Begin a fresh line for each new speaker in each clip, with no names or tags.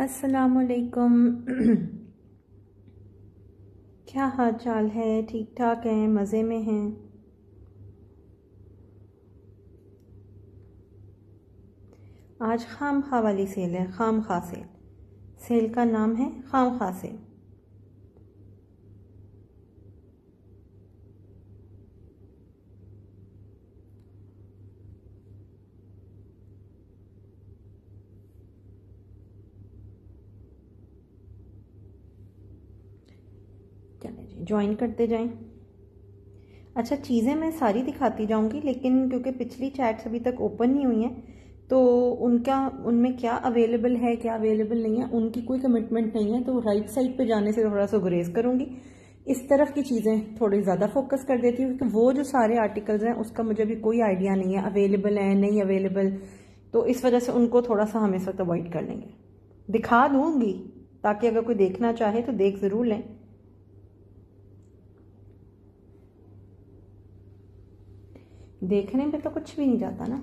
असलकुम क्या हाल चाल है? ठीक ठाक हैं? मज़े में हैं? आज खाम खा वाली सेल है खाम खा सेल। सेल का नाम है खाम खा सेल चले जी ज्वाइन करते जाएँ। अच्छा चीज़ें मैं सारी दिखाती जाऊँगी, लेकिन क्योंकि पिछली चैट्स अभी तक ओपन नहीं हुई हैं तो उनका, उनमें क्या अवेलेबल है, क्या अवेलेबल नहीं है, उनकी कोई कमिटमेंट नहीं है तो राइट साइड पे जाने से थोड़ा सा गुरेज करूँगी। इस तरफ़ की चीज़ें थोड़ी ज़्यादा फोकस कर देती हूँ, क्योंकि वो जो सारे आर्टिकल्स हैं, उसका मुझे अभी कोई आइडिया नहीं है अवेलेबल है, नहीं अवेलेबल तो इस वजह से उनको थोड़ा सा हम इस वक्त अवॉइड कर लेंगे। दिखा दूँगी, ताकि अगर कोई देखना चाहे तो देख ज़रूर लें। देखने में तो कुछ भी नहीं जाता ना।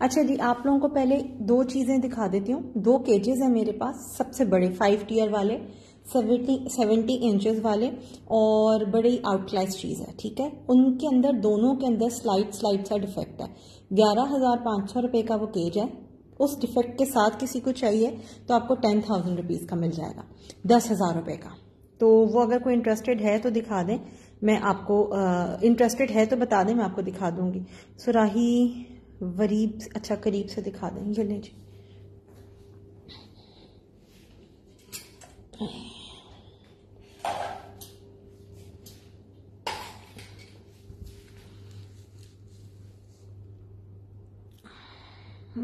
अच्छा जी, आप लोगों को पहले दो चीज़ें दिखा देती हूँ। दो केजेस हैं मेरे पास, सबसे बड़े फाइव टीयर वाले सेवेंटी सेवेंटी इंचेस वाले और बड़ी आउटक्लाइज चीज़ है, ठीक है? उनके अंदर, दोनों के अंदर स्लाइड स्लाइड सा डिफेक्ट है। ग्यारह हज़ार पाँच सौ रुपये का वो केज है। उस डिफेक्ट के साथ किसी को चाहिए तो आपको टेन थाउज़ेंड रुपीज़ का मिल जाएगा, दस हज़ार रुपये का। तो वो अगर कोई इंटरेस्टेड है तो दिखा दें। मैं आपको इंटरेस्टेड है तो बता दें, मैं आपको दिखा दूँगी। सुराही वरीब अच्छा करीब से दिखा दें। ये जी।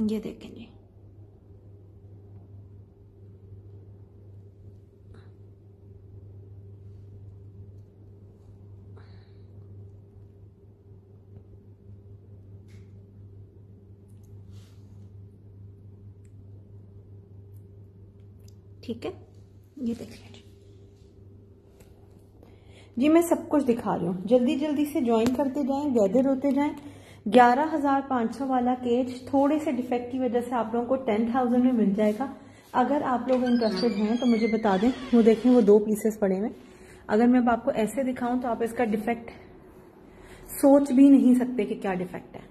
ये देखें जी ठीक है? ये देख जी, मैं सब कुछ दिखा रही हूँ। जल्दी जल्दी से ज्वाइन करते जाएँ गैदर होते जाएँ। ग्यारह हज़ार पाँच सौ वाला केज थोड़े से डिफेक्ट की वजह से आप लोगों को टेन थाउज़ेंड में मिल जाएगा। अगर आप लोग इंटरेस्टेड हैं तो मुझे बता दें। वो देखें, वो दो पीसेस पड़े हुए। अगर मैं अब आपको ऐसे दिखाऊँ तो आप इसका डिफेक्ट सोच भी नहीं सकते कि क्या डिफेक्ट है।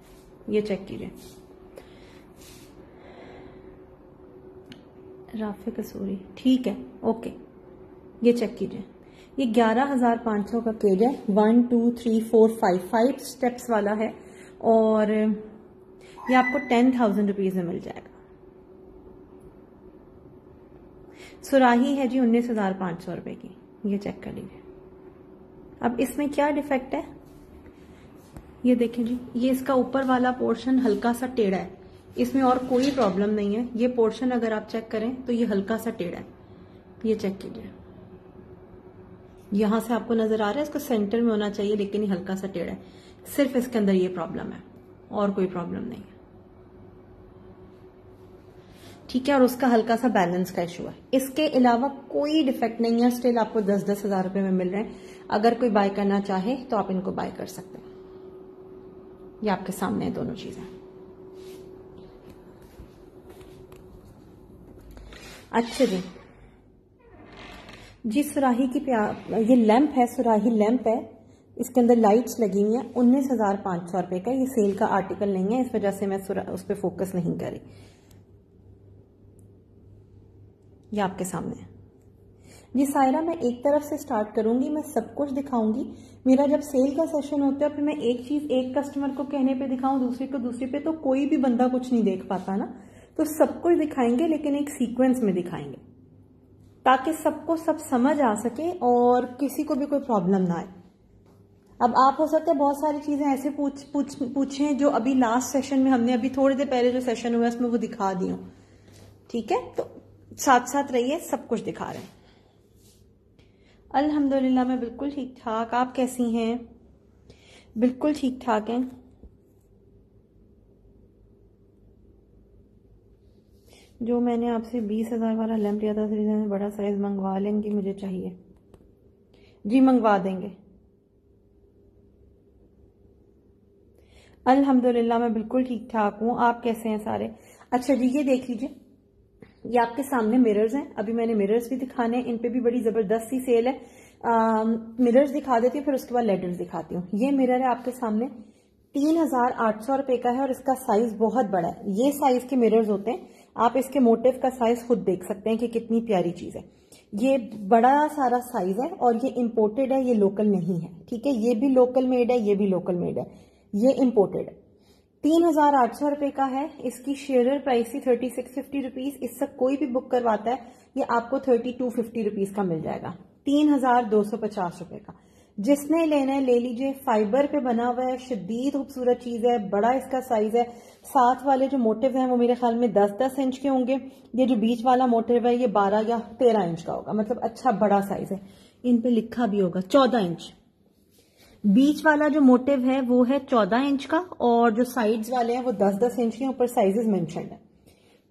ये चेक कीजिए। राफे कसूरी ठीक है, ओके। ये चेक कीजिए। ये ग्यारह हज़ार पाँच सौ का केज है। One two three four five five steps वाला है। और ये आपको टेन थाउज़ेंड रुपीज़ में मिल जाएगा। सुराही है जी उन्नीस हज़ार पाँच सौ रुपए की। ये चेक कर लीजिए। अब इसमें क्या डिफेक्ट है? ये देखें जी। ये इसका ऊपर वाला पोर्शन हल्का सा टेढ़ा है। इसमें और कोई प्रॉब्लम नहीं है। ये पोर्शन अगर आप चेक करें तो ये हल्का सा टेढ़ा है। ये चेक कीजिए। यहाँ से आपको नज़र आ रहा है, इसको सेंटर में होना चाहिए, लेकिन ये हल्का सा टेढ़ा है। सिर्फ़ इसके अंदर ये प्रॉब्लम है। और कोई प्रॉब्लम नहीं है। ठीक है, और उसका हल्का सा बैलेंस का इशू है। इसके अलावा कोई डिफेक्ट नहीं है। स्टिल आपको दस दस हज़ार रुपए में मिल रहे हैं। अगर कोई बाय करना चाहे तो आप इनको बाय कर सकते हैं। ये आपके सामने है, दोनों चीज़ें। अच्छा जी जी, सुराही की प्या, ये लैंप है, सुराही लैंप है। इसके अंदर लाइट्स लगी हुई हैं। उन्नीस हज़ार पाँच सौ रुपए का। ये सेल का आर्टिकल नहीं है, इस वजह से मैं उस पर फोकस नहीं करी ये आपके सामने है। जी, सायरा, मैं एक तरफ़ से स्टार्ट करूँगी, मैं सब कुछ दिखाऊँगी। मेरा जब सेल का सेशन होता है, फिर मैं एक चीज़ एक कस्टमर को कहने पे दिखाऊँ, दूसरे को दूसरे पे तो कोई भी बंदा कुछ नहीं देख पाता ना। तो सब कुछ दिखाएँगे, लेकिन एक सीक्वेंस में दिखाएँगे। ताकि सबको सब समझ आ सके और किसी को भी कोई प्रॉब्लम ना आए। अब आप हो सकते हैं बहुत सारी चीज़ें ऐसे पूछ पूछ, पूछें जो अभी लास्ट सेशन में हमने अभी थोड़ी देर पहले जो सेशन हुआ उसमें वो दिखा दी हूँ। ठीक है? तो साथ साथ रहिए, सब कुछ दिखा रहे हैं। अल्हम्दुलिल्लाह, मैं बिल्कुल ठीक ठाक। आप कैसी हैं? बिल्कुल ठीक ठाक हैं। जो मैंने आपसे बीस हज़ार वाला लैंप लिया था में बड़ा साइज़ मंगवा लेंगे मुझे चाहिए। जी, मंगवा देंगे। अल्हम्दुलिल्लाह, मैं बिल्कुल ठीक ठाक हूँ। आप कैसे हैं सारे? अच्छा जी, ये देख लीजिए। ये आपके सामने मिरर्स हैं। अभी मैंने मिरर्स भी दिखाने हैं। इन पे भी बड़ी ज़बरदस्त सी सेल है। मिरर्स दिखा देती हूँ, फिर उसके बाद लेटर्स दिखाती हूँ। ये मिरर है आपके सामने। तीन हज़ार आठ सौ रुपए का है और इसका साइज़ बहुत बड़ा है। ये साइज़ के मिरर्स होते हैं। आप इसके मोटिव का साइज़ खुद देख सकते हैं कि कितनी प्यारी चीज़ है। ये बड़ा सारा साइज़ है और ये इम्पोर्टेड है, ये लोकल नहीं है, ठीक है? ये भी लोकल मेड है, ये भी लोकल मेड है। ये इम्पोर्टेड है। तीन हज़ार आठ सौ रुपए का है। इसकी शेयर प्राइस थी थर्टी सिक्स फिफ्टी रुपीज़ इससे कोई भी बुक करवाता है, ये आपको थर्टी टू फिफ्टी रुपीज़ का मिल जाएगा। तीन हज़ार दो सौ पचास रुपए का। जिसने लेना है, ले लीजिए, फाइबर पे बना हुआ है, शदीद खूबसूरत चीज़ है, बड़ा इसका साइज़ है। साथ वाले जो मोटिव हैं, वो मेरे ख्याल में दस दस इंच के होंगे। ये जो बीच वाला मोटिव है, ये बारह या तेरह इंच का होगा। मतलब अच्छा बड़ा साइज़ है। इन पे लिखा भी होगा, चौदह इंच बीच वाला जो मोटिव है, वो है चौदह इंच का, और जो साइड्स वाले हैं, वो दस दस इंच के ऊपर साइजेस मेंशन है।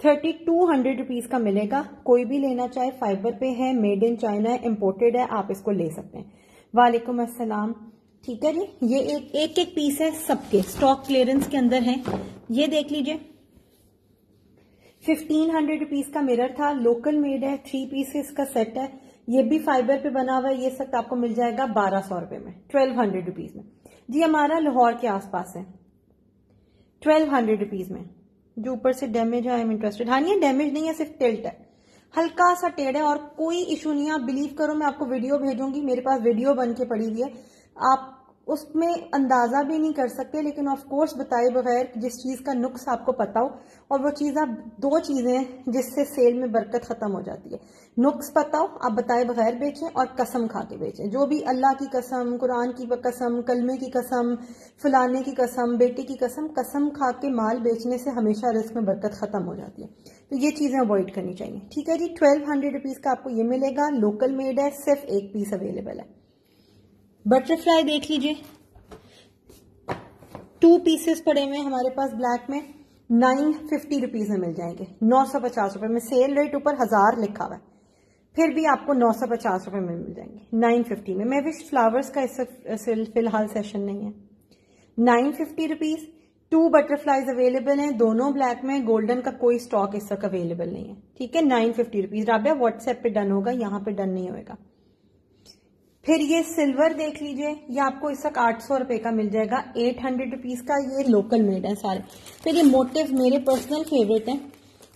थर्टी टू हंड्रेड रुपीज़ का मिलेगा। कोई भी लेना चाहे फाइबर पे है मेड इन चाइना है इम्पोर्टेड है, आप इसको ले सकते हैं। वालेकुम अस्सलाम। ठीक है जी? ये एक एक एक पीस है सबके। स्टॉक क्लियरेंस के अंदर है। ये देख लीजिए। फिफ्टीन हंड्रेड रुपीज़ का मिरर था। लोकल मेड है। थ्री पीसेस का सेट है। ये भी फाइबर पे बना हुआ है। ये सब आपको मिल जाएगा बारह सौ रुपए में। ट्वेल्व हंड्रेड रुपीज़ में। जी, हमारा लाहौर के आसपास है। ट्वेल्व हंड्रेड रुपीज़ में। जो ऊपर से डैमेज है आई एम इंटरेस्टेड हाँ ये डैमेज नहीं है, सिर्फ़ टिल्ट है। हल्का सा टेढ़ है और कोई इशू नहीं है। आप बिलीव करो, मैं आपको वीडियो भेजूँगी। मेरे पास वीडियो बन के पड़ी हुई है। आप उसमें अंदाज़ा भी नहीं कर सकते, लेकिन ऑफ़ कोर्स बताए बगैर जिस चीज़ का नुक्स आपको पता हो, और वो चीज़ आप, दो चीज़ें जिससे सेल में बरकत खत्म हो जाती है। नुक्स पता हो, आप बताए बगैर बेचें और कसम खा के बेचें। जो भी अल्लाह की कसम, कुरान की कसम, कलमे की कसम, फलाने की कसम, बेटे की कसम कसम खा के माल बेचने से हमेशा रिस्क में बरकत खत्म हो जाती है। तो ये चीज़ें अवॉइड करनी चाहिए। ठीक है जी? ट्वेल्व हंड्रेड रुपीज़ का आपको ये मिलेगा। लोकल मेड है, सिर्फ़ एक पीस अवेलेबल है। बटरफ्लाई देख लीजिए। टू पीसेस पड़े हुए हमारे पास ब्लैक में। नाइन फिफ्टी रुपीज़ में मिल जाएँगे। नौ सौ पचास रुपए में सेल रेट ऊपर हज़ार लिखा हुआ है। फिर भी आपको नौ सौ पचास रुपए में मिल जाएँगे। नाइन फिफ्टी में। मैं विश फ्लावर्स का इस फ़िलहाल सेशन नहीं है। Nine fifty rupees two butterflies available हैं। दोनों ब्लैक में। गोल्डन का कोई स्टॉक इस तक अवेलेबल नहीं है। ठीक है? Nine fifty rupees Rabia WhatsApp पे डन होगा। यहाँ पे डन नहीं होगा फिर ये सिल्वर देख लीजिए, ये आपको इस तक आठ सौ रुपए का मिल जाएगा। एट हंड्रेड रुपीज़ का ये लोकल मेड है सारे। फिर ये मोटिव मेरे पर्सनल फेवरेट है।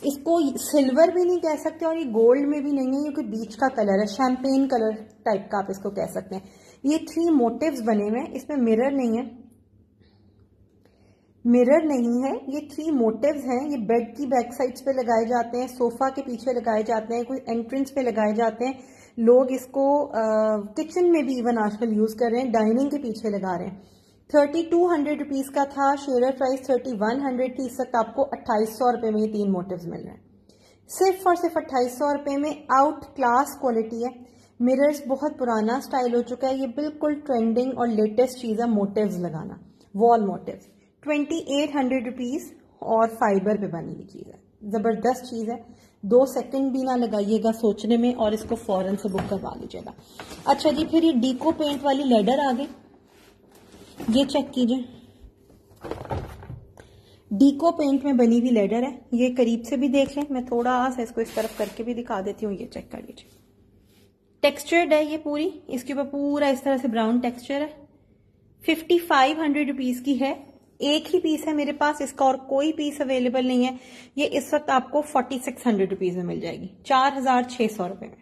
इसको सिल्वर भी नहीं कह सकते और ये गोल्ड में भी नहीं है कोई बीच का कलर है, शैम्पेन कलर टाइप का आप इसको कह सकते हैं। ये थ्री मोटिव्स बने हुए हैं, इसमें मिरर नहीं है। मिरर नहीं है, ये थ्री मोटिव्स हैं। ये बेड की बैक साइड्स पे लगाए जाते हैं, सोफा के पीछे लगाए जाते हैं, कोई एंट्रेंस पे लगाए जाते हैं। लोग इसको किचन में भी इवन आजकल यूज़ कर रहे हैं डाइनिंग के पीछे लगा रहे हैं। थर्टी टू हंड्रेड रुपीज़ का था share price thirty one hundred थी इस वक्त आपको अट्ठाईस सौ रुपए में ये तीन मोटिव्स मिल रहे हैं। सिर्फ़ और सिर्फ़ अट्ठाईस सौ में आउट क्लास क्वालिटी है। मिरर्स बहुत पुराना स्टाइल हो चुका है, ये बिल्कुल ट्रेंडिंग और लेटेस्ट चीज़ है मोटिव्स लगाना wall motifs twenty eight hundred rupees और फाइबर पे बनी हुई चीज़ है। ज़बरदस्त चीज़ है। दो सेकंड भी ना लगाइएगा सोचने में और इसको फ़ौरन से बुक करवा लीजिएगा। अच्छा जी, फिर ये डीको पेंट वाली लेडर आ गई। ये चेक कीजिए। डीको पेंट में बनी हुई लेडर है। ये करीब से भी देख लें। मैं थोड़ा सा इसको इस तरफ़ करके भी दिखा देती हूँ। ये चेक कर लीजिए। टेक्सचर्ड है ये पूरी। इसके ऊपर पूरा इस तरह से ब्राउन टेक्सचर है। फिफ्टी फाइव हंड्रेड रुपीज़ की है। एक ही पीस है मेरे पास, इसका और कोई पीस अवेलेबल नहीं है। ये इस वक्त आपको फोर्टी सिक्स हंड्रेड रुपीज़ में मिल जाएगी। चार हज़ार छह सौ रुपए में।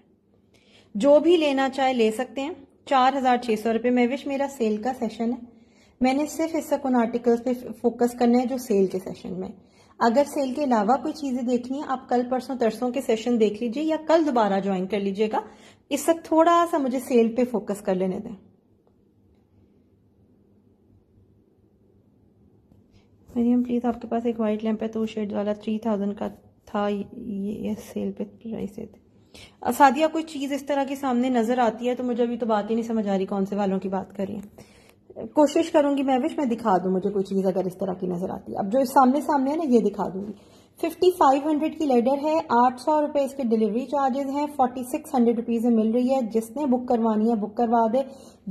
जो भी लेना चाहे ले सकते हैं। चार हज़ार छह सौ रुपए। में विश मेरा सेल का सेशन है। मैंने सिर्फ़ इस उन आर्टिकल्स पे फोकस करना है जो सेल के सेशन में। अगर सेल के अलावा कोई चीज़ें देखनी है, आप कल, परसों, तरसों के सेशन देख लीजिए या कल दोबारा ज्वाइन कर लीजिएगा। इस वक्त थोड़ा सा मुझे सेल पे फोकस कर लेने दें। मरियम प्लीज़ आपके पास एक वाइट लैंप है तो शेड वाला थ्री थाउज़ेंड का था ये, सेल पे प्राइस थे। सादिया कोई चीज़ इस तरह के सामने नज़र आती है तो मुझे अभी तो बात ही नहीं समझ आ रही कौन से वालों की बात कर है। कोशिश करूँगी मैं विश मैं दिखा दूँ मुझे कोई चीज़ अगर इस तरह की नज़र आती है। अब जो सामने सामने है ना ये दिखा दूँगी। फिफ्टी फाइव हंड्रेड की लेडर है आठ सौ रुपए इसके डिलीवरी चार्जेस हैं फोर्टी सिक्स हंड्रेड रुपीज़ मिल रही है जिसने बुक करवानी है बुक करवा दे।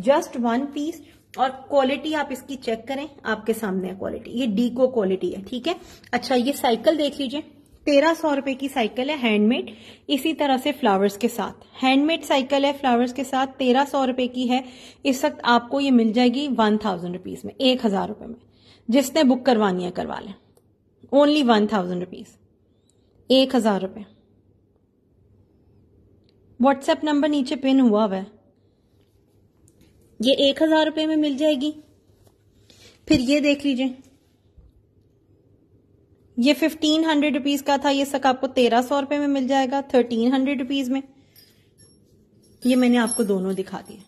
जस्ट वन पीस और क्वालिटी आप इसकी चेक करें, आपके सामने है क्वालिटी ये डीको क्वालिटी है, ठीक है? अच्छा ये साइकिल देख लीजिए। तेरह सौ रुपए की साइकिल है हैंडमेड इसी तरह से फ्लावर्स के साथ। हैंडमेड साइकिल है फ्लावर्स के साथ, तेरह सौ रुपए की है। इस वक्त आपको ये मिल जाएगी वन थाउज़ेंड रुपीज़ में, एक हज़ार रुपए में। जिसने बुक करवानी है, करवा लें। ओनली वन थाउज़ेंड रुपीज़ एक हज़ार रुपए। व्हाट्सएप नंबर नीचे पिन हुआ हुआ है। ये एक हज़ार रुपए में मिल जाएगी। फिर ये देख लीजिए। ये फिफ्टीन हंड्रेड रुपीज़ का था, ये सक आपको तेरह सौ रुपए में मिल जाएगा थर्टीन हंड्रेड रुपीज़ में। ये मैंने आपको दोनों दिखा दिए।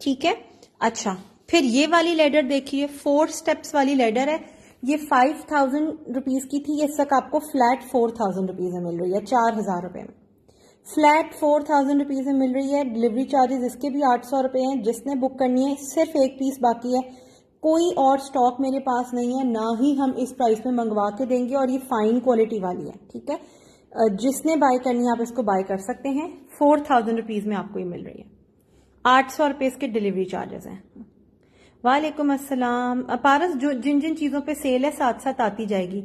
ठीक है? अच्छा फिर ये वाली लेडर देखिए फोर स्टेप्स वाली लेडर है। ये फाइव थाउज़ेंड रुपीज़ की थी, ये सक आपको फ्लैट फोर थाउज़ेंड रुपीज़ में मिल रही है, चार हज़ार रुपए में। फ्लैट फोर थाउज़ेंड रुपीज़ में मिल रही है। डिलीवरी चार्जेस इसके भी आठ सौ रुपए हैं। जिसने बुक करनी है, सिर्फ़ एक पीस बाकी है। कोई और स्टॉक मेरे पास नहीं है, ना ही हम इस प्राइस में मंगवा के देंगे और ये फाइन क्वालिटी वाली है, ठीक है? जिसने बाय करनी है, आप इसको बाय कर सकते हैं। फोर थाउज़ेंड रुपीज़ में आपको ये मिल रही है। आठ सौ रुपए इसके डिलीवरी चार्जेस हैं। वालेकुम अस्सलाम। पारस, जो जिन जिन चीज़ों पे सेल है साथ साथ आती जाएगी।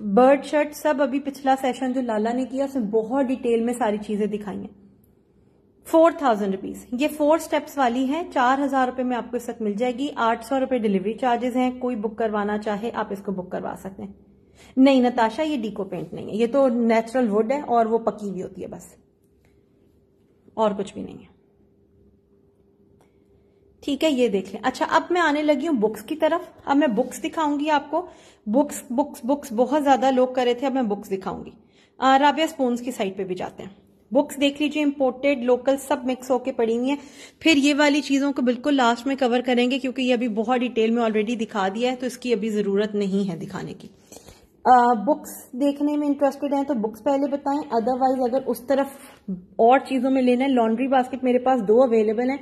बर्ड शर्ट सब अभी पिछला सेशन जो लाला ने किया, उसमें बहुत डिटेल में सारी चीज़ें दिखाई हैं। फोर थाउज़ेंड रुपीज़ ये फोर स्टेप्स वाली है। चार हज़ार रुपए में आपको इस वक्त मिल जाएगी। आठ सौ रुपए डिलीवरी चार्जेस हैं। कोई बुक करवाना चाहे, आप इसको बुक करवा सकते हैं। नहीं, नताशा, ये डीको पेंट नहीं है। ये तो नेचुरल वुड है और वो पकी हुई होती है बस। और कुछ भी नहीं है। ठीक है ये देख लें। अच्छा अब मैं आने लगी हूँ बुक्स की तरफ़। अब मैं बुक्स दिखाऊँगी आपको। बुक्स बुक्स बुक्स बहुत ज़्यादा लोग करे थे अब मैं बुक्स दिखाऊँगी। राबिया स्पून्स की साइड पे भी जाते हैं। बुक्स देख लीजिए इम्पोर्टेड लोकल सब मिक्स होके पड़ी हुई है। फिर ये वाली चीज़ों को बिल्कुल लास्ट में कवर करेंगे क्योंकि ये अभी बहुत डिटेल में ऑलरेडी दिखा दिया है तो इसकी अभी ज़रूरत नहीं है दिखाने की। बुक्स uh, देखने में इंटरेस्टेड हैं तो बुक्स पहले बताएँ। अदरवाइज़ अगर उस तरफ़ और चीज़ों में लेना है लॉन्ड्री बास्केट मेरे पास दो अवेलेबल हैं।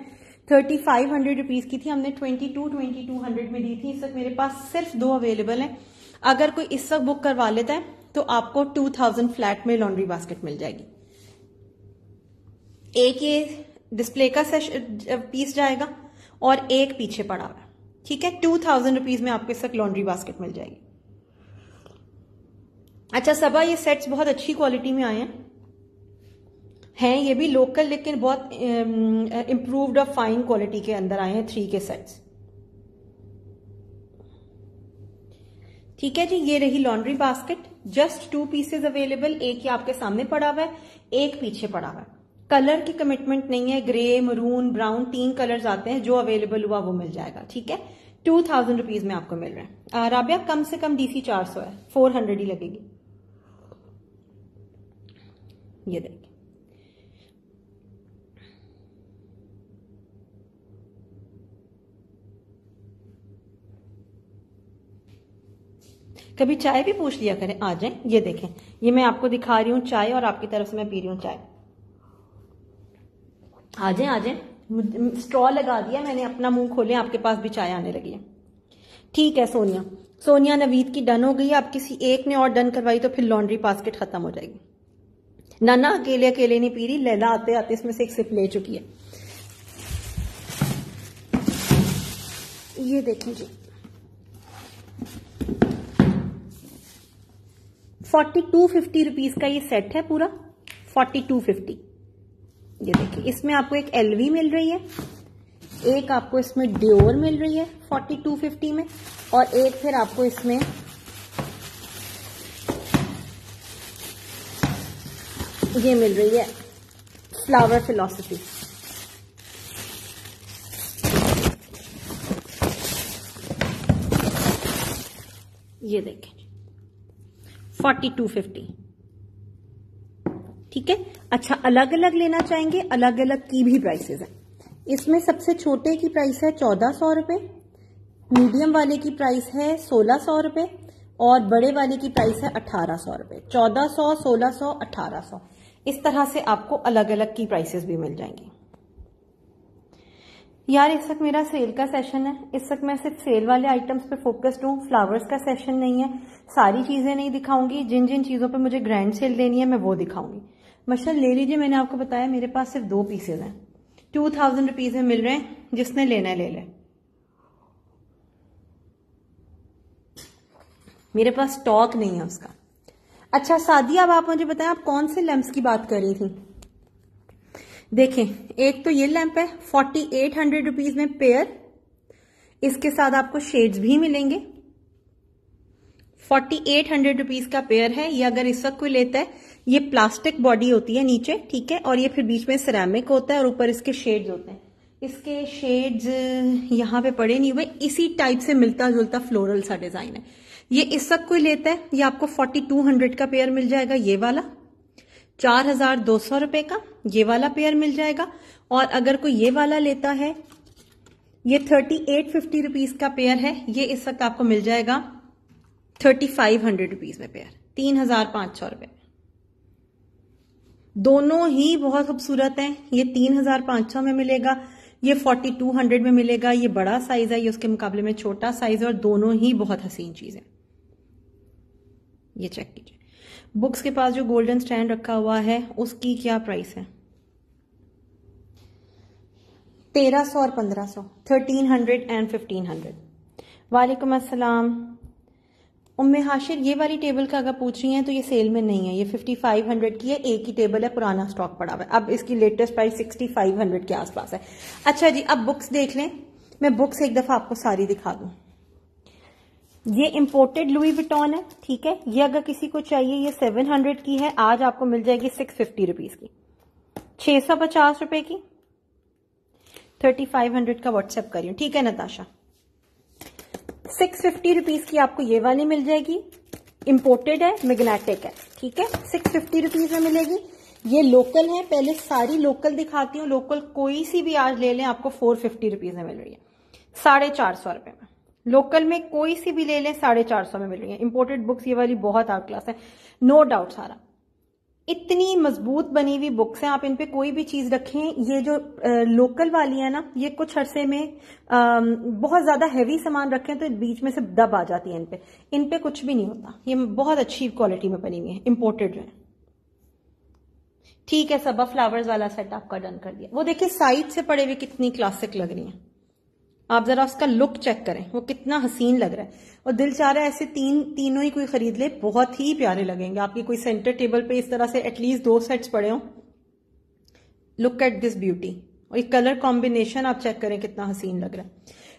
थर्टी फाइव हंड्रेड रुपीज़ की थी, हमने twenty two twenty two hundred में दी थी। इस वक्त मेरे पास सिर्फ़ दो अवेलेबल हैं। अगर कोई इस वक्त बुक करवा लेता है तो आपको टू थाउज़ेंड फ्लैट में लॉन्ड्री बास्केट मिल जाएगी। एक ये डिस्प्ले का पीस जाएगा और एक पीछे पड़ा हुआ ठीक है? टू थाउज़ेंड रुपीज़ में आपको इस वक्त लॉन्ड्री बास्केट मिल जाएगी। अच्छा सबा, ये सेट्स बहुत अच्छी क्वालिटी में आए हैं। हैं, ये भी लोकल लेकिन बहुत इंप्रूव्ड और फाइन क्वालिटी के अंदर आए हैं थ्री के सेट्स ठीक है जी, ये रही laundry basket just two pieces available एक ही आपके सामने पड़ा हुआ है, एक पीछे पड़ा हुआ है। कलर की कमिटमेंट नहीं है ग्रे मरून ब्राउन तीन कलर्स आते हैं, जो अवेलेबल हुआ वो मिल जाएगा, ठीक है? टू थाउज़ेंड रुपीज़ में आपको मिल रहा है। राबिया, कम से कम डीसी चार सौ है फोर हंड्रेड ही लगेगी। ये देखिए कभी चाय भी पूछ लिया करें। आ जाए। ये देखें। ये मैं आपको दिखा रही हूँ चाय और आपकी तरफ़ से मैं पी रही हूँ चाय। आ जाए आ जाए। स्ट्रॉ लगा दिया मैंने, अपना मुँह खोले, आपके पास भी चाय आने लगी है। ठीक है, सोनिया। सोनिया, नवीद की डन हो गई आप किसी एक ने और डन करवाई तो फिर लॉन्ड्री बास्केट खत्म हो जाएगी। नाना अकेले अकेले नहीं पी रही। लैला आते आते इसमें से एक सिप ले चुकी है। ये देखें जी। फोर्टी टू फिफ्टी रुपीज़ का ये सेट है पूरा। फोर्टी टू फिफ्टी ये देखिए, इसमें आपको एक एलवी मिल रही है, एक आपको इसमें ड्योर मिल रही है फोर्टी टू फिफ्टी में, और एक फिर आपको इसमें ये मिल रही है फ्लावर फिलोसफी ये देखें फोर्टी टू फिफ्टी। ठीक है? अच्छा अलग अलग लेना चाहेंगे अलग अलग की भी प्राइसेस है। इसमें सबसे छोटे की प्राइस है चौदह सौ रुपए मीडियम वाले की प्राइस है सोलह सौ रुपए और बड़े वाले की प्राइस है अठारह सौ रुपए। चौदह सौ, सोलह सौ, अठारह सौ। इस तरह से आपको अलग अलग की प्राइसेस भी मिल जाएँगी। यार, इस वक्त मेरा सेल का सेशन है। इस वक्त मैं सिर्फ़ सेल वाले आइटम्स पे फोकस्ड हूँ। फ्लावर्स का सेशन नहीं है। सारी चीज़ें नहीं दिखाऊँगी। जिन जिन चीज़ों पे मुझे ग्रैंड सेल देनी है, मैं वो दिखाऊँगी। मशल ले लीजिए, मैंने आपको बताया, मेरे पास सिर्फ़ दो पीसेज हैं। टू थाउज़ेंड रुपीज़ में मिल रहे हैं। जिसने लेना है, ले ले। मेरे पास स्टॉक नहीं है उसका। अच्छा सादिया अब आप मुझे बताएँ, आप कौन से लैंप्स की बात कर रही थी? देखें, एक तो ये लैंप है फोर्टी एट हंड्रेड रुपीज़ में पेयर इसके साथ आपको शेड्स भी मिलेंगे। फोर्टी एट हंड्रेड रुपीज़ का पेयर है, ये अगर इस वक्त कोई लेता है, ये प्लास्टिक बॉडी होती है नीचे, ठीक है, और ये फिर बीच में सिरेमिक होता है और ऊपर इसके शेड्स होते हैं। इसके शेड्स यहाँ पे पड़े नहीं हुए, इसी टाइप से मिलता जुलता फ्लोरल सा डिज़ाइन है। ये इस वक्त कोई लेता है, ये आपको फोर्टी टू हंड्रेड का पेयर मिल जाएगा, ये वाला। चार हज़ार दो सौ रुपए का ये वाला पेयर मिल जाएगा। और अगर कोई ये वाला लेता है, ये थर्टी एट फिफ्टी रुपीज़ का पेयर है, ये इस वक्त आपको मिल जाएगा थर्टी फाइव हंड्रेड रुपीज़ में पेयर तीन हज़ार पाँच सौ रुपए दोनों ही बहुत खूबसूरत हैं, ये तीन हज़ार पाँच सौ में मिलेगा, ये फोर्टी टू हंड्रेड में मिलेगा, ये बड़ा साइज़ है, ये उसके मुकाबले में छोटा साइज़ है और दोनों ही बहुत हसीन चीज़ है। ये चेक कीजिए। बुक्स के पास जो गोल्डन स्टैंड रखा हुआ है उसकी क्या प्राइस है? तेरह सौ और पंद्रह सौ। Thirteen hundred and fifteen hundred. वालेकुम अस्सलाम। उम्मे हाशिर ये वाली टेबल का अगर पूछ रही हैं तो ये सेल में नहीं है। ये फिफ्टी फाइव हंड्रेड की है एक ही टेबल है पुराना स्टॉक पड़ा हुआ है। अब इसकी latest price sixty five hundred के आसपास है। अच्छा जी अब बुक्स देख लें। मैं बुक्स एक दफ़ा आपको सारी दिखा दूँ। ये इम्पोर्टेड लुई विटॉन है, ठीक है? ये अगर किसी को चाहिए, ये सेवन हंड्रेड की है, आज आपको मिल जाएगी सिक्स फिफ्टी रुपीज़ की। छह सौ पचास रुपए की। थर्टी फाइव हंड्रेड का व्हाट्सएप करियो ठीक है नताशा? सिक्स फिफ्टी रुपीज़ की आपको ये वाली मिल जाएगी। इंपोर्टेड है मैग्नेटिक है, ठीक है? सिक्स फिफ्टी रुपीज़ में मिलेगी। ये लोकल है, पहले सारी लोकल दिखाती हूँ। लोकल कोई सी भी आज ले लें, आपको फोर फिफ्टी में मिल रही है। साढ़े चार सौ रुपए में। लोकल में कोई सी भी ले लें साढ़े चार सौ में मिल रही है। इंपोर्टेड बुक्स ये वाली बहुत आर्ट क्लास है। नो डाउट सारा। इतनी मज़बूत बनी हुई बुक्स हैं आप इन पे कोई भी चीज़ रखें ये जो लोकल वाली है ना ये कुछ अरसे में आ, बहुत ज़्यादा हैवी सामान रखें तो बीच में से दब आ जाती है इन पे। इन पे कुछ भी नहीं होता। ये बहुत अच्छी क्वालिटी में बनी हुई है इंपोर्टेड है। ठीक है सबा फ्लावर्स वाला सेट आपका डन कर दिया। वो देखिए साइड से पड़े हुए कितनी क्लासिक लग रही है। आप जरा उसका लुक चेक करें। वो कितना हसीन लग रहा है। और दिल चाह रहा है ऐसे तीन, तीनों ही कोई खरीद ले। बहुत ही प्यारे लगेंगे। आपकी कोई सेंटर टेबल पे इस तरह से एटलीस्ट दो सेट्स पड़े हो। लुक एट दिस ब्यूटी और ये कलर कॉम्बिनेशन आप चेक करें कितना हसीन लग रहा है।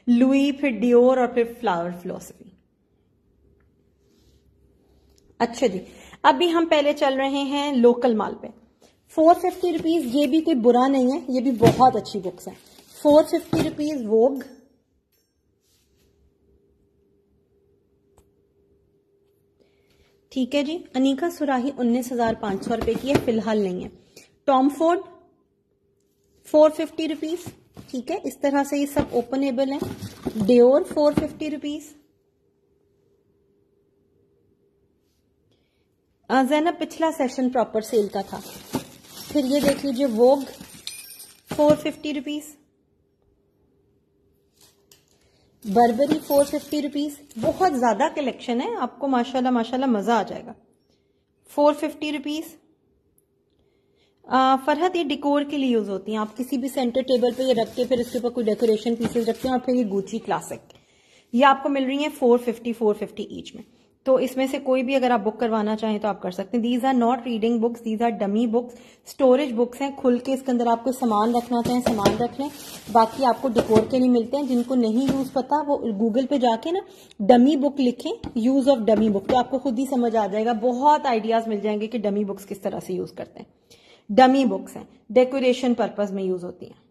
लुई फिर डियोर और फिर फ्लावर फिलोसफी अच्छा जी। अभी हम पहले चल रहे हैं लोकल माल पे। फोर फिफ्टी रुपीज़ ये भी कोई बुरा नहीं है। ये भी बहुत अच्छी बुक्स है। फोर फिफ्टी रुपीज़ वोग ठीक है जी? अनिका सुराही उन्नीस हज़ार पाँच सौ रुपए की है, फ़िलहाल नहीं है। Tom Ford, four fifty rupees ठीक है? इस तरह से ये सब ओपनेबल है। Dior four fifty rupees Zainab, पिछला सेशन प्रॉपर सेल का था। फिर ये देख लीजिए, Vogue, four fifty rupees Burberry four fifty rupees बहुत ज़्यादा कलेक्शन है, आपको माशाल्लाह माशाल्लाह मज़ा आ जाएगा। फोर फिफ्टी रुपीज़ फरहत, ये डिकोर के लिए यूज़ होती हैं। आप किसी भी सेंटर टेबल पे ये रख के फिर इसके ऊपर कोई डेकोरेशन पीसेस रखते हैं और फिर ये गुची क्लासिक ये आपको मिल रही है four fifty four fifty each में। तो इसमें से कोई भी अगर आप बुक करवाना चाहें तो आप कर सकते हैं। These are not reading books these are dummy books storage books हैं, खुल के इसके अंदर आपको सामान रखना चाहें, सामान रख लें। बाकी आपको डिकोर के लिए मिलते हैं, जिनको नहीं यूज़ पता, वो गूगल पे जाके ना डमी बुक लिखें यूज़ ऑफ़ डमी बुक तो आपको खुद ही समझ आ जाएगा। बहुत आइडियाज़ मिल जाएँगे कि डमी बुक्स किस तरह से यूज़ करते हैं। डमी बुक्स हैं डेकोरेशन पर्पज में यूज़ होती हैं।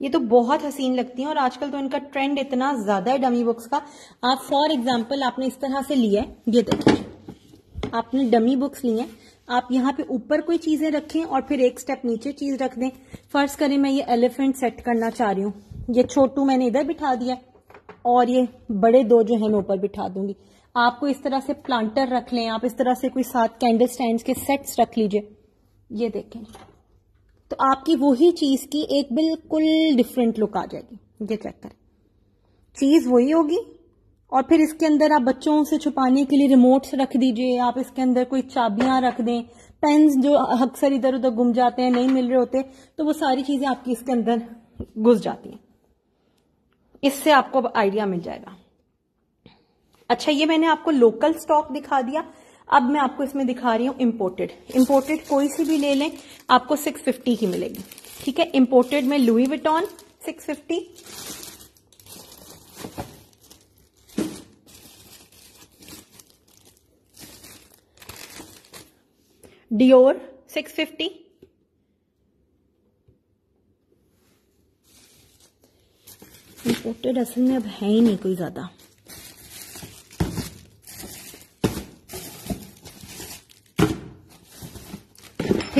ये तो बहुत हसीन लगती हैं और आजकल तो इनका ट्रेंड इतना ज़्यादा है डमी बुक्स का। आप फॉर एग्ज़ाम्पल आपने इस तरह से लिया है, ये देखिए। आपने डमी बुक्स ली हैं, आप यहाँ पे ऊपर कोई चीज़ें रखें और फिर एक स्टेप नीचे चीज़ रख दें। फ़र्ज़ करें मैं ये एलिफेंट सेट करना चाह रही हूँ। ये छोटू मैंने इधर बिठा दिया और ये बड़े दो जो है मैं ऊपर बिठा दूँगी। आपको इस तरह से प्लांटर रख लें, आप इस तरह से कोई सात कैंडल स्टैंड के सेट्स रख लीजिए। ये देखें। तो आपकी वही चीज़ की एक बिल्कुल डिफरेंट लुक आ जाएगी। ये चेक करें। चीज़ वही होगी और फिर इसके अंदर आप बच्चों से छुपाने के लिए रिमोट्स रख दीजिए, आप इसके अंदर कोई चाबियाँ रख दें पेन्स जो अक्सर इधर उधर गुम जाते हैं, नहीं मिल रहे होते तो वो सारी चीज़ें आपकी इसके अंदर घुस जाती हैं। इससे आपको आइडिया मिल जाएगा। अच्छा ये मैंने आपको लोकल स्टॉक दिखा दिया। अब मैं आपको इसमें दिखा रही हूँ इम्पोर्टेड इम्पोर्टेड कोई सी भी ले लें, आपको 650 की मिलेगी। ठीक है? इम्पोर्टेड में लुई विटॉन 650 डियोर 650 इम्पोर्टेड असल में अब है ही नहीं कोई ज़्यादा।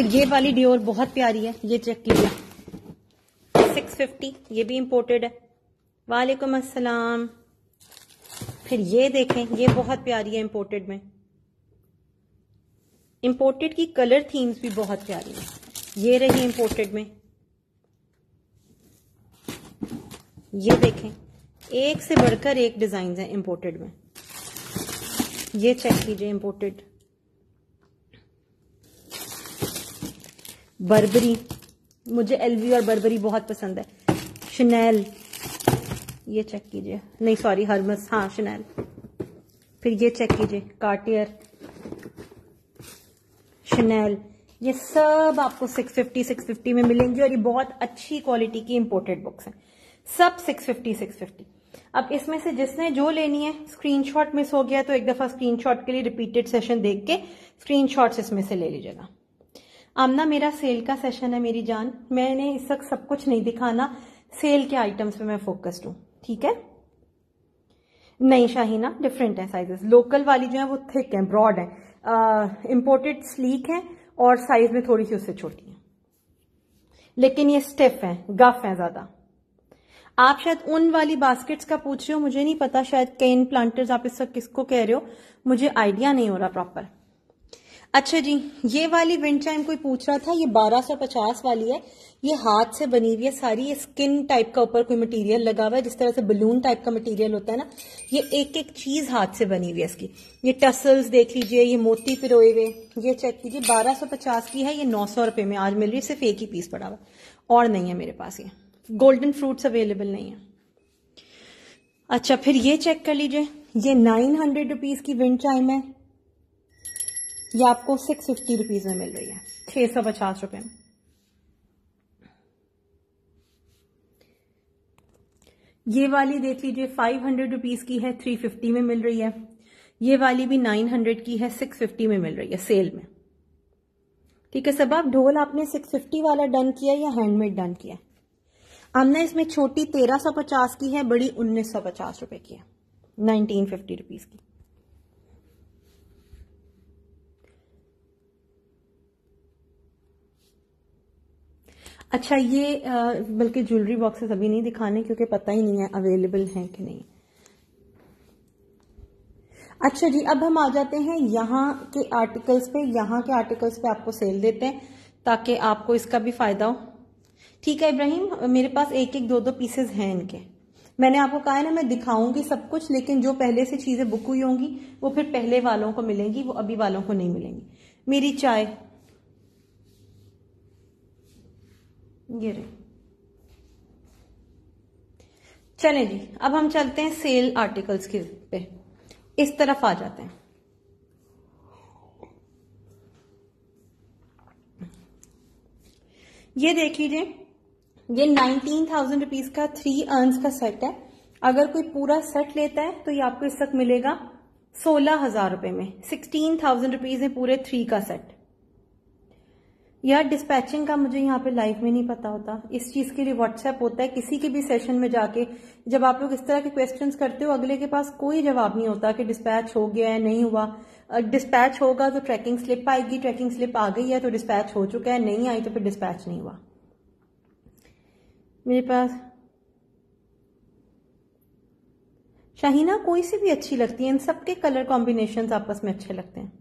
फिर ये वाली डियोर बहुत प्यारी है, ये चेक कीजिए। 650 ये भी इम्पोर्टेड है। वालेकुम अस्सलाम। फिर ये देखें, ये बहुत प्यारी है इम्पोर्टेड में। इम्पोर्टेड की कलर थीम्स भी बहुत प्यारी है। ये रही इंपोर्टेड में। ये देखें, एक से बढ़कर एक डिज़ाइन है इंपोर्टेड में। ये चेक कीजिए इंपोर्टेड बर्बरी। मुझे एलवी और बर्बरी बहुत पसंद है। शनैल ये चेक कीजिए। नहीं सॉरी हरमस हाँ शनैल फिर ये चेक कीजिए। कार्टियर शनैल ये सब आपको 650 650 में मिलेंगी और ये बहुत अच्छी क्वालिटी की इंपोर्टेड बुक्स हैं। सब 650 650 अब इसमें से जिसने जो लेनी है स्क्रीनशॉट मिस हो गया तो एक दफ़ा स्क्रीनशॉट के लिए रिपीटेड सेशन देख के स्क्रीनशॉट्स इसमें से ले लीजिएगा। आमना मेरा सेल का सेशन है, मेरी जान। मैंने इस वक्त सब कुछ नहीं दिखाना। सेल के आइटम्स पे मैं फोकस्ड हूँ, ठीक है? नहीं, शाहीना डिफरेंट है साइजेस लोकल वाली जो है, वो थिक है ब्रॉड है। इम्पोर्टेड स्लीक है और साइज़ में थोड़ी सी उससे छोटी है। लेकिन ये स्टिफ है गफ है ज़्यादा। आप शायद उन वाली बास्केट्स का पूछ रहे हो, मुझे नहीं पता शायद केन प्लांटर्स आप इस वक्त किसको कह रहे हो। मुझे आइडिया नहीं हो रहा प्रॉपर अच्छा जी, ये वाली विंड चाइम कोई पूछ रहा था, ये 1250 वाली है, ये हाथ से बनी हुई है सारी, ये स्किन टाइप का ऊपर कोई मटेरियल लगा हुआ है, जिस तरह से बलून टाइप का मटेरियल होता है ना, ये एक एक चीज़ हाथ से बनी हुई है इसकी। ये टसल्स देख लीजिए, ये मोती पिरोए हुए, ये चेक कीजिए 1250 की है, ये नौ सौ रुपए में आज मिल रही है, सिर्फ़ एक ही पीस पड़ा हुआ और नहीं है मेरे पास ये। गोल्डन फ्रूट्स अवेलेबल नहीं है। अच्छा फिर ये चेक कर लीजिए, ये नाइन हंड्रेड रुपीज़ की विंड चाइम है ये आपको सिक्स फिफ्टी रुपीज़ में मिल रही है। छह सौ पचास रुपए में। ये वाली देख लीजिए फाइव हंड्रेड रुपीज़ की है थ्री फिफ्टी में मिल रही है। ये वाली भी नाइन हंड्रेड की है सिक्स फिफ्टी में मिल रही है सेल में। ठीक है, सब आप ढोल आपने सिक्स फिफ्टी वाला डन किया या हैंडमेड डन किया? हमने इसमें छोटी तेरह सौ पचास की है, बड़ी उन्नीस सौ पचास रुपए की है नाइनटीन फिफ्टी रुपीज़ की। अच्छा ये बल्कि ज्वेलरी बॉक्सेस अभी नहीं दिखाने क्योंकि पता ही नहीं है अवेलेबल हैं कि नहीं। अच्छा जी, अब हम आ जाते हैं यहाँ के आर्टिकल्स पे। यहाँ के आर्टिकल्स पे आपको सेल देते हैं ताकि आपको इसका भी फ़ायदा हो। ठीक है इब्राहिम, मेरे पास एक एक दो दो पीसेस हैं इनके। मैंने आपको कहा है ना, मैं दिखाऊँगी सब कुछ, लेकिन जो पहले से चीज़ें बुक हुई होंगी, वो फिर पहले वालों को मिलेंगी, वो अभी वालों को नहीं मिलेंगी। मेरी चाय ये रहे। चले जी, अब हम चलते हैं सेल आर्टिकल्स के पे। इस तरफ़ आ जाते हैं। ये देख लीजिए, ये नाइनटीन थाउज़ेंड रुपीज़ का थ्री अर्न्स का सेट है। अगर कोई पूरा सेट लेता है तो ये आपको इस तक मिलेगा सोलह हज़ार रुपए में। सिक्सटीन थाउज़ेंड रुपीज़ है पूरे थ्री का सेट यार डिस्पैचिंग का मुझे यहाँ पे लाइव में नहीं पता होता। इस चीज़ के लिए व्हाट्सएप होता है, किसी के भी सेशन में जाके जब आप लोग इस तरह के क्वेश्चंस करते हो, अगले के पास कोई जवाब नहीं होता कि डिस्पैच हो गया है, नहीं हुआ। डिस्पैच होगा तो ट्रैकिंग स्लिप आएगी ट्रैकिंग स्लिप आ गई है तो डिस्पैच हो चुका है, नहीं आई तो फिर डिस्पैच नहीं हुआ। मेरे पास शाहीना, कोई सी भी अच्छी लगती है, इन सबके कलर कॉम्बिनेशन आपस में अच्छे लगते हैं।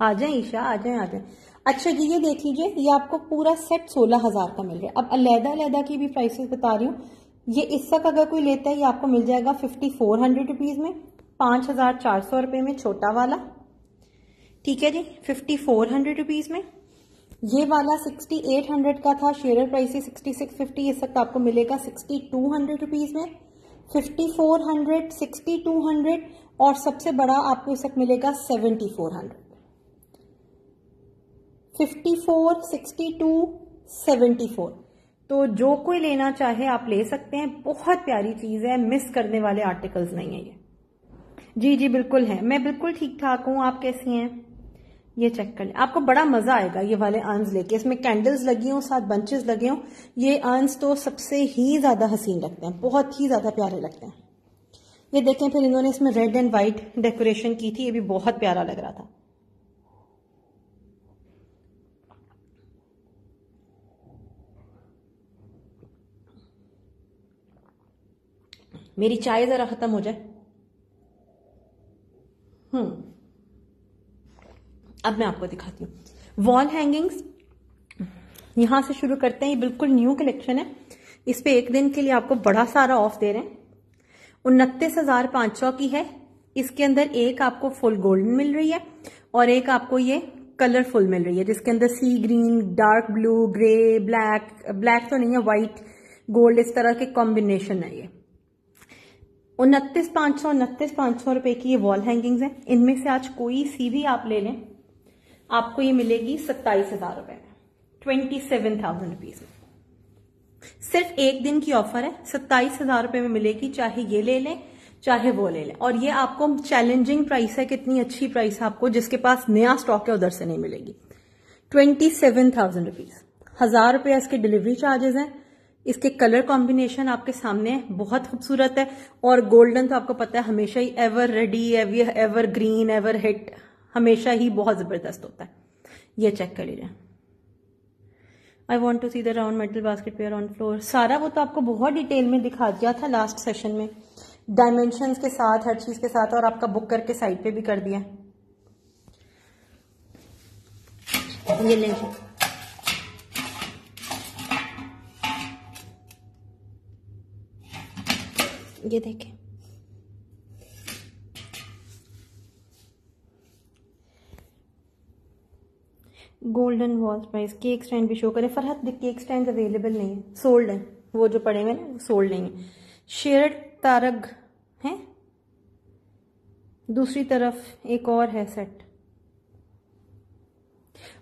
आ जाए ईशा, आ जाए आ जाए। अच्छा जी ये देख लीजिए, ये आपको पूरा सेट सोलह हज़ार का मिल रहा है अब अलहदा अलहदा की भी प्राइसेस बता रही हूँ। ये इस तक अगर कोई लेता है, ये आपको मिल जाएगा फिफ्टी फोर हंड्रेड रुपीज़ में, पाँच हज़ार चार सौ रुपए में छोटा वाला। ठीक है जी फिफ्टी फोर हंड्रेड रुपीज़ में। ये वाला सिक्सटी एट हंड्रेड का था share price sixty six fifty इस वक्त आपको मिलेगा सिक्सटी टू हंड्रेड रुपीज़ में। Fifty four hundred sixty two hundred और सबसे बड़ा आपको इस वक्त मिलेगा seventy four hundred fifty four sixty two seventy four तो जो कोई लेना चाहे आप ले सकते हैं। बहुत प्यारी चीज़ है। मिस करने वाले आर्टिकल्स नहीं है ये। जी जी, बिल्कुल है। मैं बिल्कुल ठीक ठाक हूँ। आप कैसी हैं? ये चेक कर ले। आपको बड़ा मज़ा आएगा ये वाले अर्न्स लेके। इसमें कैंडल्स लगी हों, साथ बंचेस लगे हों। ये अर्न्स तो सबसे ही ज़्यादा हसीन लगते हैं। बहुत ही ज़्यादा प्यारे लगते हैं। ये देखें फिर इन्होंने इसमें रेड एंड व्हाइट डेकोरेशन की थी। ये भी बहुत प्यारा लग रहा था। मेरी चाय जरा खत्म हो जाए। हम्म। अब मैं आपको दिखाती हूँ। वॉल हैंगिंग्स यहाँ से शुरू करते हैं। ये बिल्कुल न्यू कलेक्शन है। इस पे एक दिन के लिए आपको बड़ा सारा ऑफ़ दे रहे हैं। उनतीस हज़ार पाँच सौ की है। इसके अंदर एक आपको फुल गोल्डन मिल रही है और एक आपको ये कलरफुल मिल रही है, जिसके अंदर sea green dark blue grey black black तो नहीं है व्हाइट गोल्ड इस तरह के कॉम्बिनेशन है ये। उनतीस पाँच सौ, उनतीस पाँच सौ रुपए की ये वॉल हैंगिंग्स हैं। इनमें से आज कोई सी भी आप ले लें, आपको ये मिलेगी सत्ताईस हज़ार रुपए में ट्वेंटी सेवन थाउज़ेंड रुपीज़ में। सिर्फ़ एक दिन की ऑफ़र है, सत्ताईस हज़ार रुपए में मिलेगी, चाहे ये ले लें, चाहे वो ले लें। और ये आपको चैलेंजिंग प्राइस है, कितनी अच्छी प्राइस है आपको, जिसके पास नया स्टॉक है, उधर से नहीं मिलेगी। ट्वेंटी सेवन थाउज़ेंड रुपीज़ हज़ार रुपया इसके डिलीवरी चार्जेस हैं इसके कलर कॉम्बिनेशन आपके सामने बहुत खूबसूरत है और गोल्डन तो आपको पता है हमेशा ही ever ready evergreen ever hit हमेशा ही बहुत ज़बरदस्त होता है। ये चेक कर लीजिए। I want to see the round metal basket pair on floor सारा वो तो आपको बहुत डिटेल में दिखा दिया था लास्ट सेशन में। डायमेंशन के साथ, हर चीज़ के साथ और आपका बुक करके साइड पे भी कर दिया। ये लेंगे ये देखें। Golden wall price cake stand भी शो करें। फरहत केक स्टैंड अवेलेबल नहीं है। सोल्ड है। वो जो पड़े हुए ना सोल्ड नहीं है। शेयर्ड तारग है। दूसरी तरफ़ एक और है सेट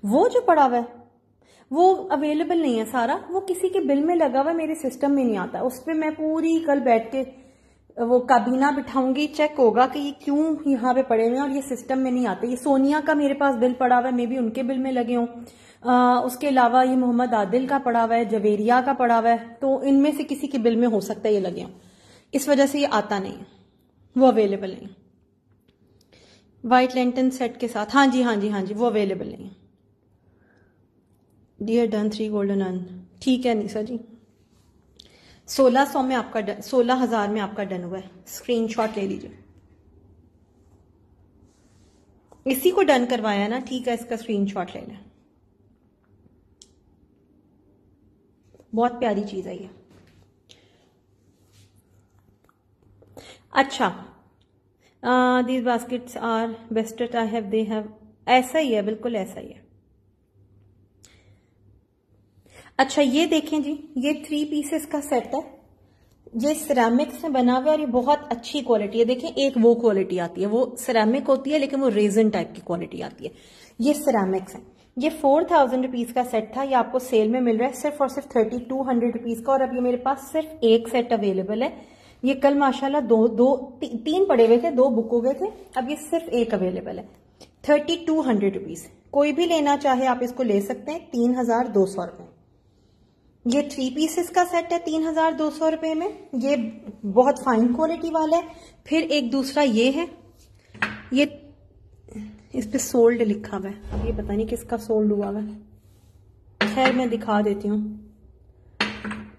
वो जो पड़ा हुआ है, वो अवेलेबल नहीं है सारा। वो किसी के बिल में लगा हुआ मेरे सिस्टम में नहीं आता। उस पर मैं पूरी कल बैठ के वो काबीना बिठाऊँगी चेक होगा कि ये क्यों यहाँ पे पड़े हुए हैं और ये सिस्टम में नहीं आते। ये सोनिया का मेरे पास बिल पड़ा हुआ है, मे भी उनके बिल में लगे हों। उसके अलावा ये मोहम्मद आदिल का पड़ा हुआ है, जवेरिया का पड़ा हुआ है तो इनमें से किसी के बिल में हो सकता है ये लगे हों। इस वजह से ये आता नहीं वो अवेलेबल नहीं वाइट लेंटन सेट के साथ। हाँ जी हाँ जी हाँ जी, वो अवेलेबल नहीं डियर डन थ्री गोल्डन अन ठीक है निशा जी। सोलह सौ में आपका डन, सोलह हज़ार में आपका डन हुआ है। स्क्रीनशॉट ले लीजिए। इसी को डन करवाया ना, ठीक है, इसका स्क्रीनशॉट ले लें। बहुत प्यारी चीज़ है ये। अच्छा these baskets are best I have they have ऐसा ही है, बिल्कुल ऐसा ही है। अच्छा ये देखें जी ये थ्री पीसेस का सेट है ये सिरामिक से बना हुआ है और ये बहुत अच्छी क्वालिटी है। देखें एक वो क्वालिटी आती है वो सिरामिक होती है लेकिन वो रेजन टाइप की क्वालिटी आती है। ये सिरामिक्स है। ये फोर थाउज़ेंड रुपीज़ का सेट था ये आपको सेल में मिल रहा है सिर्फ़ और सिर्फ़ थर्टी टू हंड्रेड रुपीज़ का और अब ये मेरे पास सिर्फ़ एक सेट अवेलेबल है। ये कल माशाल्लाह दो दो ती, तीन पड़े हुए थे दो बुक हो गए थे अब ये सिर्फ़ एक अवेलेबल है। थर्टी टू हंड्रेड रुपीज़ कोई भी लेना चाहे आप इसको ले सकते हैं तीन हज़ार दो सौ रुपए। ये थ्री पीसेस का सेट है तीन हज़ार दो सौ रुपए में। ये बहुत फाइन क्वालिटी वाला है। फिर एक दूसरा ये है। ये इस पे सोल्ड लिखा हुआ है। ये पता नहीं किसका सोल्ड हुआ हुआ है। खैर, मैं दिखा देती हूँ।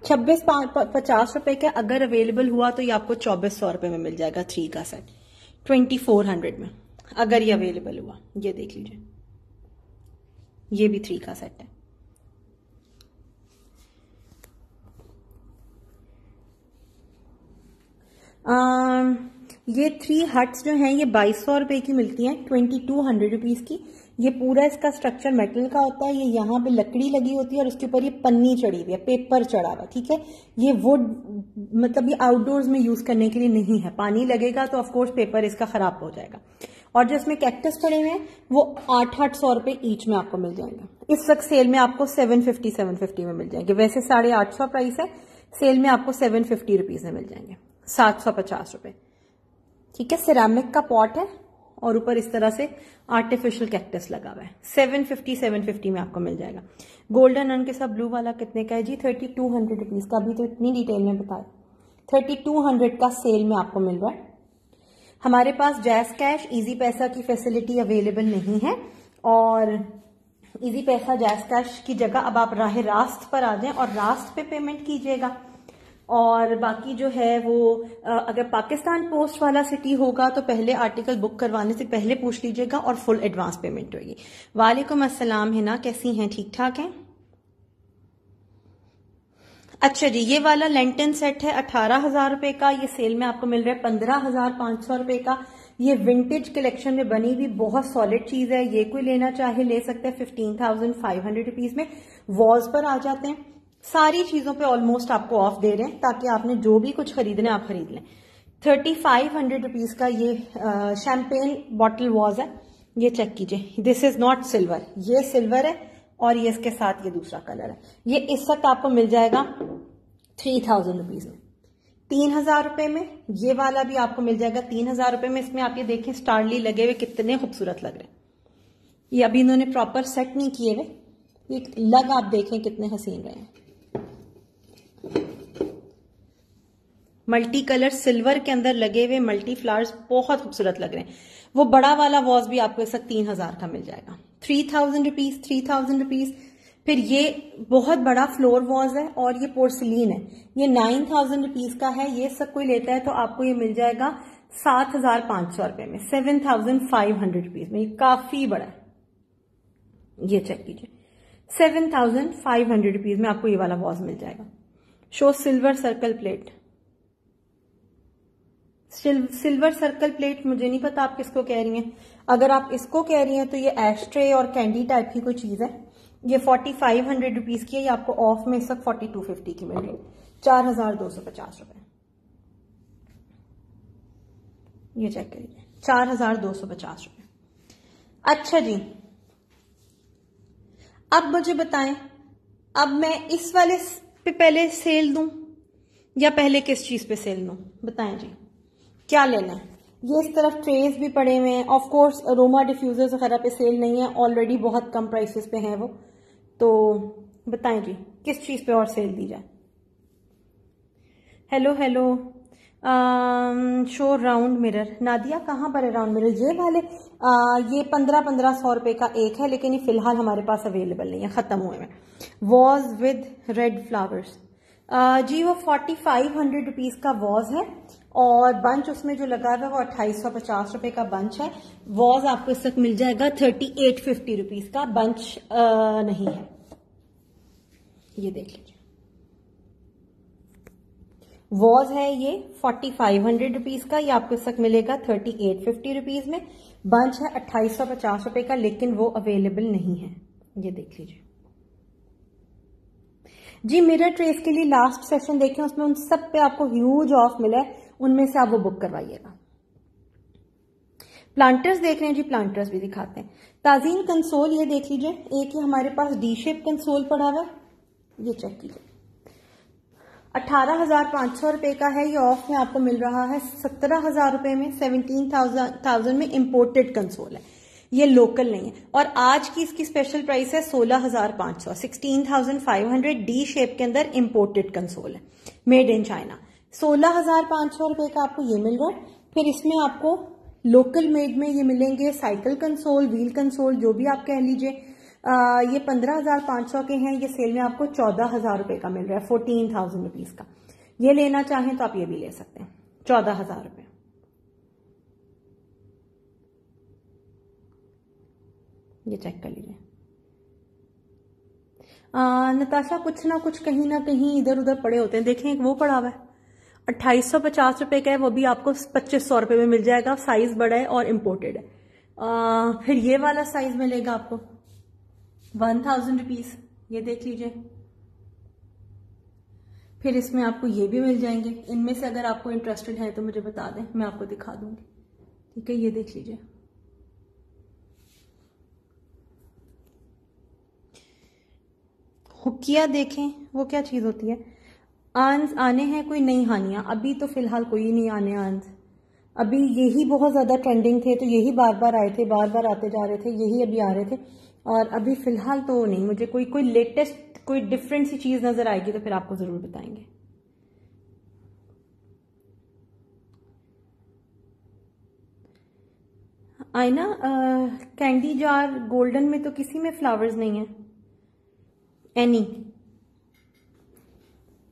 छब्बीस पचास रुपए का अगर अवेलेबल हुआ तो ये आपको चौबीस सौ रुपए में मिल जाएगा थ्री का सेट ट्वेंटी फोर हंड्रेड में। अगर ये अवेलेबल हुआ, ये देख लीजिए। ये भी थ्री का सेट है। ये थ्री हट्स जो हैं, ये बाईस सौ रुपए की मिलती हैं ट्वेंटी टू हंड्रेड रुपीज़ की। ये पूरा इसका स्ट्रक्चर मेटल का होता है, ये यहाँ पे लकड़ी लगी होती है और उसके ऊपर ये पन्नी चढ़ी हुई है पेपर चढ़ा हुआ, ठीक है? ये वुड मतलब ये आउटडोर्स में यूज़ करने के लिए नहीं है। पानी लगेगा तो ऑफकोर्स पेपर इसका खराब हो जाएगा। और जो इसमें कैक्टस पड़े हुए हैं, वो आठ आठ सौ रुपए ईच में आपको मिल जाएँगे। इस वक्त सेल में आपको सेवन फिफ्टी सेवन फिफ्टी में मिल जाएँगे। वैसे साढ़े आठ सौ प्राइस है सेल में आपको सेवन फिफ्टी रुपीज़ में मिल जाएँगे। सात सौ पचास रुपए। ठीक है सिरामिक का पॉट है और ऊपर इस तरह से आर्टिफिशियल कैक्टस लगा हुआ है। सेवन फिफ्टी सेवन फिफ्टी में आपको मिल जाएगा। गोल्डन रन के साथ ब्लू वाला कितने का है जी? थर्टी टू हंड्रेड रुपीज़ का। अभी तो इतनी डिटेल में बताया। थर्टी टू हंड्रेड का सेल में आपको मिल रहा है। हमारे पास जैस कैश इजी पैसा की फैसिलिटी अवेलेबल नहीं है और इजी पैसा जैस कैश की जगह अब आप राह रास्त पर आ जाएँ और रास्त पे पेमेंट कीजिएगा। और बाकी जो है वो अगर पाकिस्तान पोस्ट वाला सिटी होगा तो पहले आर्टिकल बुक करवाने से पहले पूछ लीजिएगा और फुल एडवांस पेमेंट होगी। वालेकुम अस्सलाम है ना कैसी हैं? ठीक ठाक हैं? अच्छा जी, ये वाला लेंटन सेट है, अठारह हज़ार रुपए का, ये सेल में आपको मिल रहा है पंद्रह हज़ार पाँच सौ रुपए का। ये विंटेज कलेक्शन में बनी हुई बहुत सॉलिड चीज़ है, ये कोई लेना चाहे, ले सकते हैं fifteen thousand five hundred rupees में। वॉल्स पर आ जाते हैं। सारी चीज़ों पे ऑलमोस्ट आपको ऑफ़ दे रहे हैं, ताकि आपने जो भी कुछ खरीदना आप खरीद लें। थर्टी फाइव हंड्रेड रुपीज़ का ये शैम्पेन बॉटल वॉज़ है। ये चेक कीजिए। दिस इज़ नॉट सिल्वर ये सिल्वर है, और ये इसके साथ ये दूसरा कलर है। ये इस वक्त आपको मिल जाएगा थ्री थाउज़ेंड रुपीज़ में। तीन हज़ार रुपए में ये वाला भी आपको मिल जाएगा। तीन हज़ार रुपए में इसमें आप ये देखें स्टारली लगे हुए कितने खूबसूरत लग रहे हैं। ये अभी इन्होंने प्रॉपर सेट नहीं किए हुए। लग आप देखें कितने हसीन रहे हैं। मल्टी कलर सिल्वर के अंदर लगे हुए मल्टी फ्लावर्स बहुत खूबसूरत लग रहे हैं। वो बड़ा वाला वॉज़ भी आपको इस तीन हज़ार का मिल जाएगा। Three thousand rupees three thousand rupees फिर ये बहुत बड़ा फ्लोर वॉज़ है और ये पोर्सलीन है। ये नाइन थाउज़ेंड रुपीज़ का है। ये सब कोई लेता है तो आपको ये मिल जाएगा सात हज़ार पाँच सौ रुपए में। Seven thousand five hundred rupees में। ये काफ़ी बड़ा है। ये चेक कीजिए। Seven thousand five hundred rupees में आपको ये वाला वॉज़ मिल जाएगा। Show silver circle plate silver circle plate मुझे नहीं पता आप किसको कह रही हैं। अगर आप इसको कह रही हैं तो ये एस्ट्रे और कैंडी टाइप की कोई चीज़ है। ये फोर्टी फाइव हंड्रेड रुपीज़ की है, ये आपको ऑफ़ में इस वक्त फोर्टी टू फिफ्टी की मिल रही है। चार हज़ार दो सौ पचास रुपए। ये चेक करिए। चार हज़ार दो सौ पचास रुपए। अच्छा जी। अब मुझे बताएँ, अब मैं इस वाले पे पहले सेल दूँ? या पहले किस चीज़ पे सेल दूँ? बताएँ जी। क्या लेना है? ये इस तरफ़ ट्रेस भी पड़े हुए हैं। ऑफ़ कोर्स रोमा डिफ्यूजर्स वगैरह पे सेल नहीं है। ऑलरेडी बहुत कम प्राइसेस पे हैं वो। तो बताएँ जी किस चीज़ पे और सेल दी जाए? Hello hello show round mirror Nadia कहाँ पर है राउंड मिरर ये वाले आ, ये पंद्रह पंद्रह सौ रुपए का एक है लेकिन ये फ़िलहाल हमारे पास अवेलेबल नहीं है। खत्म हुए में वॉज़ विद रेड फ्लावर्स जी वो फोर्टी फाइव हंड्रेड रुपीज़ का वॉज़ है और बंच उसमें जो लगा हुआ है वो अट्ठाईस सौ पचास रुपए का बंच है। वॉज़ आपको इस वक्त मिल जाएगा थर्टी एट फिफ्टी रुपीज़ का बंच आ, नहीं है। ये देख लीजिए। वॉज़ है ये फोर्टी फाइव हंड्रेड रुपीज़ का ये आपको इस वक्त मिलेगा थर्टी एट फिफ्टी रुपीज़ में। बंच है अट्ठाईस सौ पचास रुपए का लेकिन वो अवेलेबल नहीं है। ये देख लीजिए। जी मिरर ट्रेस के लिए लास्ट सेशन देखें, उसमें उन सब पे आपको ह्यूज ऑफ़ मिला है, उनमें से आप वो बुक करवाइएगा। प्लांटर्स देख रहे हैं जी प्लांटर्स भी दिखाते हैं। ताजीन कंसोल ये देख लीजिए, एक ही हमारे पास डी शेप कंसोल पड़ा हुआ ये चेक कीजिए। अठारह हज़ार पाँच सौ रुपए का है, ये ऑफ़ में आपको मिल रहा है, सत्रह हज़ार रुपए में सेवनटीन थाउज़ेंड में इम्पोर्टेड कंसोल है। ये लोकल नहीं है। और आज की इसकी स्पेशल प्राइस है सोलह हज़ार पाँच सौ। Sixteen thousand five hundred D shape के अंदर इंपोर्टेड कंसोल है। मेड इन चाइना सोलह हज़ार पाँच सौ रुपए का आपको ये मिल रहा है। फिर इसमें आपको लोकल मेड में ये मिलेंगे साइकिल कंसोल व्हील कंसोल जो भी आप कह लीजिए। ये पंद्रह हज़ार पाँच सौ के हैं। ये सेल में आपको चौदह हज़ार रुपए का मिल रहा है फोर्टीन थाउज़ेंड रुपीज़ का। ये लेना चाहें तो आप ये भी ले सकते हैं। चौदह हज़ार रुपए। ये चेक कर लीजिए। नताशा कुछ ना कुछ कहीं ना कहीं इधर उधर पड़े होते हैं। देखें एक वो पड़ा हुआ है। अट्ठाईस सौ पचास रुपए का है वो भी आपको पच्चीस सौ रुपए में मिल जाएगा। साइज़ बड़ा है और इम्पोर्टेड है। आ, फिर ये वाला साइज़ मिलेगा आपको। वन थाउज़ेंड रुपीज़ ये देख लीजिए। फिर इसमें आपको ये भी मिल जाएँगे। इनमें से अगर आपको इंटरेस्टेड है तो मुझे बता दें मैं आपको दिखा दूँगी। ठीक है ये देख लीजिए। हुकिया देखें, वो क्या चीज़ होती है? आंस आने हैं, कोई नई हानियाँ। अभी तो फ़िलहाल कोई नहीं आने आंस। अभी यही बहुत ज़्यादा ट्रेंडिंग थे तो यही बार बार आए थे बार बार आते जा रहे थे, यही अभी आ रहे थे। और अभी फ़िलहाल तो नहीं, मुझे कोई कोई लेटेस्ट कोई डिफरेंट सी चीज़ नज़र आएगी तो फिर आपको ज़रूर बताएँगे। आईना कैंडी जार गोल्डन में तो किसी में फ्लावर्स नहीं है। एनी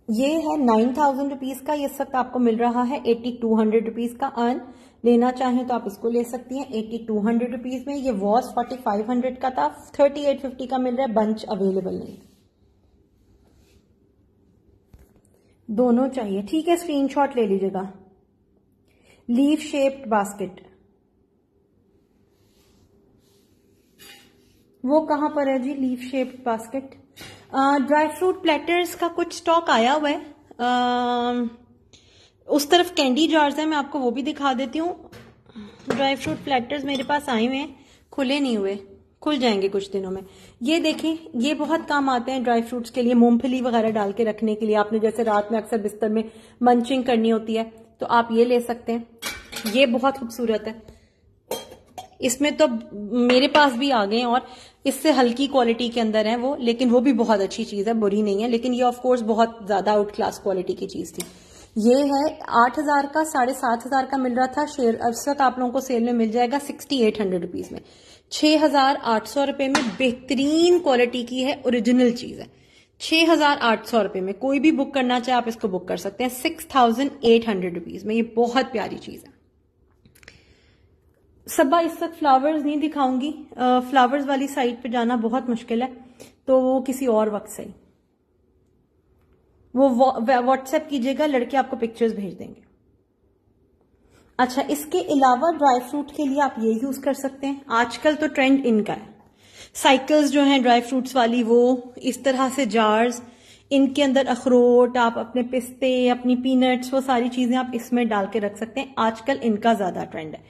ये है नाइन थाउज़ेंड रुपीज़ का, ये सब आपको मिल रहा है एट्टी टू हंड्रेड रुपीज़ का अर्न लेना चाहें तो आप इसको ले सकती हैं एट्टी टू हंड्रेड रुपीज़ में। ये वॉस फोर्टी फाइव हंड्रेड का था थर्टी एट फिफ्टी का मिल रहा है बंच अवेलेबल नहीं। दोनों चाहिए। ठीक है स्क्रीनशॉट ले लीजिएगा। लीव शेप्ड बास्केट वो कहाँ पर है जी leaf shaped basket dry fruit platters का कुछ स्टॉक आया हुआ है। uh, उस तरफ़ कैंडी जार्स है मैं आपको वो भी दिखा देती हूँ। ड्राई फ्रूट प्लेटर्स मेरे पास आए हुए हैं खुले नहीं हुए खुल जाएँगे कुछ दिनों में। ये देखें ये बहुत काम आते हैं ड्राई फ्रूट्स के लिए मूंगफली वगैरह डाल के रखने के लिए। आपने जैसे रात में अक्सर बिस्तर में मंचिंग करनी होती है तो आप ये ले सकते हैं। ये बहुत खूबसूरत है। इसमें तो मेरे पास भी आ गए और इससे हल्की क्वालिटी के अंदर है वो, लेकिन वो भी बहुत अच्छी चीज़ है, बुरी नहीं है, लेकिन ये ऑफ़ कोर्स बहुत ज़्यादा आउट क्लास क्वालिटी की चीज़ थी। ये है आठ हज़ार का, साढ़े सात हज़ार का मिल रहा था शेयर अब तक आप लोगों को सेल में मिल जाएगा सिक्सटी एट हंड्रेड रुपीज़ में। छह हज़ार आठ सौ रुपए में बेहतरीन क्वालिटी की है ओरिजिनल चीज़ है। छह हज़ार आठ सौ रुपए में कोई भी बुक करना चाहे आप इसको बुक कर सकते हैं six thousand eight hundred rupees में। ये बहुत प्यारी चीज़ है। सबा इस वक्त फ्लावर्स नहीं दिखाऊँगी। फ्लावर्स वाली साइड पे जाना बहुत मुश्किल है तो वो किसी और वक्त से वो व्हाट्सएप कीजिएगा, लड़के आपको पिक्चर्स भेज देंगे। अच्छा इसके अलावा ड्राई फ्रूट के लिए आप ये यूज़ कर सकते हैं। आजकल तो ट्रेंड इनका है। साइकिल्स जो हैं ड्राई फ्रूट्स वाली, वो इस तरह से जार्स इनके अंदर अखरोट, आप अपने पिस्ते, अपनी पीनट्स वो सारी चीज़ें आप इसमें डाल के रख सकते हैं। आजकल इनका ज़्यादा ट्रेंड है।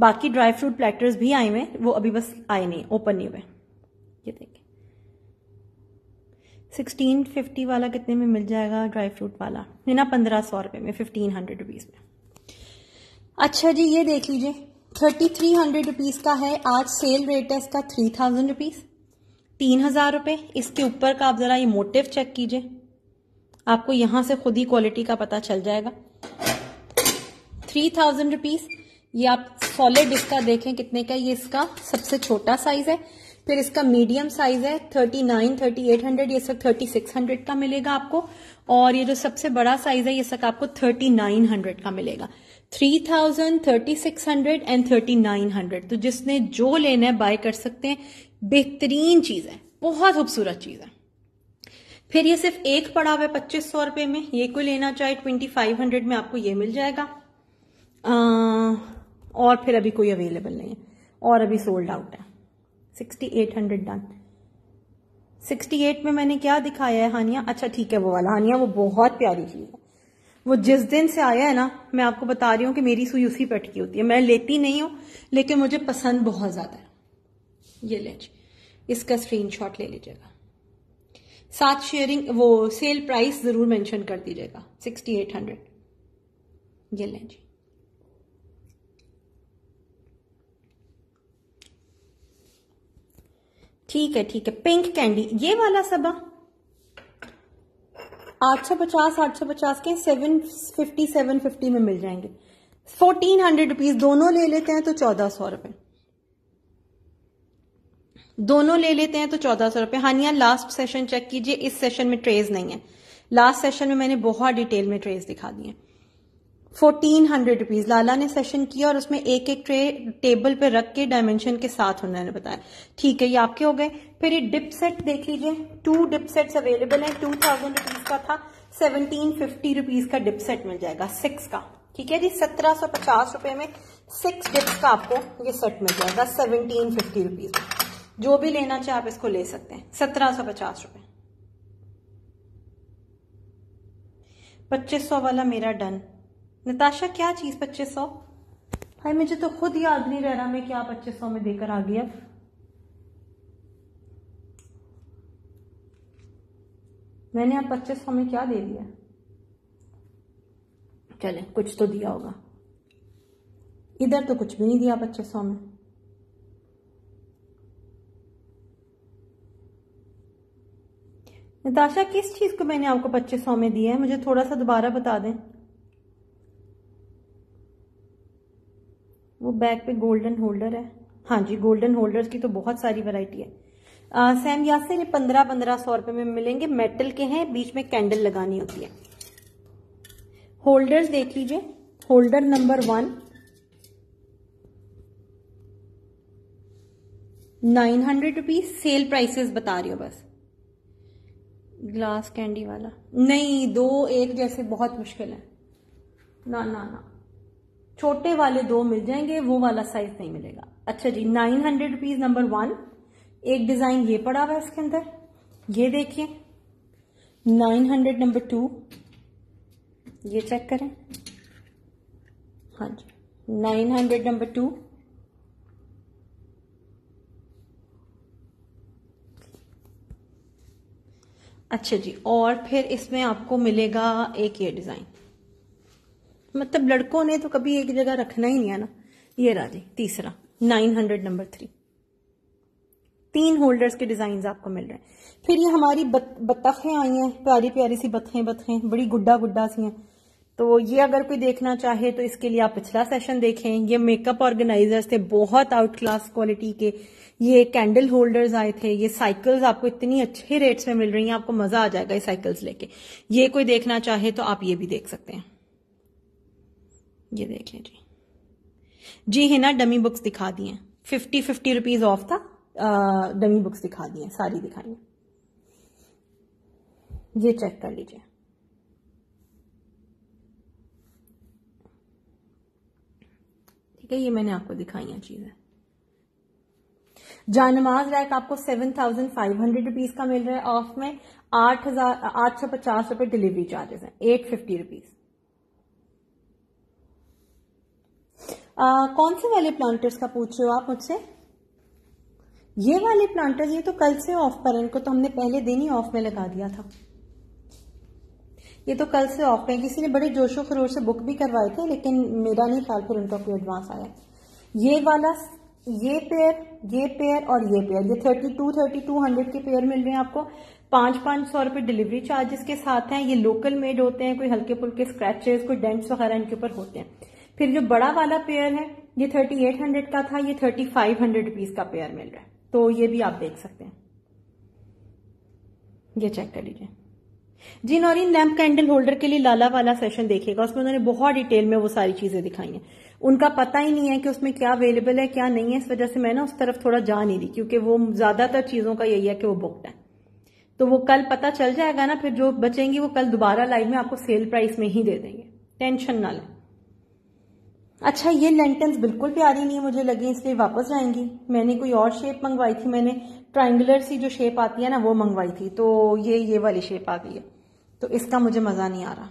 बाकी ड्राई फ्रूट प्लेटर्स भी आए हुए वो अभी बस आए नहीं, ओपन नहीं हुए। ये देखिए सिक्सटीन फिफ्टी वाला कितने में मिल जाएगा ड्राई फ्रूट वाला? नहीं ना, पंद्रह सौ रुपए में फिफ्टीन हंड्रेड रुपीज़ में। अच्छा जी, ये देख लीजिए। थर्टी थ्री हंड्रेड रुपीज़ का है आज सेल रेट है इसका थ्री थाउज़ेंड रुपीज़ तीन हज़ार रुपए, इसके ऊपर का आप जरा ये मोटिव चेक कीजिए। आपको यहाँ से खुद ही क्वालिटी का पता चल जाएगा। थ्री थाउज़ेंड रुपीज़ ये आप सॉलिड इसका देखें कितने का ये इसका सबसे छोटा साइज़ है। फिर इसका मीडियम साइज़ है thirty nine thirty eight hundred ये सब थर्टी सिक्स हंड्रेड का मिलेगा आपको। और ये जो सबसे बड़ा साइज़ है ये सब आपको थर्टी नाइन हंड्रेड का मिलेगा। Three thousand thirty six hundred and thirty nine hundred तो जिसने जो लेना है बाय कर सकते हैं। बेहतरीन चीज़ है बहुत खूबसूरत चीज़ है। फिर ये सिर्फ़ एक पड़ा हुआ है पच्चीस सौ रुपए में। ये कोई लेना चाहे ट्वेंटी फाइव हंड्रेड में आपको ये मिल जाएगा। आ, और फिर अभी कोई अवेलेबल नहीं है। और अभी सोल्ड आउट है। Sixty eight hundred done sixty eight में मैंने क्या दिखाया है, हानिया? अच्छा ठीक है, वो वाला। हानिया, वो बहुत प्यारी चीज़ है। वो जिस दिन से आया है ना, मैं आपको बता रही हूँ कि मेरी सुई उसी पेट की होती है। मैं लेती नहीं हूँ, लेकिन मुझे पसंद बहुत ज़्यादा है। ये ले इसका स्क्रीनशॉट ले लीजिएगा। साथ शेयरिंग वो सेल प्राइस ज़रूर मेंशन कर दीजिएगा। सिक्सटी एट हंड्रेड ये लें जी ठीक है ठीक है। पिंक कैंडी ये वाला सबा? आठ सौ पचास, आठ सौ पचास के सेवन फिफ्टी सेवन फिफ्टी में मिल जाएँगे। फोर्टीन हंड्रेड रुपीज़ दोनों ले लेते हैं तो चौदह सौ रुपए। दोनों ले लेते हैं तो चौदह सौ रुपए। हानिया लास्ट सेशन चेक कीजिए, इस सेशन में ट्रेज नहीं है। लास्ट सेशन में मैंने बहुत डिटेल में ट्रेज दिखा दिए फोर्टीन हंड्रेड रुपीज़ लाला ने सेशन किया और उसमें एक एक ट्रे टेबल पे रख के डायमेंशन के साथ उन्होंने बताया। ठीक है, ये आपके हो गए। फिर ये डिप सेट देख लीजिए। टू डिप सेट्स अवेलेबल हैं। टू थाउज़ेंड रुपीज़ का था सेवनटीन फिफ्टी रुपीज़ का डिप सेट मिल जाएगा सिक्स का। ठीक है जी, सत्रह सौ पचास रुपए में सिक्स डिप्स का आपको ये सेट मिल जाएगा सेवनटीन फिफ्टी रुपीज़ जो भी लेना चाहे आप इसको ले सकते हैं। सत्रह सौ पचास रुपए। पच्चीस सौ वाला मेरा डन नताशा, क्या चीज़ पच्चीस सौ? भाई मुझे तो खुद याद नहीं रह रहा मैं क्या पच्चीस सौ में देकर आ गया मैंने आप पच्चीस सौ में क्या दे दिया? चले, कुछ तो दिया होगा। इधर तो कुछ भी नहीं दिया पच्चीस सौ में। नताशा, किस चीज़ को मैंने आपको पच्चीस सौ में दिया है? मुझे थोड़ा सा दोबारा बता दें। वो बैग पे गोल्डन होल्डर है। हाँ जी, गोल्डन होल्डर्स की तो बहुत सारी वैरायटी है। सैम यासर ये पंद्रह पंद्रह सौ रुपए में मिलेंगे। मेटल के हैं, बीच में कैंडल लगानी होती है। होल्डर्स देख लीजिए। Holder number one, nine hundred rupees sale prices बता रही हो बस। ग्लास कैंडी वाला। नहीं, दो एक जैसे बहुत मुश्किल है। ना ना ना। छोटे वाले दो मिल जाएँगे, वो वाला साइज़ नहीं मिलेगा। अच्छा जी nine hundred rupees number one एक डिज़ाइन ये पड़ा हुआ है इसके अंदर। ये देखिए। नाइन हंड्रेड नंबर टू ये चेक करें। हाँ जी नाइन हंड्रेड नंबर टू अच्छा जी, और फिर इसमें आपको मिलेगा एक ये डिज़ाइन मतलब लड़कों ने तो कभी एक जगह रखना ही नहीं है ना। ये राज़ी, तीसरा नाइन हंड्रेड नंबर थ्री तीन होल्डर्स के डिज़ाइन आपको मिल रहे हैं। फिर ये हमारी बतखें आई हैं, प्यारी प्यारी सी बतखें बतखें, बड़ी गुड्डा गुड्डा सी हैं। तो ये अगर कोई देखना चाहे तो इसके लिए आप पिछला सेशन देखें। ये मेकअप ऑर्गेनाइजर्स थे, बहुत आउट क्लास क्वालिटी के। ये कैंडल होल्डर्स आए थे, ये साइकिल्स आपको इतनी अच्छे रेट्स में मिल रही हैं, आपको मज़ा आ जाएगा ये साइकिल्स लेके। ये कोई देखना चाहे तो आप ये भी देख सकते हैं। ये देख लीजिए जी। है ना डमी बुक्स दिखा दी फिफ्टी फिफ्टी रुपीज़ ऑफ़ था। डमी बुक्स दिखा दी हैं, सारी दिखाई ये चेक कर लीजिए। ठीक है, ये मैंने आपको दिखाई है चीज़ें। जानमाज रैक आपको seven thousand five hundred rupees का मिल रहा है ऑफ़ में। आठ हज़ार, आठ सौ पचास रुपए डिलीवरी चार्जेस हैं। एट फिफ्टी रुपीज़ कौन से वाले प्लांटर्स का पूछ रहे हो आप मुझसे? ये वाले प्लांटर्स ये तो कल से ऑफ़ पर इनको तो हमने पहले दिन ही ऑफ़ में लगा दिया था। ये तो कल से ऑफ़ है। किसी ने बड़े जोशो खरोश से बुक भी करवाए थे, लेकिन मेरा नहीं ख्याल फिर उनका कोई एडवांस आया। ये वाला, ये पेयर ये पेयर और ये पेयर ये thirty two thirty two hundred के पेयर मिल रहे हैं आपको। पाँच पाँच सौ रुपए डिलीवरी चार्जेस के साथ हैं। ये लोकल मेड होते हैं, कोई हल्के फुल्के स्क्रैचेस कोई डेंट्स वगैरह इनके ऊपर होते हैं। फिर जो बड़ा वाला पेयर है, ये थर्टी एट हंड्रेड का था, ये थर्टी फाइव हंड्रेड रुपीज़ का पेयर मिल रहा है। तो ये भी आप देख सकते हैं। ये चेक कर लीजिए। जी नौरीन लैम्प कैंडल होल्डर के लिए लाला वाला सेशन देखेगा उसमें उन्होंने बहुत डिटेल में वो सारी चीज़ें दिखाई हैं। उनका पता ही नहीं है कि उसमें क्या अवेलेबल है, क्या नहीं है। इस वजह से मैं ना उस तरफ़ थोड़ा जा नहीं रही, क्योंकि वो ज़्यादातर चीज़ों का यही है कि वो बुकड है। तो वो कल पता चल जाएगा ना, फिर जो बचेंगी वो कल दोबारा लाइव में आपको सेल प्राइस में ही दे देंगे। टेंशन ना लें। अच्छा ये लेंटेंस बिल्कुल प्यारी नहीं है, मुझे लगी इसलिए वापस जाएँगी। मैंने कोई और शेप मंगवाई थी, मैंने ट्राइंगुलर सी जो शेप आती है ना, वो मंगवाई थी। तो ये ये वाली शेप आ गई है। तो इसका मुझे मज़ा नहीं आ रहा।